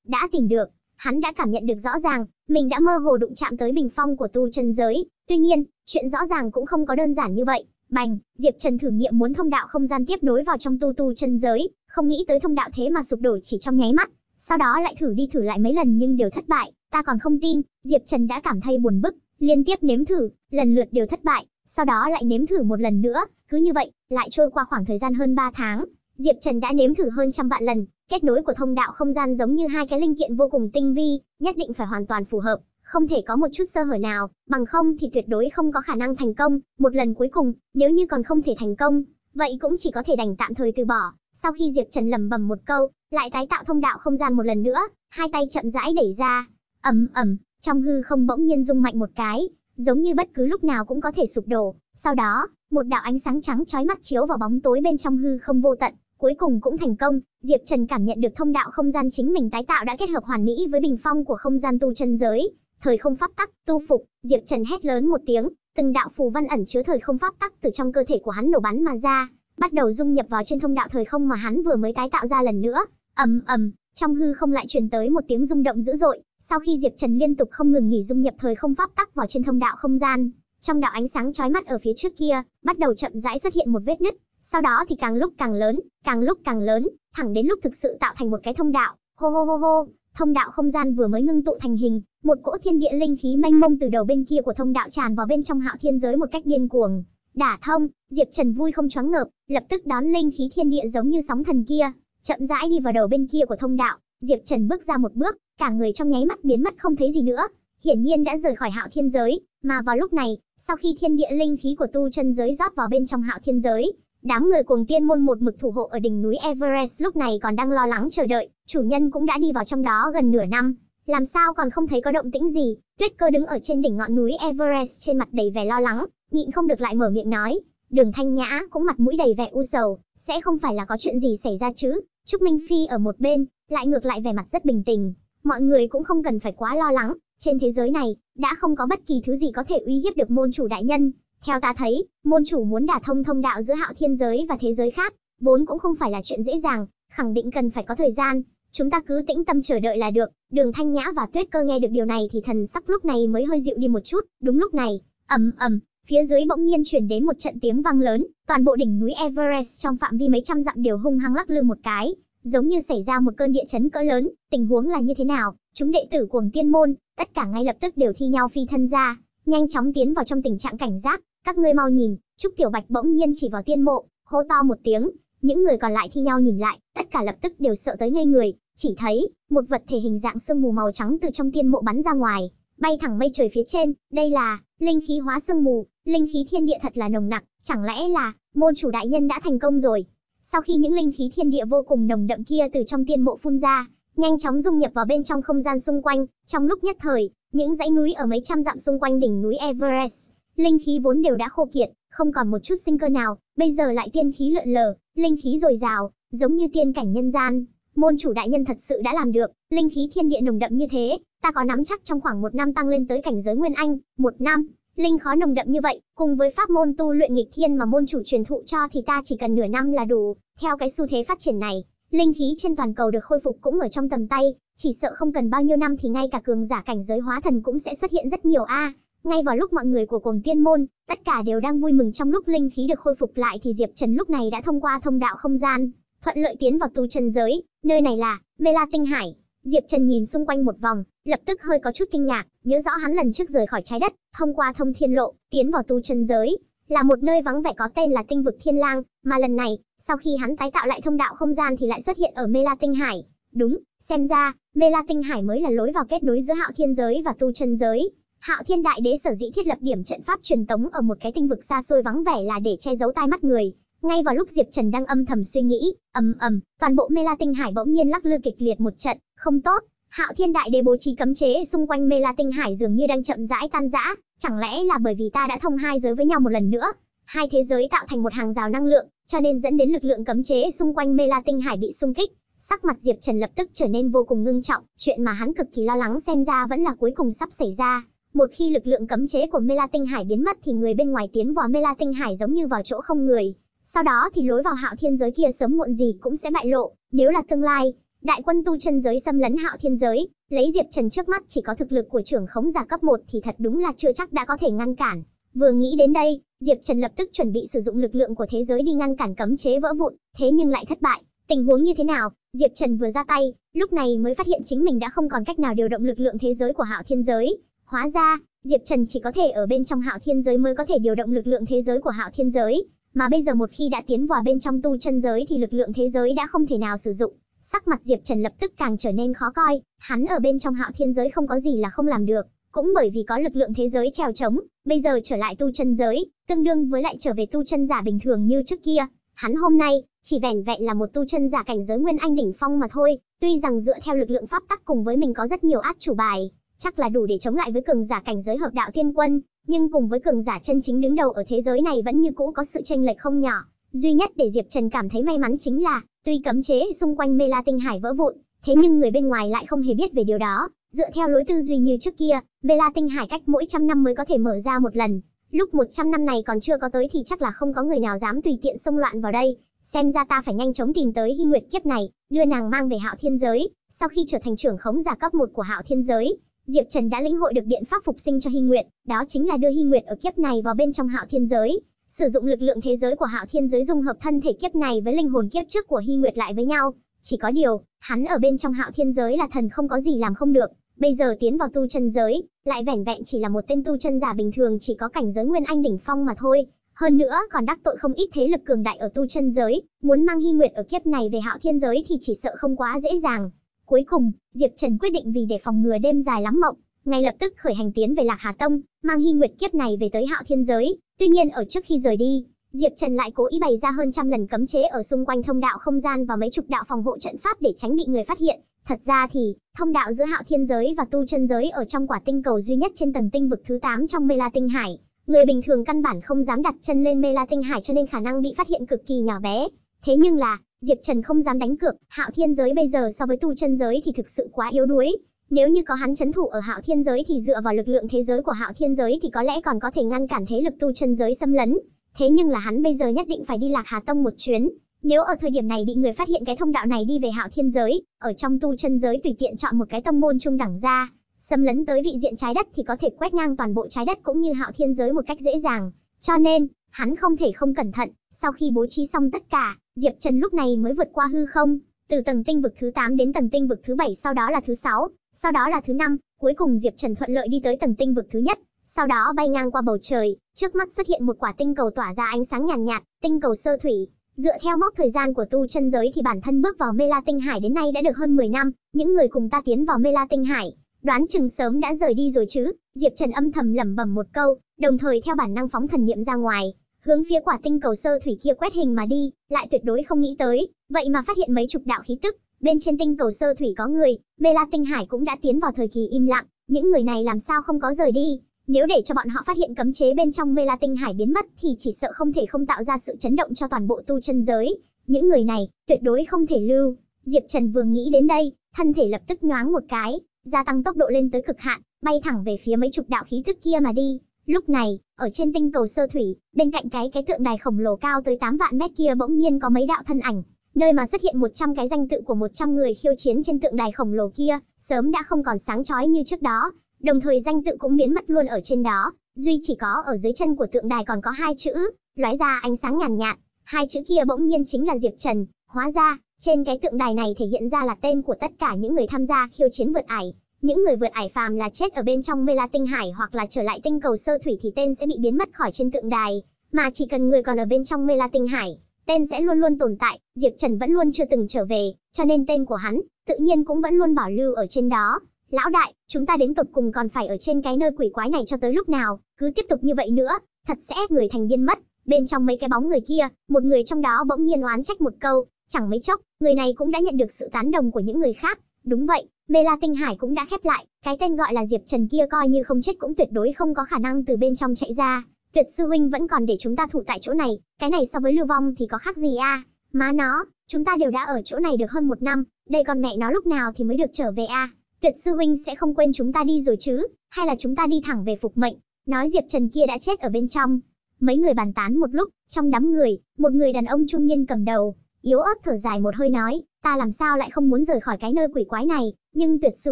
đã tìm được, hắn đã cảm nhận được rõ ràng, mình đã mơ hồ đụng chạm tới bình phong của tu chân giới. Tuy nhiên, chuyện rõ ràng cũng không có đơn giản như vậy, Bành, Diệp Trần thử nghiệm muốn thông đạo không gian tiếp nối vào trong tu tu chân giới, không nghĩ tới thông đạo thế mà sụp đổ chỉ trong nháy mắt. Sau đó lại thử đi thử lại mấy lần nhưng đều thất bại, ta còn không tin, Diệp Trần đã cảm thấy buồn bực, liên tiếp nếm thử, lần lượt đều thất bại, sau đó lại nếm thử một lần nữa, cứ như vậy, lại trôi qua khoảng thời gian hơn 3 tháng. Diệp Trần đã nếm thử hơn trăm vạn lần, kết nối của thông đạo không gian giống như hai cái linh kiện vô cùng tinh vi, nhất định phải hoàn toàn phù hợp, không thể có một chút sơ hở nào, bằng không thì tuyệt đối không có khả năng thành công. Một lần cuối cùng, nếu như còn không thể thành công, vậy cũng chỉ có thể đành tạm thời từ bỏ. Sau khi Diệp Trần lầm bầm một câu, lại tái tạo thông đạo không gian một lần nữa, hai tay chậm rãi đẩy ra. ầm ầm, trong hư không bỗng nhiên rung mạnh một cái, giống như bất cứ lúc nào cũng có thể sụp đổ. Sau đó, một đạo ánh sáng trắng chói mắt chiếu vào bóng tối bên trong hư không vô tận, cuối cùng cũng thành công. Diệp Trần cảm nhận được thông đạo không gian chính mình tái tạo đã kết hợp hoàn mỹ với bình phong của không gian tu chân giới, thời không pháp tắc, tu phục, Diệp Trần hét lớn một tiếng, từng đạo phù văn ẩn chứa thời không pháp tắc từ trong cơ thể của hắn nổ bắn mà ra, bắt đầu dung nhập vào trên thông đạo thời không mà hắn vừa mới tái tạo ra lần nữa. Ầm ầm, trong hư không lại truyền tới một tiếng rung động dữ dội, sau khi Diệp Trần liên tục không ngừng nghỉ dung nhập thời không pháp tắc vào trên thông đạo không gian, trong đạo ánh sáng chói mắt ở phía trước kia, bắt đầu chậm rãi xuất hiện một vết nứt, sau đó thì càng lúc càng lớn, càng lúc càng lớn, thẳng đến lúc thực sự tạo thành một cái thông đạo. Hô hô hô hô, thông đạo không gian vừa mới ngưng tụ thành hình, một cỗ thiên địa linh khí mênh mông từ đầu bên kia của thông đạo tràn vào bên trong hạo thiên giới một cách điên cuồng. Đả thông, Diệp Trần vui không choáng ngợp, lập tức đón linh khí thiên địa giống như sóng thần kia, chậm rãi đi vào đầu bên kia của thông đạo. Diệp Trần bước ra một bước, cả người trong nháy mắt biến mất không thấy gì nữa, hiển nhiên đã rời khỏi hạo thiên giới. Mà vào lúc này, sau khi thiên địa linh khí của tu chân giới rót vào bên trong hạo thiên giới, Đám người cuồng tiên môn một mực thủ hộ ở đỉnh núi Everest lúc này còn đang lo lắng chờ đợi, chủ nhân cũng đã đi vào trong đó gần nửa năm. Làm sao còn không thấy có động tĩnh gì? Tuyết cơ đứng ở trên đỉnh ngọn núi Everest trên mặt đầy vẻ lo lắng, nhịn không được lại mở miệng nói. Đường Thanh Nhã cũng mặt mũi đầy vẻ u sầu, sẽ không phải là có chuyện gì xảy ra chứ? Trúc Minh Phi ở một bên, lại ngược lại vẻ mặt rất bình tĩnh. Mọi người cũng không cần phải quá lo lắng, trên thế giới này, đã không có bất kỳ thứ gì có thể uy hiếp được môn chủ đại nhân. Theo ta thấy, môn chủ muốn đả thông thông đạo giữa hạo thiên giới và thế giới khác, vốn cũng không phải là chuyện dễ dàng, khẳng định cần phải có thời gian. Chúng ta cứ tĩnh tâm chờ đợi là được. Đường Thanh Nhã và Tuyết Cơ nghe được điều này thì thần sắc lúc này mới hơi dịu đi một chút. Đúng lúc này, ầm ầm, phía dưới bỗng nhiên chuyển đến một trận tiếng vang lớn, toàn bộ đỉnh núi Everest trong phạm vi mấy trăm dặm đều hung hăng lắc lư một cái, giống như xảy ra một cơn địa chấn cỡ lớn. Tình huống là như thế nào? Chúng đệ tử cuồng tiên môn, tất cả ngay lập tức đều thi nhau phi thân ra, nhanh chóng tiến vào trong tình trạng cảnh giác. Các ngươi mau nhìn, Trúc Tiểu Bạch bỗng nhiên chỉ vào tiên mộ, hô to một tiếng, những người còn lại thi nhau nhìn lại, tất cả lập tức đều sợ tới ngây người, chỉ thấy một vật thể hình dạng sương mù màu trắng từ trong tiên mộ bắn ra ngoài, bay thẳng mây trời phía trên, đây là linh khí hóa sương mù, linh khí thiên địa thật là nồng nặc, chẳng lẽ là môn chủ đại nhân đã thành công rồi? Sau khi những linh khí thiên địa vô cùng nồng đậm kia từ trong tiên mộ phun ra, nhanh chóng dung nhập vào bên trong không gian xung quanh, trong lúc nhất thời, những dãy núi ở mấy trăm dặm xung quanh đỉnh núi Everest, linh khí vốn đều đã khô kiệt, không còn một chút sinh cơ nào, bây giờ lại tiên khí lượn lờ, linh khí dồi dào, giống như tiên cảnh nhân gian. Môn chủ đại nhân thật sự đã làm được, linh khí thiên địa nồng đậm như thế, ta có nắm chắc trong khoảng một năm tăng lên tới cảnh giới Nguyên Anh, một năm, linh khó nồng đậm như vậy, cùng với pháp môn tu luyện nghịch thiên mà môn chủ truyền thụ cho thì ta chỉ cần nửa năm là đủ. Theo cái xu thế phát triển này, linh khí trên toàn cầu được khôi phục cũng ở trong tầm tay, chỉ sợ không cần bao nhiêu năm thì ngay cả cường giả cảnh giới hóa thần cũng sẽ xuất hiện rất nhiều a. Ngay vào lúc mọi người của cuồng tiên môn, tất cả đều đang vui mừng trong lúc linh khí được khôi phục lại thì Diệp Trần lúc này đã thông qua thông đạo không gian, thuận lợi tiến vào tu chân giới, nơi này là Mê La Tinh Hải. Diệp Trần nhìn xung quanh một vòng, lập tức hơi có chút kinh ngạc, nhớ rõ hắn lần trước rời khỏi trái đất, thông qua thông thiên lộ, tiến vào tu chân giới, là một nơi vắng vẻ có tên là Tinh vực Thiên Lang, mà lần này, sau khi hắn tái tạo lại thông đạo không gian thì lại xuất hiện ở Mê La Tinh Hải. Đúng, xem ra, Mê La Tinh Hải mới là lối vào kết nối giữa Hạo Thiên giới và tu chân giới. Hạo Thiên Đại Đế sở dĩ thiết lập điểm trận pháp truyền tống ở một cái tinh vực xa xôi vắng vẻ là để che giấu tai mắt người. Ngay vào lúc Diệp Trần đang âm thầm suy nghĩ, ầm ầm, toàn bộ Mê La Tinh Hải bỗng nhiên lắc lư kịch liệt một trận, không tốt. Hạo Thiên Đại Đế bố trí cấm chế xung quanh Mê La Tinh Hải dường như đang chậm rãi tan rã, chẳng lẽ là bởi vì ta đã thông hai giới với nhau một lần nữa? Hai thế giới tạo thành một hàng rào năng lượng, cho nên dẫn đến lực lượng cấm chế xung quanh Mê La Tinh Hải bị xung kích. Sắc mặt Diệp Trần lập tức trở nên vô cùng ngưng trọng, chuyện mà hắn cực kỳ lo lắng xem ra vẫn là cuối cùng sắp xảy ra. Một khi lực lượng cấm chế của Mê La Tinh Hải biến mất thì người bên ngoài tiến vào Mê La Tinh Hải giống như vào chỗ không người. Sau đó thì lối vào Hạo Thiên giới kia sớm muộn gì cũng sẽ bại lộ, nếu là tương lai, đại quân tu chân giới xâm lấn Hạo Thiên giới, lấy Diệp Trần trước mắt chỉ có thực lực của trưởng khống giả cấp 1 thì thật đúng là chưa chắc đã có thể ngăn cản. Vừa nghĩ đến đây, Diệp Trần lập tức chuẩn bị sử dụng lực lượng của thế giới đi ngăn cản cấm chế vỡ vụn, thế nhưng lại thất bại. Tình huống như thế nào? Diệp Trần vừa ra tay, lúc này mới phát hiện chính mình đã không còn cách nào điều động lực lượng thế giới của Hạo Thiên giới. Hóa ra, Diệp Trần chỉ có thể ở bên trong Hạo Thiên giới mới có thể điều động lực lượng thế giới của Hạo Thiên giới, mà bây giờ một khi đã tiến vào bên trong tu chân giới thì lực lượng thế giới đã không thể nào sử dụng. Sắc mặt Diệp Trần lập tức càng trở nên khó coi, hắn ở bên trong Hạo Thiên giới không có gì là không làm được, cũng bởi vì có lực lượng thế giới trèo chống, bây giờ trở lại tu chân giới, tương đương với lại trở về tu chân giả bình thường như trước kia. Hắn hôm nay chỉ vẻn vẹn là một tu chân giả cảnh giới nguyên anh đỉnh phong mà thôi, tuy rằng dựa theo lực lượng pháp tắc cùng với mình có rất nhiều át chủ bài, chắc là đủ để chống lại với cường giả cảnh giới hợp đạo thiên quân, nhưng cùng với cường giả chân chính đứng đầu ở thế giới này vẫn như cũ có sự chênh lệch không nhỏ. Duy nhất để Diệp Trần cảm thấy may mắn chính là, tuy cấm chế xung quanh Mê La Tinh Hải vỡ vụn, thế nhưng người bên ngoài lại không hề biết về điều đó. Dựa theo lối tư duy như trước kia, Mê La Tinh Hải cách mỗi trăm năm mới có thể mở ra một lần. Lúc 100 năm này còn chưa có tới thì chắc là không có người nào dám tùy tiện xông loạn vào đây. Xem ra ta phải nhanh chóng tìm tới Hy Nguyệt kiếp này, đưa nàng mang về Hạo Thiên giới. Sau khi trở thành trưởng khống giả cấp 1 của Hạo Thiên giới, Diệp Trần đã lĩnh hội được biện pháp phục sinh cho Hy Nguyệt, đó chính là đưa Hy Nguyệt ở kiếp này vào bên trong Hạo Thiên giới, sử dụng lực lượng thế giới của Hạo Thiên giới dung hợp thân thể kiếp này với linh hồn kiếp trước của Hy Nguyệt lại với nhau. Chỉ có điều, hắn ở bên trong Hạo Thiên giới là thần không có gì làm không được, bây giờ tiến vào tu chân giới, lại vẻn vẹn chỉ là một tên tu chân giả bình thường chỉ có cảnh giới nguyên anh đỉnh phong mà thôi. Hơn nữa còn đắc tội không ít thế lực cường đại ở tu chân giới, muốn mang Hy Nguyệt ở kiếp này về Hạo Thiên giới thì chỉ sợ không quá dễ dàng. Cuối cùng, Diệp Trần quyết định vì để phòng ngừa đêm dài lắm mộng, ngay lập tức khởi hành tiến về Lạc Hà Tông, mang Hy Nguyệt kiếp này về tới Hạo Thiên giới. Tuy nhiên ở trước khi rời đi, Diệp Trần lại cố ý bày ra hơn trăm lần cấm chế ở xung quanh thông đạo không gian và mấy chục đạo phòng hộ trận pháp để tránh bị người phát hiện. Thật ra thì, thông đạo giữa Hạo Thiên giới và tu chân giới ở trong quả tinh cầu duy nhất trên tầng tinh vực thứ 8 trong Mê La Tinh Hải. Người bình thường căn bản không dám đặt chân lên Mê La Tinh Hải cho nên khả năng bị phát hiện cực kỳ nhỏ bé. Thế nhưng là, Diệp Trần không dám đánh cược, Hạo Thiên giới bây giờ so với tu chân giới thì thực sự quá yếu đuối. Nếu như có hắn chấn thủ ở Hạo Thiên giới thì dựa vào lực lượng thế giới của Hạo Thiên giới thì có lẽ còn có thể ngăn cản thế lực tu chân giới xâm lấn. Thế nhưng là hắn bây giờ nhất định phải đi Lạc Hà Tông một chuyến. Nếu ở thời điểm này bị người phát hiện cái thông đạo này đi về Hạo Thiên giới, ở trong tu chân giới tùy tiện chọn một cái tông môn trung đẳng ra, xâm lấn tới vị diện trái đất thì có thể quét ngang toàn bộ trái đất cũng như Hạo Thiên giới một cách dễ dàng. Cho nên, hắn không thể không cẩn thận, sau khi bố trí xong tất cả, Diệp Trần lúc này mới vượt qua hư không, từ tầng tinh vực thứ 8 đến tầng tinh vực thứ 7 sau đó là thứ 6, sau đó là thứ 5, cuối cùng Diệp Trần thuận lợi đi tới tầng tinh vực thứ nhất, sau đó bay ngang qua bầu trời, trước mắt xuất hiện một quả tinh cầu tỏa ra ánh sáng nhàn nhạt, nhạt, tinh cầu sơ thủy. Dựa theo mốc thời gian của tu chân giới thì bản thân bước vào Mê La Tinh Hải đến nay đã được hơn 10 năm, những người cùng ta tiến vào Mê La Tinh Hải, đoán chừng sớm đã rời đi rồi chứ. Diệp Trần âm thầm lẩm bẩm một câu, đồng thời theo bản năng phóng thần niệm ra ngoài, hướng phía quả tinh cầu sơ thủy kia quét hình mà đi, lại tuyệt đối không nghĩ tới, vậy mà phát hiện mấy chục đạo khí tức, bên trên tinh cầu sơ thủy có người, Mê La Tinh Hải cũng đã tiến vào thời kỳ im lặng, những người này làm sao không có rời đi, nếu để cho bọn họ phát hiện cấm chế bên trong Mê La Tinh Hải biến mất thì chỉ sợ không thể không tạo ra sự chấn động cho toàn bộ tu chân giới. Những người này, tuyệt đối không thể lưu. Diệp Trần vừa nghĩ đến đây, thân thể lập tức nhoáng một cái, gia tăng tốc độ lên tới cực hạn, bay thẳng về phía mấy chục đạo khí tức kia mà đi. Lúc này, ở trên tinh cầu sơ thủy, bên cạnh cái cái tượng đài khổng lồ cao tới 8 vạn mét kia bỗng nhiên có mấy đạo thân ảnh, nơi mà xuất hiện 100 cái danh tự của 100 người khiêu chiến trên tượng đài khổng lồ kia, sớm đã không còn sáng chói như trước đó, đồng thời danh tự cũng biến mất luôn ở trên đó, duy chỉ có ở dưới chân của tượng đài còn có hai chữ, lóe ra ánh sáng nhàn nhạt, hai chữ kia bỗng nhiên chính là Diệp Trần, hóa ra, trên cái tượng đài này thể hiện ra là tên của tất cả những người tham gia khiêu chiến vượt ải. Những người vượt ải phàm là chết ở bên trong Mê La Tinh Hải hoặc là trở lại tinh cầu sơ thủy thì tên sẽ bị biến mất khỏi trên tượng đài, mà chỉ cần người còn ở bên trong Mê La Tinh Hải, tên sẽ luôn luôn tồn tại, Diệp Trần vẫn luôn chưa từng trở về, cho nên tên của hắn tự nhiên cũng vẫn luôn bảo lưu ở trên đó. Lão đại, chúng ta đến tột cùng còn phải ở trên cái nơi quỷ quái này cho tới lúc nào, cứ tiếp tục như vậy nữa, thật sẽ ép người thành điên mất. Bên trong mấy cái bóng người kia, một người trong đó bỗng nhiên oán trách một câu, chẳng mấy chốc, người này cũng đã nhận được sự tán đồng của những người khác. Đúng vậy, về là Tinh Hải cũng đã khép lại, cái tên gọi là Diệp Trần kia coi như không chết cũng tuyệt đối không có khả năng từ bên trong chạy ra. Tuyệt sư huynh vẫn còn để chúng ta thủ tại chỗ này, cái này so với lưu vong thì có khác gì a? À? Má nó, chúng ta đều đã ở chỗ này được hơn một năm, đây còn mẹ nó lúc nào thì mới được trở về a? À? Tuyệt sư huynh sẽ không quên chúng ta đi rồi chứ, hay là chúng ta đi thẳng về phục mệnh, nói Diệp Trần kia đã chết ở bên trong. Mấy người bàn tán một lúc, trong đám người, một người đàn ông trung niên cầm đầu, yếu ớt thở dài một hơi nói, ta làm sao lại không muốn rời khỏi cái nơi quỷ quái này, nhưng tuyệt sư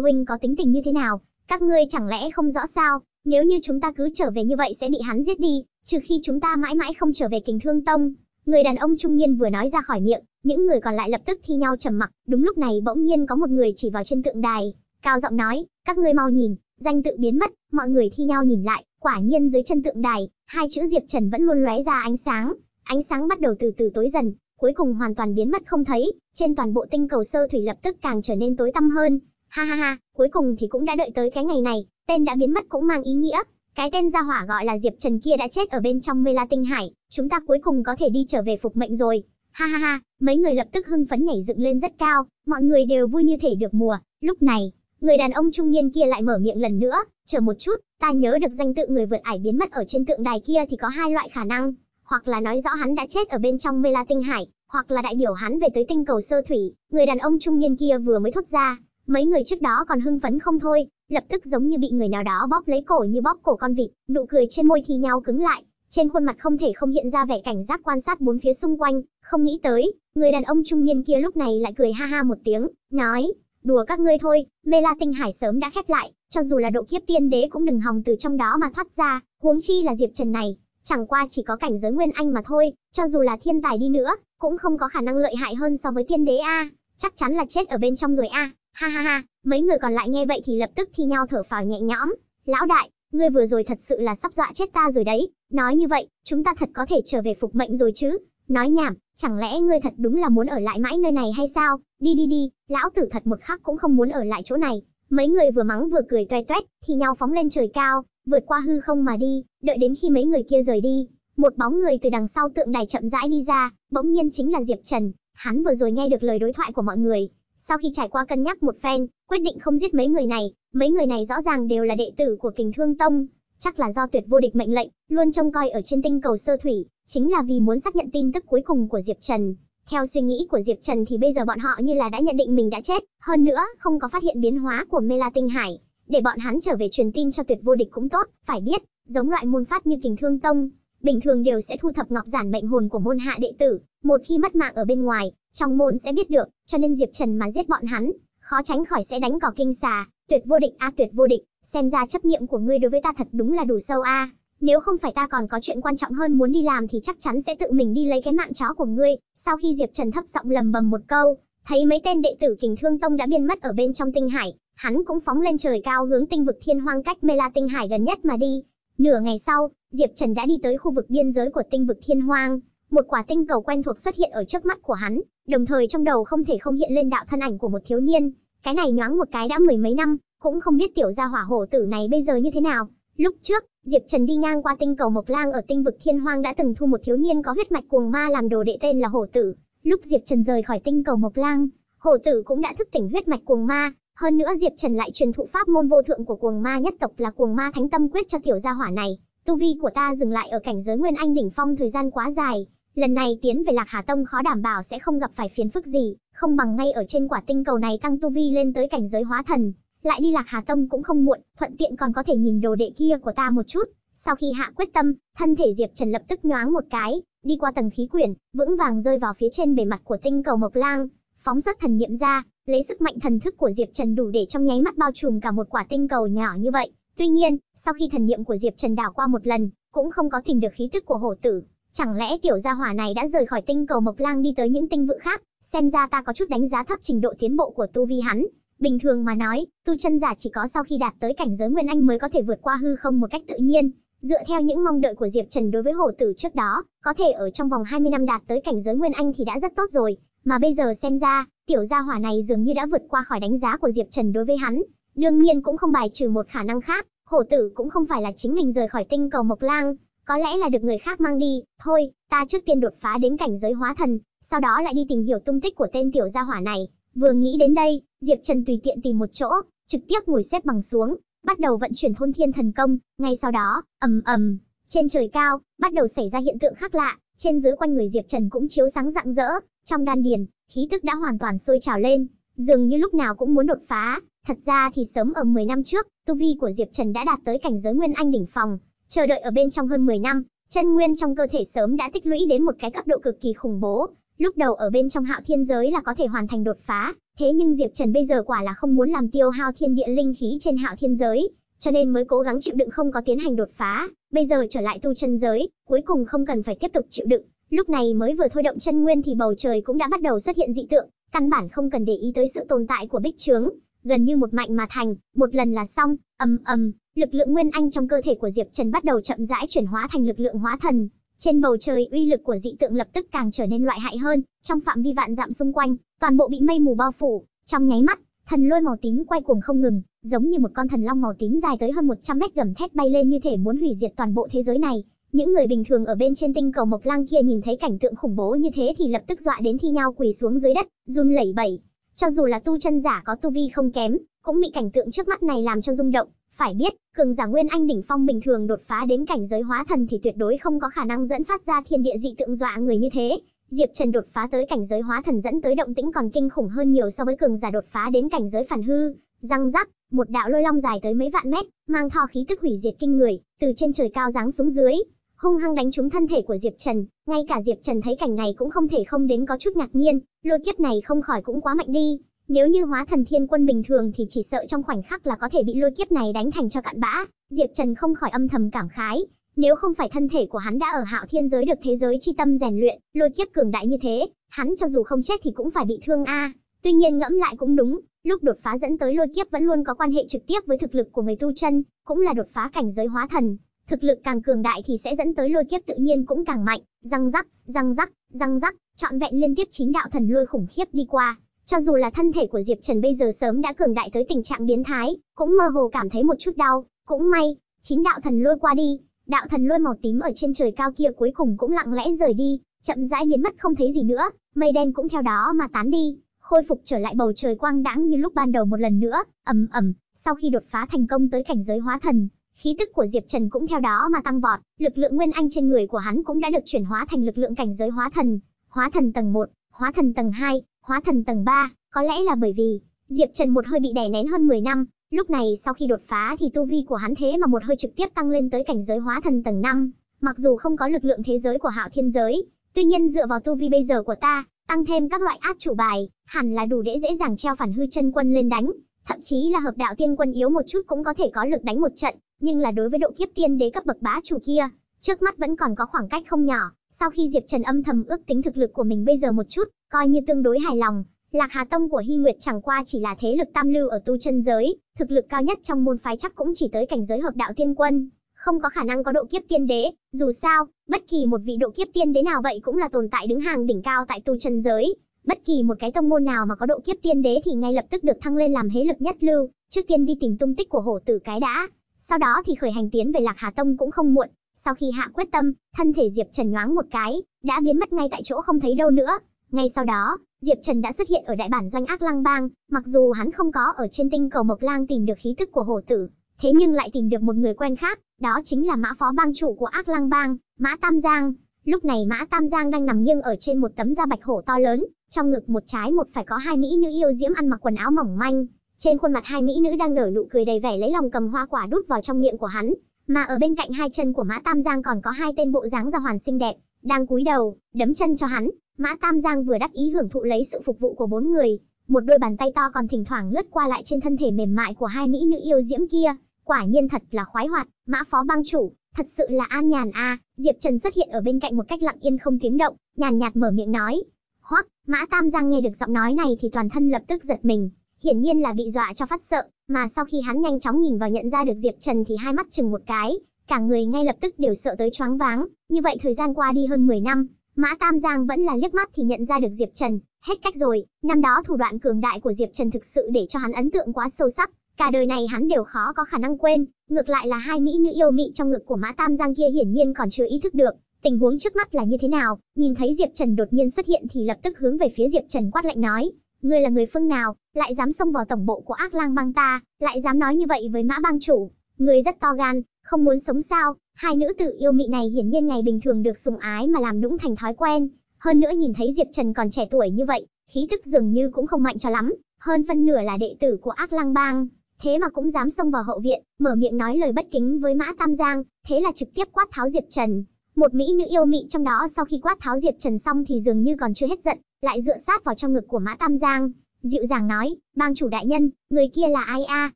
huynh có tính tình như thế nào, các ngươi chẳng lẽ không rõ sao, nếu như chúng ta cứ trở về như vậy sẽ bị hắn giết đi, trừ khi chúng ta mãi mãi không trở về kình thương tông. Người đàn ông trung niên vừa nói ra khỏi miệng, những người còn lại lập tức thi nhau trầm mặc, đúng lúc này bỗng nhiên có một người chỉ vào trên tượng đài, cao giọng nói, các ngươi mau nhìn, danh tự biến mất, mọi người thi nhau nhìn lại, quả nhiên dưới chân tượng đài, hai chữ Diệp Trần vẫn luôn lóe ra ánh sáng, ánh sáng bắt đầu từ từ tối dần, cuối cùng hoàn toàn biến mất không thấy, trên toàn bộ tinh cầu sơ thủy lập tức càng trở nên tối tăm hơn. Ha ha ha, cuối cùng thì cũng đã đợi tới cái ngày này, tên đã biến mất cũng mang ý nghĩa, cái tên gia hỏa gọi là Diệp Trần kia đã chết ở bên trong Mê La Tinh Hải, chúng ta cuối cùng có thể đi trở về phục mệnh rồi. Ha ha ha, mấy người lập tức hưng phấn nhảy dựng lên rất cao, mọi người đều vui như thể được mùa. Lúc này, Người đàn ông trung niên kia lại mở miệng lần nữa, chờ một chút, ta nhớ được danh tự người vượt ải biến mất ở trên tượng đài kia thì có hai loại khả năng, hoặc là nói rõ hắn đã chết ở bên trong Mê La Tinh Hải, hoặc là đại biểu hắn về tới tinh cầu sơ thủy. Người đàn ông trung niên kia vừa mới thốt ra, mấy người trước đó còn hưng phấn không thôi, lập tức giống như bị người nào đó bóp lấy cổ như bóp cổ con vịt, nụ cười trên môi thì nhau cứng lại, trên khuôn mặt không thể không hiện ra vẻ cảnh giác quan sát bốn phía xung quanh, không nghĩ tới, người đàn ông trung niên kia lúc này lại cười ha ha một tiếng, nói, Đùa các ngươi thôi, Mê La Tinh Hải sớm đã khép lại, cho dù là độ kiếp tiên đế cũng đừng hòng từ trong đó mà thoát ra, huống chi là Diệp Trần này, chẳng qua chỉ có cảnh giới nguyên anh mà thôi, cho dù là thiên tài đi nữa, cũng không có khả năng lợi hại hơn so với tiên đế a, chắc chắn là chết ở bên trong rồi a. Ha ha ha, mấy người còn lại nghe vậy thì lập tức thi nhau thở phào nhẹ nhõm. Lão đại, ngươi vừa rồi thật sự là sắp dọa chết ta rồi đấy, nói như vậy, chúng ta thật có thể trở về phục mệnh rồi chứ? Nói nhảm, chẳng lẽ ngươi thật đúng là muốn ở lại mãi nơi này hay sao? Đi đi đi, lão tử thật một khắc cũng không muốn ở lại chỗ này. Mấy người vừa mắng vừa cười toe toét, thì nhau phóng lên trời cao, vượt qua hư không mà đi, đợi đến khi mấy người kia rời đi, một bóng người từ đằng sau tượng đài chậm rãi đi ra, bỗng nhiên chính là Diệp Trần. Hắn vừa rồi nghe được lời đối thoại của mọi người, sau khi trải qua cân nhắc một phen, quyết định không giết mấy người này, mấy người này rõ ràng đều là đệ tử của Kình Thương Tông, chắc là do tuyệt vô địch mệnh lệnh, luôn trông coi ở trên tinh cầu sơ thủy, chính là vì muốn xác nhận tin tức cuối cùng của Diệp Trần. Theo suy nghĩ của Diệp Trần thì bây giờ bọn họ như là đã nhận định mình đã chết, hơn nữa không có phát hiện biến hóa của Mê La Tinh Hải, để bọn hắn trở về truyền tin cho tuyệt vô địch cũng tốt, phải biết, giống loại môn phát như kình thương tông, bình thường đều sẽ thu thập ngọc giản mệnh hồn của môn hạ đệ tử, một khi mất mạng ở bên ngoài, trong môn sẽ biết được, cho nên Diệp Trần mà giết bọn hắn, khó tránh khỏi sẽ đánh cỏ kinh xà, tuyệt vô địch a tuyệt vô địch, xem ra chấp niệm của ngươi đối với ta thật đúng là đủ sâu a. Nếu không phải ta còn có chuyện quan trọng hơn muốn đi làm thì chắc chắn sẽ tự mình đi lấy cái mạng chó của ngươi. Sau khi Diệp Trần thấp giọng lầm bầm một câu, thấy mấy tên đệ tử Kình Thương Tông đã biến mất ở bên trong tinh hải, hắn cũng phóng lên trời cao hướng tinh vực thiên hoang cách Mê La tinh hải gần nhất mà đi. Nửa ngày sau, Diệp Trần đã đi tới khu vực biên giới của tinh vực thiên hoang, một quả tinh cầu quen thuộc xuất hiện ở trước mắt của hắn, đồng thời trong đầu không thể không hiện lên đạo thân ảnh của một thiếu niên. Cái này nhoáng một cái đã mười mấy năm, cũng không biết tiểu gia hỏa hổ tử này bây giờ như thế nào. Lúc trước, Diệp Trần đi ngang qua tinh cầu Mộc Lang ở tinh vực Thiên Hoang đã từng thu một thiếu niên có huyết mạch cuồng ma làm đồ đệ tên là Hổ Tử. Lúc Diệp Trần rời khỏi tinh cầu Mộc Lang, Hổ Tử cũng đã thức tỉnh huyết mạch cuồng ma, hơn nữa Diệp Trần lại truyền thụ pháp môn vô thượng của cuồng ma nhất tộc là cuồng ma thánh tâm quyết cho tiểu gia hỏa này. Tu vi của ta dừng lại ở cảnh giới Nguyên Anh đỉnh phong thời gian quá dài, lần này tiến về Lạc Hà Tông khó đảm bảo sẽ không gặp phải phiền phức gì, không bằng ngay ở trên quả tinh cầu này tăng tu vi lên tới cảnh giới hóa thần, lại đi Lạc Hà Tông cũng không muộn, thuận tiện còn có thể nhìn đồ đệ kia của ta một chút. Sau khi hạ quyết tâm, thân thể Diệp Trần lập tức nhoáng một cái, đi qua tầng khí quyển, vững vàng rơi vào phía trên bề mặt của tinh cầu Mộc Lang, phóng xuất thần niệm ra, lấy sức mạnh thần thức của Diệp Trần đủ để trong nháy mắt bao trùm cả một quả tinh cầu nhỏ như vậy. Tuy nhiên, sau khi thần niệm của Diệp Trần đảo qua một lần, cũng không có tìm được khí tức của hổ tử. Chẳng lẽ tiểu gia hỏa này đã rời khỏi tinh cầu Mộc Lang đi tới những tinh vực khác? Xem ra ta có chút đánh giá thấp trình độ tiến bộ của tu vi hắn. Bình thường mà nói, tu chân giả chỉ có sau khi đạt tới cảnh giới Nguyên Anh mới có thể vượt qua hư không một cách tự nhiên. Dựa theo những mong đợi của Diệp Trần đối với hổ tử trước đó, có thể ở trong vòng 20 năm đạt tới cảnh giới Nguyên Anh thì đã rất tốt rồi. Mà bây giờ xem ra, tiểu gia hỏa này dường như đã vượt qua khỏi đánh giá của Diệp Trần đối với hắn. Đương nhiên cũng không bài trừ một khả năng khác, hổ tử cũng không phải là chính mình rời khỏi tinh cầu Mộc Lang, có lẽ là được người khác mang đi. Thôi, ta trước tiên đột phá đến cảnh giới hóa thần, sau đó lại đi tìm hiểu tung tích của tên tiểu gia hỏa này. Vừa nghĩ đến đây, Diệp Trần tùy tiện tìm một chỗ, trực tiếp ngồi xếp bằng xuống, bắt đầu vận chuyển thôn thiên thần công. Ngay sau đó, ầm ầm, trên trời cao, bắt đầu xảy ra hiện tượng khác lạ, trên dưới quanh người Diệp Trần cũng chiếu sáng rạng rỡ, trong đan điền, khí tức đã hoàn toàn sôi trào lên, dường như lúc nào cũng muốn đột phá. Thật ra thì sớm ở 10 năm trước, tu vi của Diệp Trần đã đạt tới cảnh giới Nguyên Anh đỉnh phòng, chờ đợi ở bên trong hơn 10 năm, chân nguyên trong cơ thể sớm đã tích lũy đến một cái cấp độ cực kỳ khủng bố, Lúc đầu ở bên trong hạo thiên giới là có thể hoàn thành đột phá, thế nhưng Diệp Trần bây giờ quả là không muốn làm tiêu hao thiên địa linh khí trên hạo thiên giới, cho nên mới cố gắng chịu đựng không có tiến hành đột phá, bây giờ trở lại tu chân giới, cuối cùng không cần phải tiếp tục chịu đựng. Lúc này mới vừa thôi động chân nguyên thì bầu trời cũng đã bắt đầu xuất hiện dị tượng, căn bản không cần để ý tới sự tồn tại của bích trướng, gần như một mạnh mà thành, một lần là xong, ầm ầm, lực lượng nguyên anh trong cơ thể của Diệp Trần bắt đầu chậm rãi chuyển hóa thành lực lượng hóa thần, trên bầu trời uy lực của dị tượng lập tức càng trở nên loại hại hơn, trong phạm vi vạn dặm xung quanh, toàn bộ bị mây mù bao phủ, trong nháy mắt, thần lôi màu tím quay cuồng không ngừng, giống như một con thần long màu tím dài tới hơn 100 mét gầm thét bay lên như thể muốn hủy diệt toàn bộ thế giới này. Những người bình thường ở bên trên tinh cầu Mộc Lang kia nhìn thấy cảnh tượng khủng bố như thế thì lập tức dọa đến thi nhau quỳ xuống dưới đất, run lẩy bẩy. Cho dù là tu chân giả có tu vi không kém, cũng bị cảnh tượng trước mắt này làm cho rung động, phải biết, cường giả Nguyên Anh đỉnh phong bình thường đột phá đến cảnh giới hóa thần thì tuyệt đối không có khả năng dẫn phát ra thiên địa dị tượng dọa người như thế. Diệp Trần đột phá tới cảnh giới hóa thần dẫn tới động tĩnh còn kinh khủng hơn nhiều so với cường giả đột phá đến cảnh giới phản hư. Răng rắc, một đạo lôi long dài tới mấy vạn mét, mang thò khí tức hủy diệt kinh người, từ trên trời cao giáng xuống dưới, hung hăng đánh trúng thân thể của Diệp Trần. Ngay cả Diệp Trần thấy cảnh này cũng không thể không đến có chút ngạc nhiên, lôi kiếp này không khỏi cũng quá mạnh đi. Nếu như hóa thần thiên quân bình thường thì chỉ sợ trong khoảnh khắc là có thể bị lôi kiếp này đánh thành cho cạn bã. Diệp Trần không khỏi âm thầm cảm khái. Nếu không phải thân thể của hắn đã ở hạo thiên giới được thế giới chi tâm rèn luyện, lôi kiếp cường đại như thế, hắn cho dù không chết thì cũng phải bị thương a. Tuy nhiên ngẫm lại cũng đúng, lúc đột phá dẫn tới lôi kiếp vẫn luôn có quan hệ trực tiếp với thực lực của người tu chân, cũng là đột phá cảnh giới hóa thần. Thực lực càng cường đại thì sẽ dẫn tới lôi kiếp tự nhiên cũng càng mạnh, răng rắc, răng rắc, răng rắc, trọn vẹn liên tiếp chín đạo thần lôi khủng khiếp đi qua, cho dù là thân thể của Diệp Trần bây giờ sớm đã cường đại tới tình trạng biến thái, cũng mơ hồ cảm thấy một chút đau. Cũng may, chính đạo thần lôi qua đi, đạo thần lôi màu tím ở trên trời cao kia cuối cùng cũng lặng lẽ rời đi, chậm rãi biến mất không thấy gì nữa, mây đen cũng theo đó mà tán đi, khôi phục trở lại bầu trời quang đãng như lúc ban đầu một lần nữa. ầm ầm, sau khi đột phá thành công tới cảnh giới hóa thần, khí tức của Diệp Trần cũng theo đó mà tăng vọt, lực lượng nguyên anh trên người của hắn cũng đã được chuyển hóa thành lực lượng cảnh giới hóa thần. Hóa thần tầng 1, hóa thần tầng 2, hóa thần tầng 3, có lẽ là bởi vì Diệp Trần một hơi bị đè nén hơn 10 năm, lúc này sau khi đột phá thì tu vi của hắn thế mà một hơi trực tiếp tăng lên tới cảnh giới hóa thần tầng 5, mặc dù không có lực lượng thế giới của Hạo Thiên giới, tuy nhiên dựa vào tu vi bây giờ của ta, tăng thêm các loại át chủ bài, hẳn là đủ để dễ dàng treo phản hư chân quân lên đánh, thậm chí là hợp đạo tiên quân yếu một chút cũng có thể có lực đánh một trận, nhưng là đối với độ kiếp tiên đế cấp bậc bá chủ kia, trước mắt vẫn còn có khoảng cách không nhỏ. Sau khi Diệp Trần âm thầm ước tính thực lực của mình bây giờ một chút, coi như tương đối hài lòng, Lạc Hà Tông của Hy Nguyệt chẳng qua chỉ là thế lực tam lưu ở tu chân giới, thực lực cao nhất trong môn phái chắc cũng chỉ tới cảnh giới hợp đạo tiên quân, không có khả năng có độ kiếp tiên đế, dù sao, bất kỳ một vị độ kiếp tiên đế nào vậy cũng là tồn tại đứng hàng đỉnh cao tại tu chân giới. Bất kỳ một cái tông môn nào mà có độ kiếp tiên đế thì ngay lập tức được thăng lên làm hế lực nhất lưu, trước tiên đi tìm tung tích của hổ tử cái đã. Sau đó thì khởi hành tiến về Lạc Hà Tông cũng không muộn. Sau khi hạ quyết tâm, thân thể Diệp Trần nhoáng một cái, đã biến mất ngay tại chỗ không thấy đâu nữa. Ngay sau đó, Diệp Trần đã xuất hiện ở đại bản doanh ác lang bang, mặc dù hắn không có ở trên tinh cầu Mộc Lang tìm được khí tức của hổ tử, thế nhưng lại tìm được một người quen khác, đó chính là mã phó bang chủ của ác lang bang, mã Tam Giang. Lúc này mã Tam Giang đang nằm nghiêng ở trên một tấm da bạch hổ to lớn, trong ngực một trái một phải có hai mỹ nữ yêu diễm ăn mặc quần áo mỏng manh. Trên khuôn mặt hai mỹ nữ đang nở nụ cười đầy vẻ lấy lòng cầm hoa quả đút vào trong miệng của hắn, mà ở bên cạnh hai chân của mã Tam Giang còn có hai tên bộ dáng da hoàn xinh đẹp, đang cúi đầu, đấm chân cho hắn. Mã Tam Giang vừa đắc ý hưởng thụ lấy sự phục vụ của bốn người, một đôi bàn tay to còn thỉnh thoảng lướt qua lại trên thân thể mềm mại của hai mỹ nữ yêu diễm kia, quả nhiên thật là khoái hoạt, Mã Phó bang chủ, thật sự là an nhàn a. Diệp Trần xuất hiện ở bên cạnh một cách lặng yên không tiếng động, nhàn nhạt mở miệng nói. Hoắc, Mã Tam Giang nghe được giọng nói này thì toàn thân lập tức giật mình, hiển nhiên là bị dọa cho phát sợ, mà sau khi hắn nhanh chóng nhìn vào nhận ra được Diệp Trần thì hai mắt chừng một cái, cả người ngay lập tức đều sợ tới choáng váng, như vậy thời gian qua đi hơn 10 năm, Mã Tam Giang vẫn là liếc mắt thì nhận ra được Diệp Trần, hết cách rồi, năm đó thủ đoạn cường đại của Diệp Trần thực sự để cho hắn ấn tượng quá sâu sắc, cả đời này hắn đều khó có khả năng quên, ngược lại là hai mỹ nữ yêu mị trong ngực của Mã Tam Giang kia hiển nhiên còn chưa ý thức được, tình huống trước mắt là như thế nào, nhìn thấy Diệp Trần đột nhiên xuất hiện thì lập tức hướng về phía Diệp Trần quát lạnh nói, ngươi là người phương nào, lại dám xông vào tổng bộ của Ác Lang bang ta, lại dám nói như vậy với Mã bang chủ, ngươi rất to gan, không muốn sống sao? Hai nữ tự yêu mị này hiển nhiên ngày bình thường được sùng ái mà làm nũng thành thói quen. Hơn nữa nhìn thấy Diệp Trần còn trẻ tuổi như vậy, khí tức dường như cũng không mạnh cho lắm. Hơn phân nửa là đệ tử của ác lang bang. Thế mà cũng dám xông vào hậu viện, mở miệng nói lời bất kính với Mã Tam Giang, thế là trực tiếp quát tháo Diệp Trần. Một mỹ nữ yêu mị trong đó sau khi quát tháo Diệp Trần xong thì dường như còn chưa hết giận, lại dựa sát vào trong ngực của Mã Tam Giang, dịu dàng nói, bang chủ đại nhân, người kia là ai a,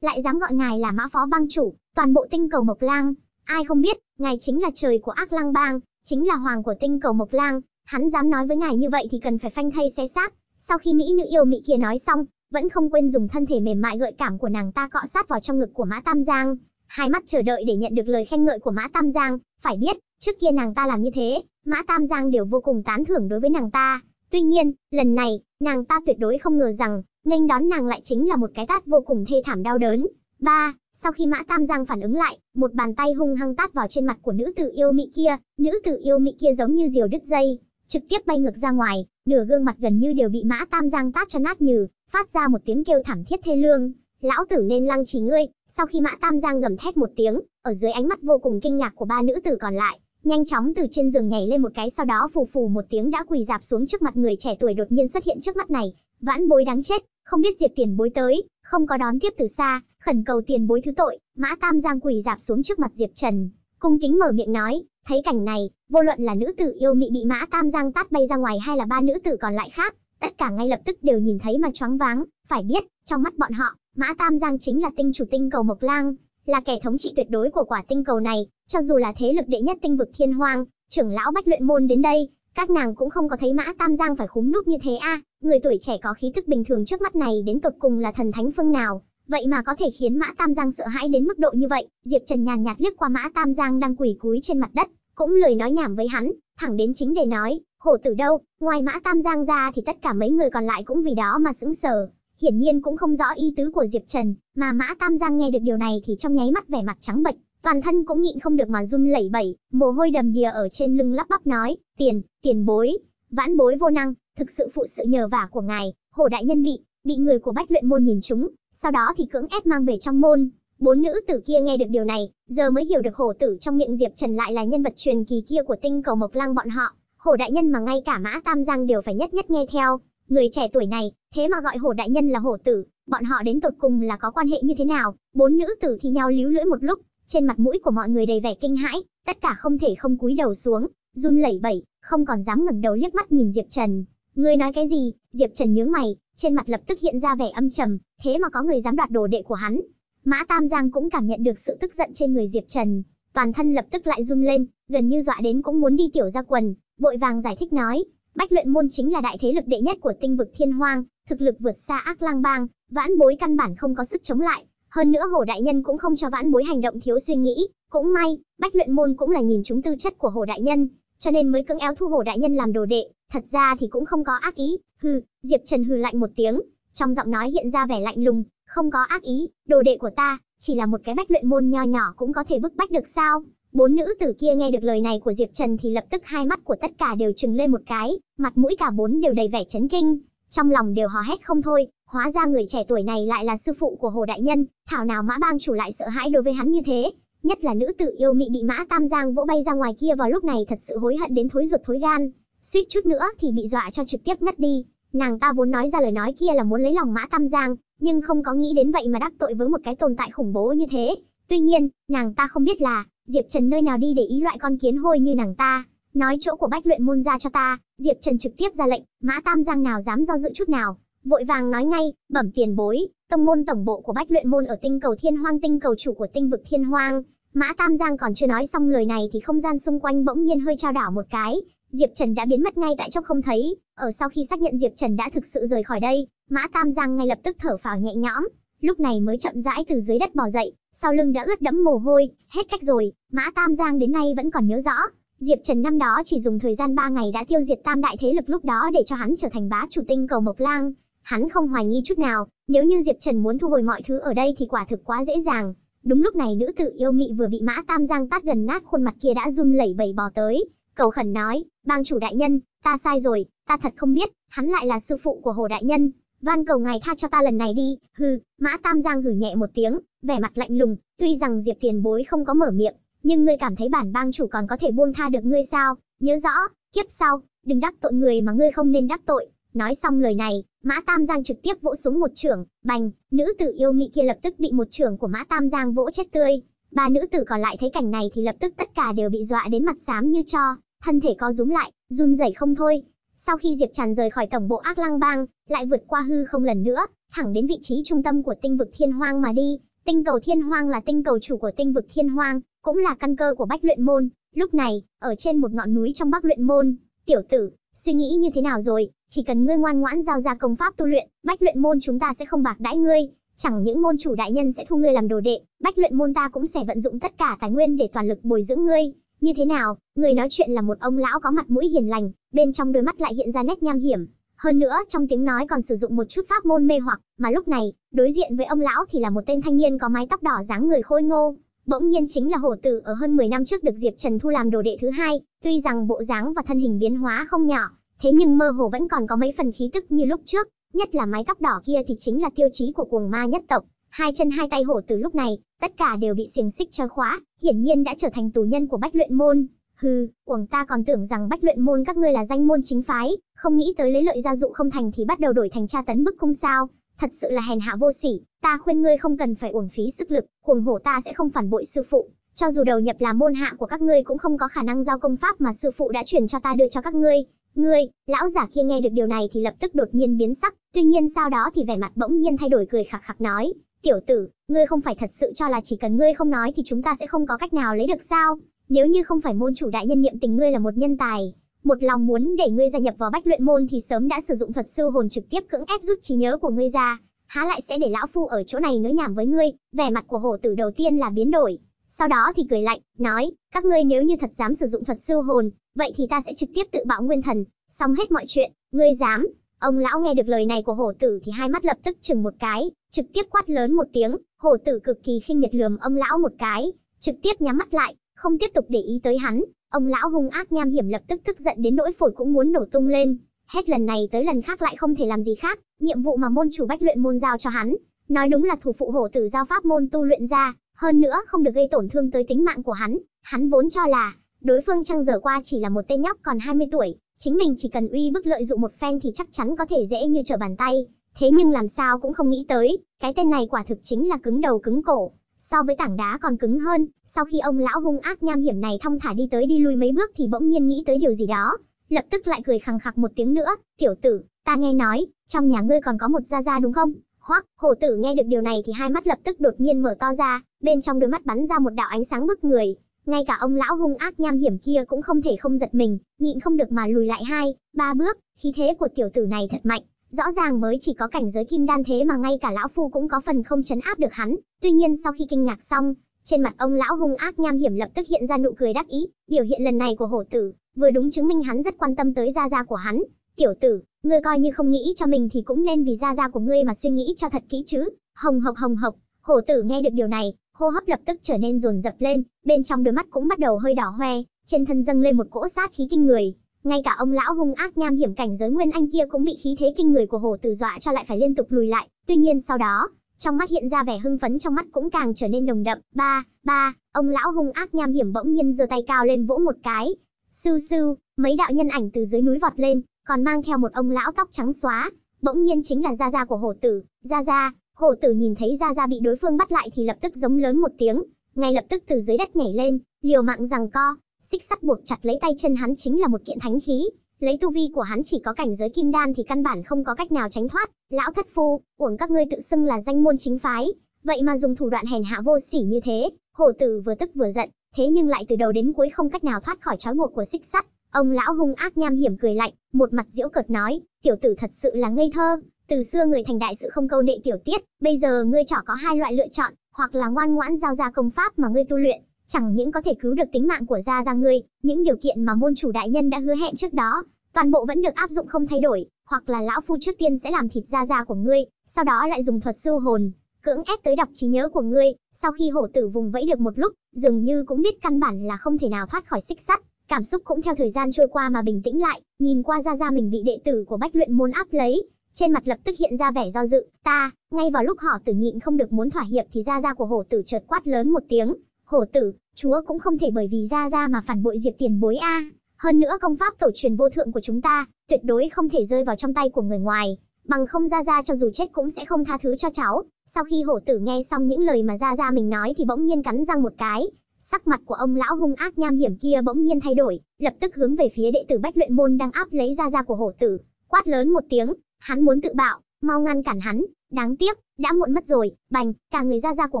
lại dám gọi ngài là mã phó bang chủ, toàn bộ tinh cầu Mộc Lang, Ai không biết, ngài chính là trời của ác lang bang, chính là hoàng của tinh cầu Mộc Lang, hắn dám nói với ngài như vậy thì cần phải phanh thay xé xác. Sau khi mỹ nữ yêu mị kia nói xong, vẫn không quên dùng thân thể mềm mại gợi cảm của nàng ta cọ sát vào trong ngực của Mã Tam Giang, hai mắt chờ đợi để nhận được lời khen ngợi của Mã Tam Giang, phải biết, trước kia nàng ta làm như thế, Mã Tam Giang đều vô cùng tán thưởng đối với nàng ta. Tuy nhiên, lần này, nàng ta tuyệt đối không ngờ rằng, nghênh đón nàng lại chính là một cái tát vô cùng thê thảm đau đớn. Ba, sau khi Mã Tam Giang phản ứng lại, một bàn tay hung hăng tát vào trên mặt của nữ tử yêu mị kia, nữ tử yêu mị kia giống như diều đứt dây, trực tiếp bay ngược ra ngoài, nửa gương mặt gần như đều bị Mã Tam Giang tát cho nát nhừ, phát ra một tiếng kêu thảm thiết thê lương. Lão tử nên lăng trì ngươi, sau khi Mã Tam Giang gầm thét một tiếng, ở dưới ánh mắt vô cùng kinh ngạc của ba nữ tử còn lại, nhanh chóng từ trên giường nhảy lên một cái sau đó phù phù một tiếng đã quỳ dạp xuống trước mặt người trẻ tuổi đột nhiên xuất hiện trước mắt này, vãn bối đáng chết, không biết diệp tiền bối tới, không có đón tiếp từ xa, khẩn cầu tiền bối thứ tội, Mã Tam Giang quỳ dạp xuống trước mặt Diệp Trần, cung kính mở miệng nói, thấy cảnh này, vô luận là nữ tử yêu mị bị Mã Tam Giang tát bay ra ngoài hay là ba nữ tử còn lại khác, tất cả ngay lập tức đều nhìn thấy mà choáng váng, phải biết, trong mắt bọn họ, Mã Tam Giang chính là tinh chủ tinh cầu Mộc Lang, là kẻ thống trị tuyệt đối của quả tinh cầu này, cho dù là thế lực đệ nhất tinh vực thiên hoang, trưởng lão Bách Luyện môn đến đây, các nàng cũng không có thấy Mã Tam Giang phải khúm núp như thế a, người tuổi trẻ có khí thức bình thường trước mắt này đến tột cùng là thần thánh phương nào, vậy mà có thể khiến Mã Tam Giang sợ hãi đến mức độ như vậy. Diệp Trần nhàn nhạt liếc qua Mã Tam Giang đang quỳ cúi trên mặt đất, cũng lời nói nhảm với hắn, thẳng đến chính để nói, hổ tử đâu, ngoài Mã Tam Giang ra thì tất cả mấy người còn lại cũng vì đó mà sững sờ. Hiển nhiên cũng không rõ ý tứ của Diệp Trần, mà Mã Tam Giang nghe được điều này thì trong nháy mắt vẻ mặt trắng bệch, toàn thân cũng nhịn không được mà run lẩy bẩy, mồ hôi đầm đìa ở trên lưng lắp bắp nói, tiền, tiền bối, vãn bối vô năng, thực sự phụ sự nhờ vả của ngài, hổ đại nhân bị, bị người của bách luyện môn nhìn chúng, sau đó thì cưỡng ép mang về trong môn. Bốn nữ tử kia nghe được điều này, giờ mới hiểu được hổ tử trong miệng Diệp Trần lại là nhân vật truyền kỳ kia của tinh cầu Mộc Lăng bọn họ. Hổ đại nhân mà ngay cả Mã Tam Giang đều phải nhất nhất nghe theo, người trẻ tuổi này, thế mà gọi Hổ đại nhân là hổ tử, bọn họ đến tột cùng là có quan hệ như thế nào? Bốn nữ tử thì nhau líu lưỡi một lúc, trên mặt mũi của mọi người đầy vẻ kinh hãi, tất cả không thể không cúi đầu xuống, run lẩy bẩy, không còn dám ngẩng đầu liếc mắt nhìn Diệp Trần. Ngươi nói cái gì? Diệp Trần nhướng mày, trên mặt lập tức hiện ra vẻ âm trầm, thế mà có người dám đoạt đồ đệ của hắn. Mã Tam Giang cũng cảm nhận được sự tức giận trên người Diệp Trần, toàn thân lập tức lại run lên, gần như dọa đến cũng muốn đi tiểu ra quần, vội vàng giải thích nói, Bách luyện môn chính là đại thế lực đệ nhất của tinh vực thiên hoang, thực lực vượt xa ác lang bang, vãn bối căn bản không có sức chống lại. Hơn nữa hồ đại nhân cũng không cho vãn bối hành động thiếu suy nghĩ, cũng may, bách luyện môn cũng là nhìn chúng tư chất của hồ đại nhân, cho nên mới cưỡng éo thu hồ đại nhân làm đồ đệ, thật ra thì cũng không có ác ý, hừ, Diệp Trần hừ lạnh một tiếng, trong giọng nói hiện ra vẻ lạnh lùng, không có ác ý, đồ đệ của ta, chỉ là một cái bách luyện môn nho nhỏ cũng có thể bức bách được sao? Bốn nữ tử kia nghe được lời này của Diệp Trần thì lập tức hai mắt của tất cả đều trừng lên một cái, mặt mũi cả bốn đều đầy vẻ chấn kinh, trong lòng đều hò hét không thôi, hóa ra người trẻ tuổi này lại là sư phụ của Hồ đại nhân, thảo nào Mã Bang chủ lại sợ hãi đối với hắn như thế, nhất là nữ tử yêu mị bị Mã Tam Giang vỗ bay ra ngoài kia vào lúc này thật sự hối hận đến thối ruột thối gan, suýt chút nữa thì bị dọa cho trực tiếp ngất đi. Nàng ta vốn nói ra lời nói kia là muốn lấy lòng Mã Tam Giang, nhưng không có nghĩ đến vậy mà đắc tội với một cái tồn tại khủng bố như thế. Tuy nhiên, nàng ta không biết là, Diệp Trần nơi nào đi để ý loại con kiến hôi như nàng ta. Nói chỗ của bách luyện môn ra cho ta, Diệp Trần trực tiếp ra lệnh, Mã Tam Giang nào dám do dự chút nào. Vội vàng nói ngay, bẩm tiền bối, tông môn tổng bộ của bách luyện môn ở tinh cầu thiên hoang tinh cầu chủ của tinh vực thiên hoang. Mã Tam Giang còn chưa nói xong lời này thì không gian xung quanh bỗng nhiên hơi trao đảo một cái, Diệp Trần đã biến mất ngay tại chỗ không thấy, ở sau khi xác nhận Diệp Trần đã thực sự rời khỏi đây, Mã Tam Giang ngay lập tức thở phào nhẹ nhõm, lúc này mới chậm rãi từ dưới đất bò dậy, sau lưng đã ướt đẫm mồ hôi, hết cách rồi, Mã Tam Giang đến nay vẫn còn nhớ rõ. Diệp Trần năm đó chỉ dùng thời gian 3 ngày đã tiêu diệt tam đại thế lực lúc đó để cho hắn trở thành bá chủ tinh cầu Mộc Lang. Hắn không hoài nghi chút nào, nếu như Diệp Trần muốn thu hồi mọi thứ ở đây thì quả thực quá dễ dàng. Đúng lúc này nữ tử yêu mị vừa bị Mã Tam Giang tát gần nát khuôn mặt kia đã run lẩy bẩy bò tới, cầu khẩn nói, bang chủ đại nhân, ta sai rồi, ta thật không biết, hắn lại là sư phụ của Hồ đại nhân, van cầu ngài tha cho ta lần này đi, hừ, Mã Tam Giang hử nhẹ một tiếng, vẻ mặt lạnh lùng, tuy rằng Diệp Tiền Bối không có mở miệng, nhưng ngươi cảm thấy bản bang chủ còn có thể buông tha được ngươi sao? Nhớ rõ, kiếp sau, đừng đắc tội người mà ngươi không nên đắc tội. Nói xong lời này, Mã Tam Giang trực tiếp vỗ xuống một trưởng, bành, nữ tử yêu mị kia lập tức bị một trưởng của Mã Tam Giang vỗ chết tươi. Ba nữ tử còn lại thấy cảnh này thì lập tức tất cả đều bị dọa đến mặt xám như cho, thân thể co rúm lại, run rẩy không thôi. Sau khi Diệp Trần rời khỏi tổng bộ Ác Lăng Bang, lại vượt qua hư không lần nữa, thẳng đến vị trí trung tâm của tinh vực Thiên Hoang mà đi. Tinh cầu Thiên Hoang là tinh cầu chủ của tinh vực Thiên Hoang, cũng là căn cơ của Bách Luyện Môn. Lúc này, ở trên một ngọn núi trong Bắc Luyện Môn, tiểu tử, suy nghĩ như thế nào rồi? Chỉ cần ngươi ngoan ngoãn giao ra công pháp tu luyện, Bách Luyện Môn chúng ta sẽ không bạc đãi ngươi. Chẳng những môn chủ đại nhân sẽ thu ngươi làm đồ đệ, Bách Luyện Môn ta cũng sẽ vận dụng tất cả tài nguyên để toàn lực bồi dưỡng ngươi. Như thế nào? Người nói chuyện là một ông lão có mặt mũi hiền lành, bên trong đôi mắt lại hiện ra nét nham hiểm. Hơn nữa, trong tiếng nói còn sử dụng một chút pháp môn mê hoặc, mà lúc này, đối diện với ông lão thì là một tên thanh niên có mái tóc đỏ dáng người khôi ngô. Bỗng nhiên chính là hổ tử ở hơn 10 năm trước được Diệp Trần thu làm đồ đệ thứ hai, tuy rằng bộ dáng và thân hình biến hóa không nhỏ, thế nhưng mơ hồ vẫn còn có mấy phần khí tức như lúc trước, nhất là mái tóc đỏ kia thì chính là tiêu chí của cuồng ma nhất tộc. Hai chân hai tay hổ tử lúc này, tất cả đều bị xiềng xích trói khóa, hiển nhiên đã trở thành tù nhân của Bách Luyện môn. Hừ, uổng ta còn tưởng rằng Bách Luyện môn các ngươi là danh môn chính phái, không nghĩ tới lấy lợi gia dụ không thành thì bắt đầu đổi thành tra tấn bức cung sao? Thật sự là hèn hạ vô sỉ, ta khuyên ngươi không cần phải uổng phí sức lực, cuồng hổ ta sẽ không phản bội sư phụ, cho dù đầu nhập là môn hạ của các ngươi cũng không có khả năng giao công pháp mà sư phụ đã truyền cho ta đưa cho các ngươi. Ngươi, lão giả kia nghe được điều này thì lập tức đột nhiên biến sắc, tuy nhiên sau đó thì vẻ mặt bỗng nhiên thay đổi cười khạc khạc nói, Tiểu tử, ngươi không phải thật sự cho là chỉ cần ngươi không nói thì chúng ta sẽ không có cách nào lấy được sao? Nếu như không phải môn chủ đại nhân niệm tình ngươi là một nhân tài, một lòng muốn để ngươi gia nhập vào bách luyện môn thì sớm đã sử dụng thuật sư hồn trực tiếp cưỡng ép rút trí nhớ của ngươi ra, há lại sẽ để lão phu ở chỗ này nói nhảm với ngươi? Vẻ mặt của hổ tử đầu tiên là biến đổi, sau đó thì cười lạnh, nói, các ngươi nếu như thật dám sử dụng thuật sư hồn, vậy thì ta sẽ trực tiếp tự bạo nguyên thần, xong hết mọi chuyện, ngươi dám? Ông lão nghe được lời này của hổ tử thì hai mắt lập tức chừng một cái, trực tiếp quát lớn một tiếng, hổ tử cực kỳ khinh miệt lườm ông lão một cái, trực tiếp nhắm mắt lại, không tiếp tục để ý tới hắn. Ông lão hung ác nham hiểm lập tức tức giận đến nỗi phổi cũng muốn nổ tung lên. Hết lần này tới lần khác lại không thể làm gì khác, nhiệm vụ mà môn chủ bách luyện môn giao cho hắn, nói đúng là thủ phụ hổ tử giao pháp môn tu luyện ra, hơn nữa không được gây tổn thương tới tính mạng của hắn. Hắn vốn cho là Đối phương trăng giờ qua chỉ là một tên nhóc còn 20 tuổi, chính mình chỉ cần uy bức lợi dụng một phen thì chắc chắn có thể dễ như trở bàn tay. Thế nhưng làm sao cũng không nghĩ tới, cái tên này quả thực chính là cứng đầu cứng cổ, so với tảng đá còn cứng hơn. Sau khi ông lão hung ác nham hiểm này thong thả đi tới đi lui mấy bước thì bỗng nhiên nghĩ tới điều gì đó, lập tức lại cười khằng khặc một tiếng nữa, "Tiểu tử, ta nghe nói, trong nhà ngươi còn có một gia gia đúng không?" Hoắc, hổ tử nghe được điều này thì hai mắt lập tức đột nhiên mở to ra, bên trong đôi mắt bắn ra một đạo ánh sáng bức người. Ngay cả ông lão hung ác nham hiểm kia cũng không thể không giật mình, nhịn không được mà lùi lại hai, ba bước, khí thế của tiểu tử này thật mạnh, rõ ràng mới chỉ có cảnh giới kim đan thế mà ngay cả lão phu cũng có phần không chấn áp được hắn. Tuy nhiên sau khi kinh ngạc xong, trên mặt ông lão hung ác nham hiểm lập tức hiện ra nụ cười đắc ý, biểu hiện lần này của hổ tử, vừa đúng chứng minh hắn rất quan tâm tới gia gia của hắn. Tiểu tử, ngươi coi như không nghĩ cho mình thì cũng nên vì gia gia của ngươi mà suy nghĩ cho thật kỹ chứ. Hồng hộc hồng hộc, hổ tử nghe được điều này, hô hấp lập tức trở nên dồn dập lên, bên trong đôi mắt cũng bắt đầu hơi đỏ hoe, trên thân dâng lên một cỗ sát khí kinh người. Ngay cả ông lão hung ác nham hiểm cảnh giới nguyên anh kia cũng bị khí thế kinh người của hồ tử dọa cho lại phải liên tục lùi lại. Tuy nhiên sau đó, trong mắt hiện ra vẻ hưng phấn trong mắt cũng càng trở nên nồng đậm. Ba, ba, ông lão hung ác nham hiểm bỗng nhiên giơ tay cao lên vỗ một cái. Sư sư, mấy đạo nhân ảnh từ dưới núi vọt lên, còn mang theo một ông lão tóc trắng xóa, bỗng nhiên chính là gia gia của hổ tử. Gia gia, hổ tử nhìn thấy gia gia bị đối phương bắt lại thì lập tức giống lớn một tiếng, ngay lập tức từ dưới đất nhảy lên, liều mạng rằng co, xích sắt buộc chặt lấy tay chân hắn chính là một kiện thánh khí. Lấy tu vi của hắn chỉ có cảnh giới kim đan thì căn bản không có cách nào tránh thoát. Lão thất phu, uổng các ngươi tự xưng là danh môn chính phái, vậy mà dùng thủ đoạn hèn hạ vô sỉ như thế. Hổ tử vừa tức vừa giận, thế nhưng lại từ đầu đến cuối không cách nào thoát khỏi trói buộc của xích sắt. Ông lão hung ác nham hiểm cười lạnh, một mặt diễu cợt nói, tiểu tử thật sự là ngây thơ, từ xưa người thành đại sự không câu nệ tiểu tiết, bây giờ ngươi chỏ có hai loại lựa chọn, hoặc là ngoan ngoãn giao ra công pháp mà ngươi tu luyện, chẳng những có thể cứu được tính mạng của gia gia ngươi, những điều kiện mà môn chủ đại nhân đã hứa hẹn trước đó, toàn bộ vẫn được áp dụng không thay đổi, hoặc là lão phu trước tiên sẽ làm thịt gia gia của ngươi, sau đó lại dùng thuật siêu hồn, cưỡng ép tới đọc trí nhớ của ngươi. Sau khi hổ tử vùng vẫy được một lúc, dường như cũng biết căn bản là không thể nào thoát khỏi xích sắt, cảm xúc cũng theo thời gian trôi qua mà bình tĩnh lại, nhìn qua gia gia mình bị đệ tử của bách luyện môn áp lấy, trên mặt lập tức hiện ra vẻ do dự. Ta, ngay vào lúc họ tử nhịn không được muốn thỏa hiệp thì gia gia của hổ tử chợt quát lớn một tiếng, hổ tử, chúa cũng không thể bởi vì Ra Ra mà phản bội diệp tiền bối a. Hơn nữa công pháp tổ truyền vô thượng của chúng ta, tuyệt đối không thể rơi vào trong tay của người ngoài, bằng không Ra Ra cho dù chết cũng sẽ không tha thứ cho cháu. Sau khi hổ tử nghe xong những lời mà Ra Ra mình nói thì bỗng nhiên cắn răng một cái, sắc mặt của ông lão hung ác nham hiểm kia bỗng nhiên thay đổi, lập tức hướng về phía đệ tử Bách Luyện môn đang áp lấy Ra Ra của hổ tử, quát lớn một tiếng, hắn muốn tự bạo, mau ngăn cản hắn, đáng tiếc, đã muộn mất rồi, bành, cả người Ra Ra của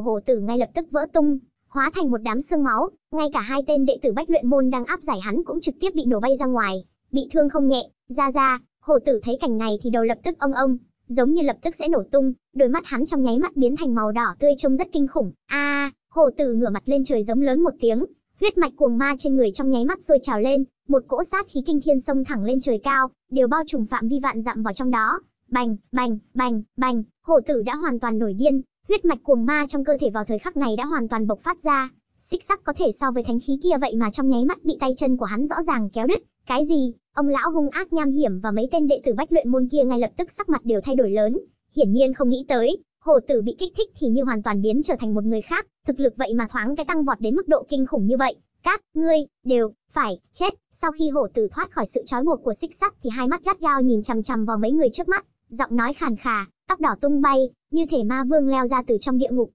hổ tử ngay lập tức vỡ tung, hóa thành một đám xương máu, ngay cả hai tên đệ tử Bách Luyện môn đang áp giải hắn cũng trực tiếp bị nổ bay ra ngoài, bị thương không nhẹ, Ra ra, hổ tử thấy cảnh này thì đầu lập tức ông ông, giống như lập tức sẽ nổ tung, đôi mắt hắn trong nháy mắt biến thành màu đỏ tươi trông rất kinh khủng. A, à, hổ tử ngửa mặt lên trời giống lớn một tiếng, huyết mạch cuồng ma trên người trong nháy mắt sôi trào lên, một cỗ sát khí kinh thiên xông thẳng lên trời cao, đều bao trùm phạm vi vạn dặm vào trong đó. Bành, bành, bành, bành, hổ tử đã hoàn toàn nổi điên, huyết mạch cuồng ma trong cơ thể vào thời khắc này đã hoàn toàn bộc phát ra, xích sắc có thể so với thánh khí kia vậy mà trong nháy mắt bị tay chân của hắn rõ ràng kéo đứt. Cái gì? Ông lão hung ác nham hiểm và mấy tên đệ tử bách luyện môn kia ngay lập tức sắc mặt đều thay đổi lớn, hiển nhiên không nghĩ tới, hổ tử bị kích thích thì như hoàn toàn biến trở thành một người khác, thực lực vậy mà thoáng cái tăng vọt đến mức độ kinh khủng như vậy. Các ngươi đều phải chết. Sau khi hổ tử thoát khỏi sự trói buộc của xích sắt thì hai mắt gắt gao nhìn chằm chằm vào mấy người trước mắt, giọng nói khàn khà, tóc đỏ tung bay, như thể ma vương leo ra từ trong địa ngục.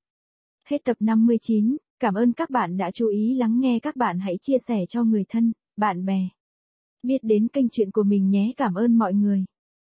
Hết tập 59, cảm ơn các bạn đã chú ý lắng nghe các bạn hãy chia sẻ cho người thân, bạn bè. Biết đến kênh chuyện của mình nhé cảm ơn mọi người.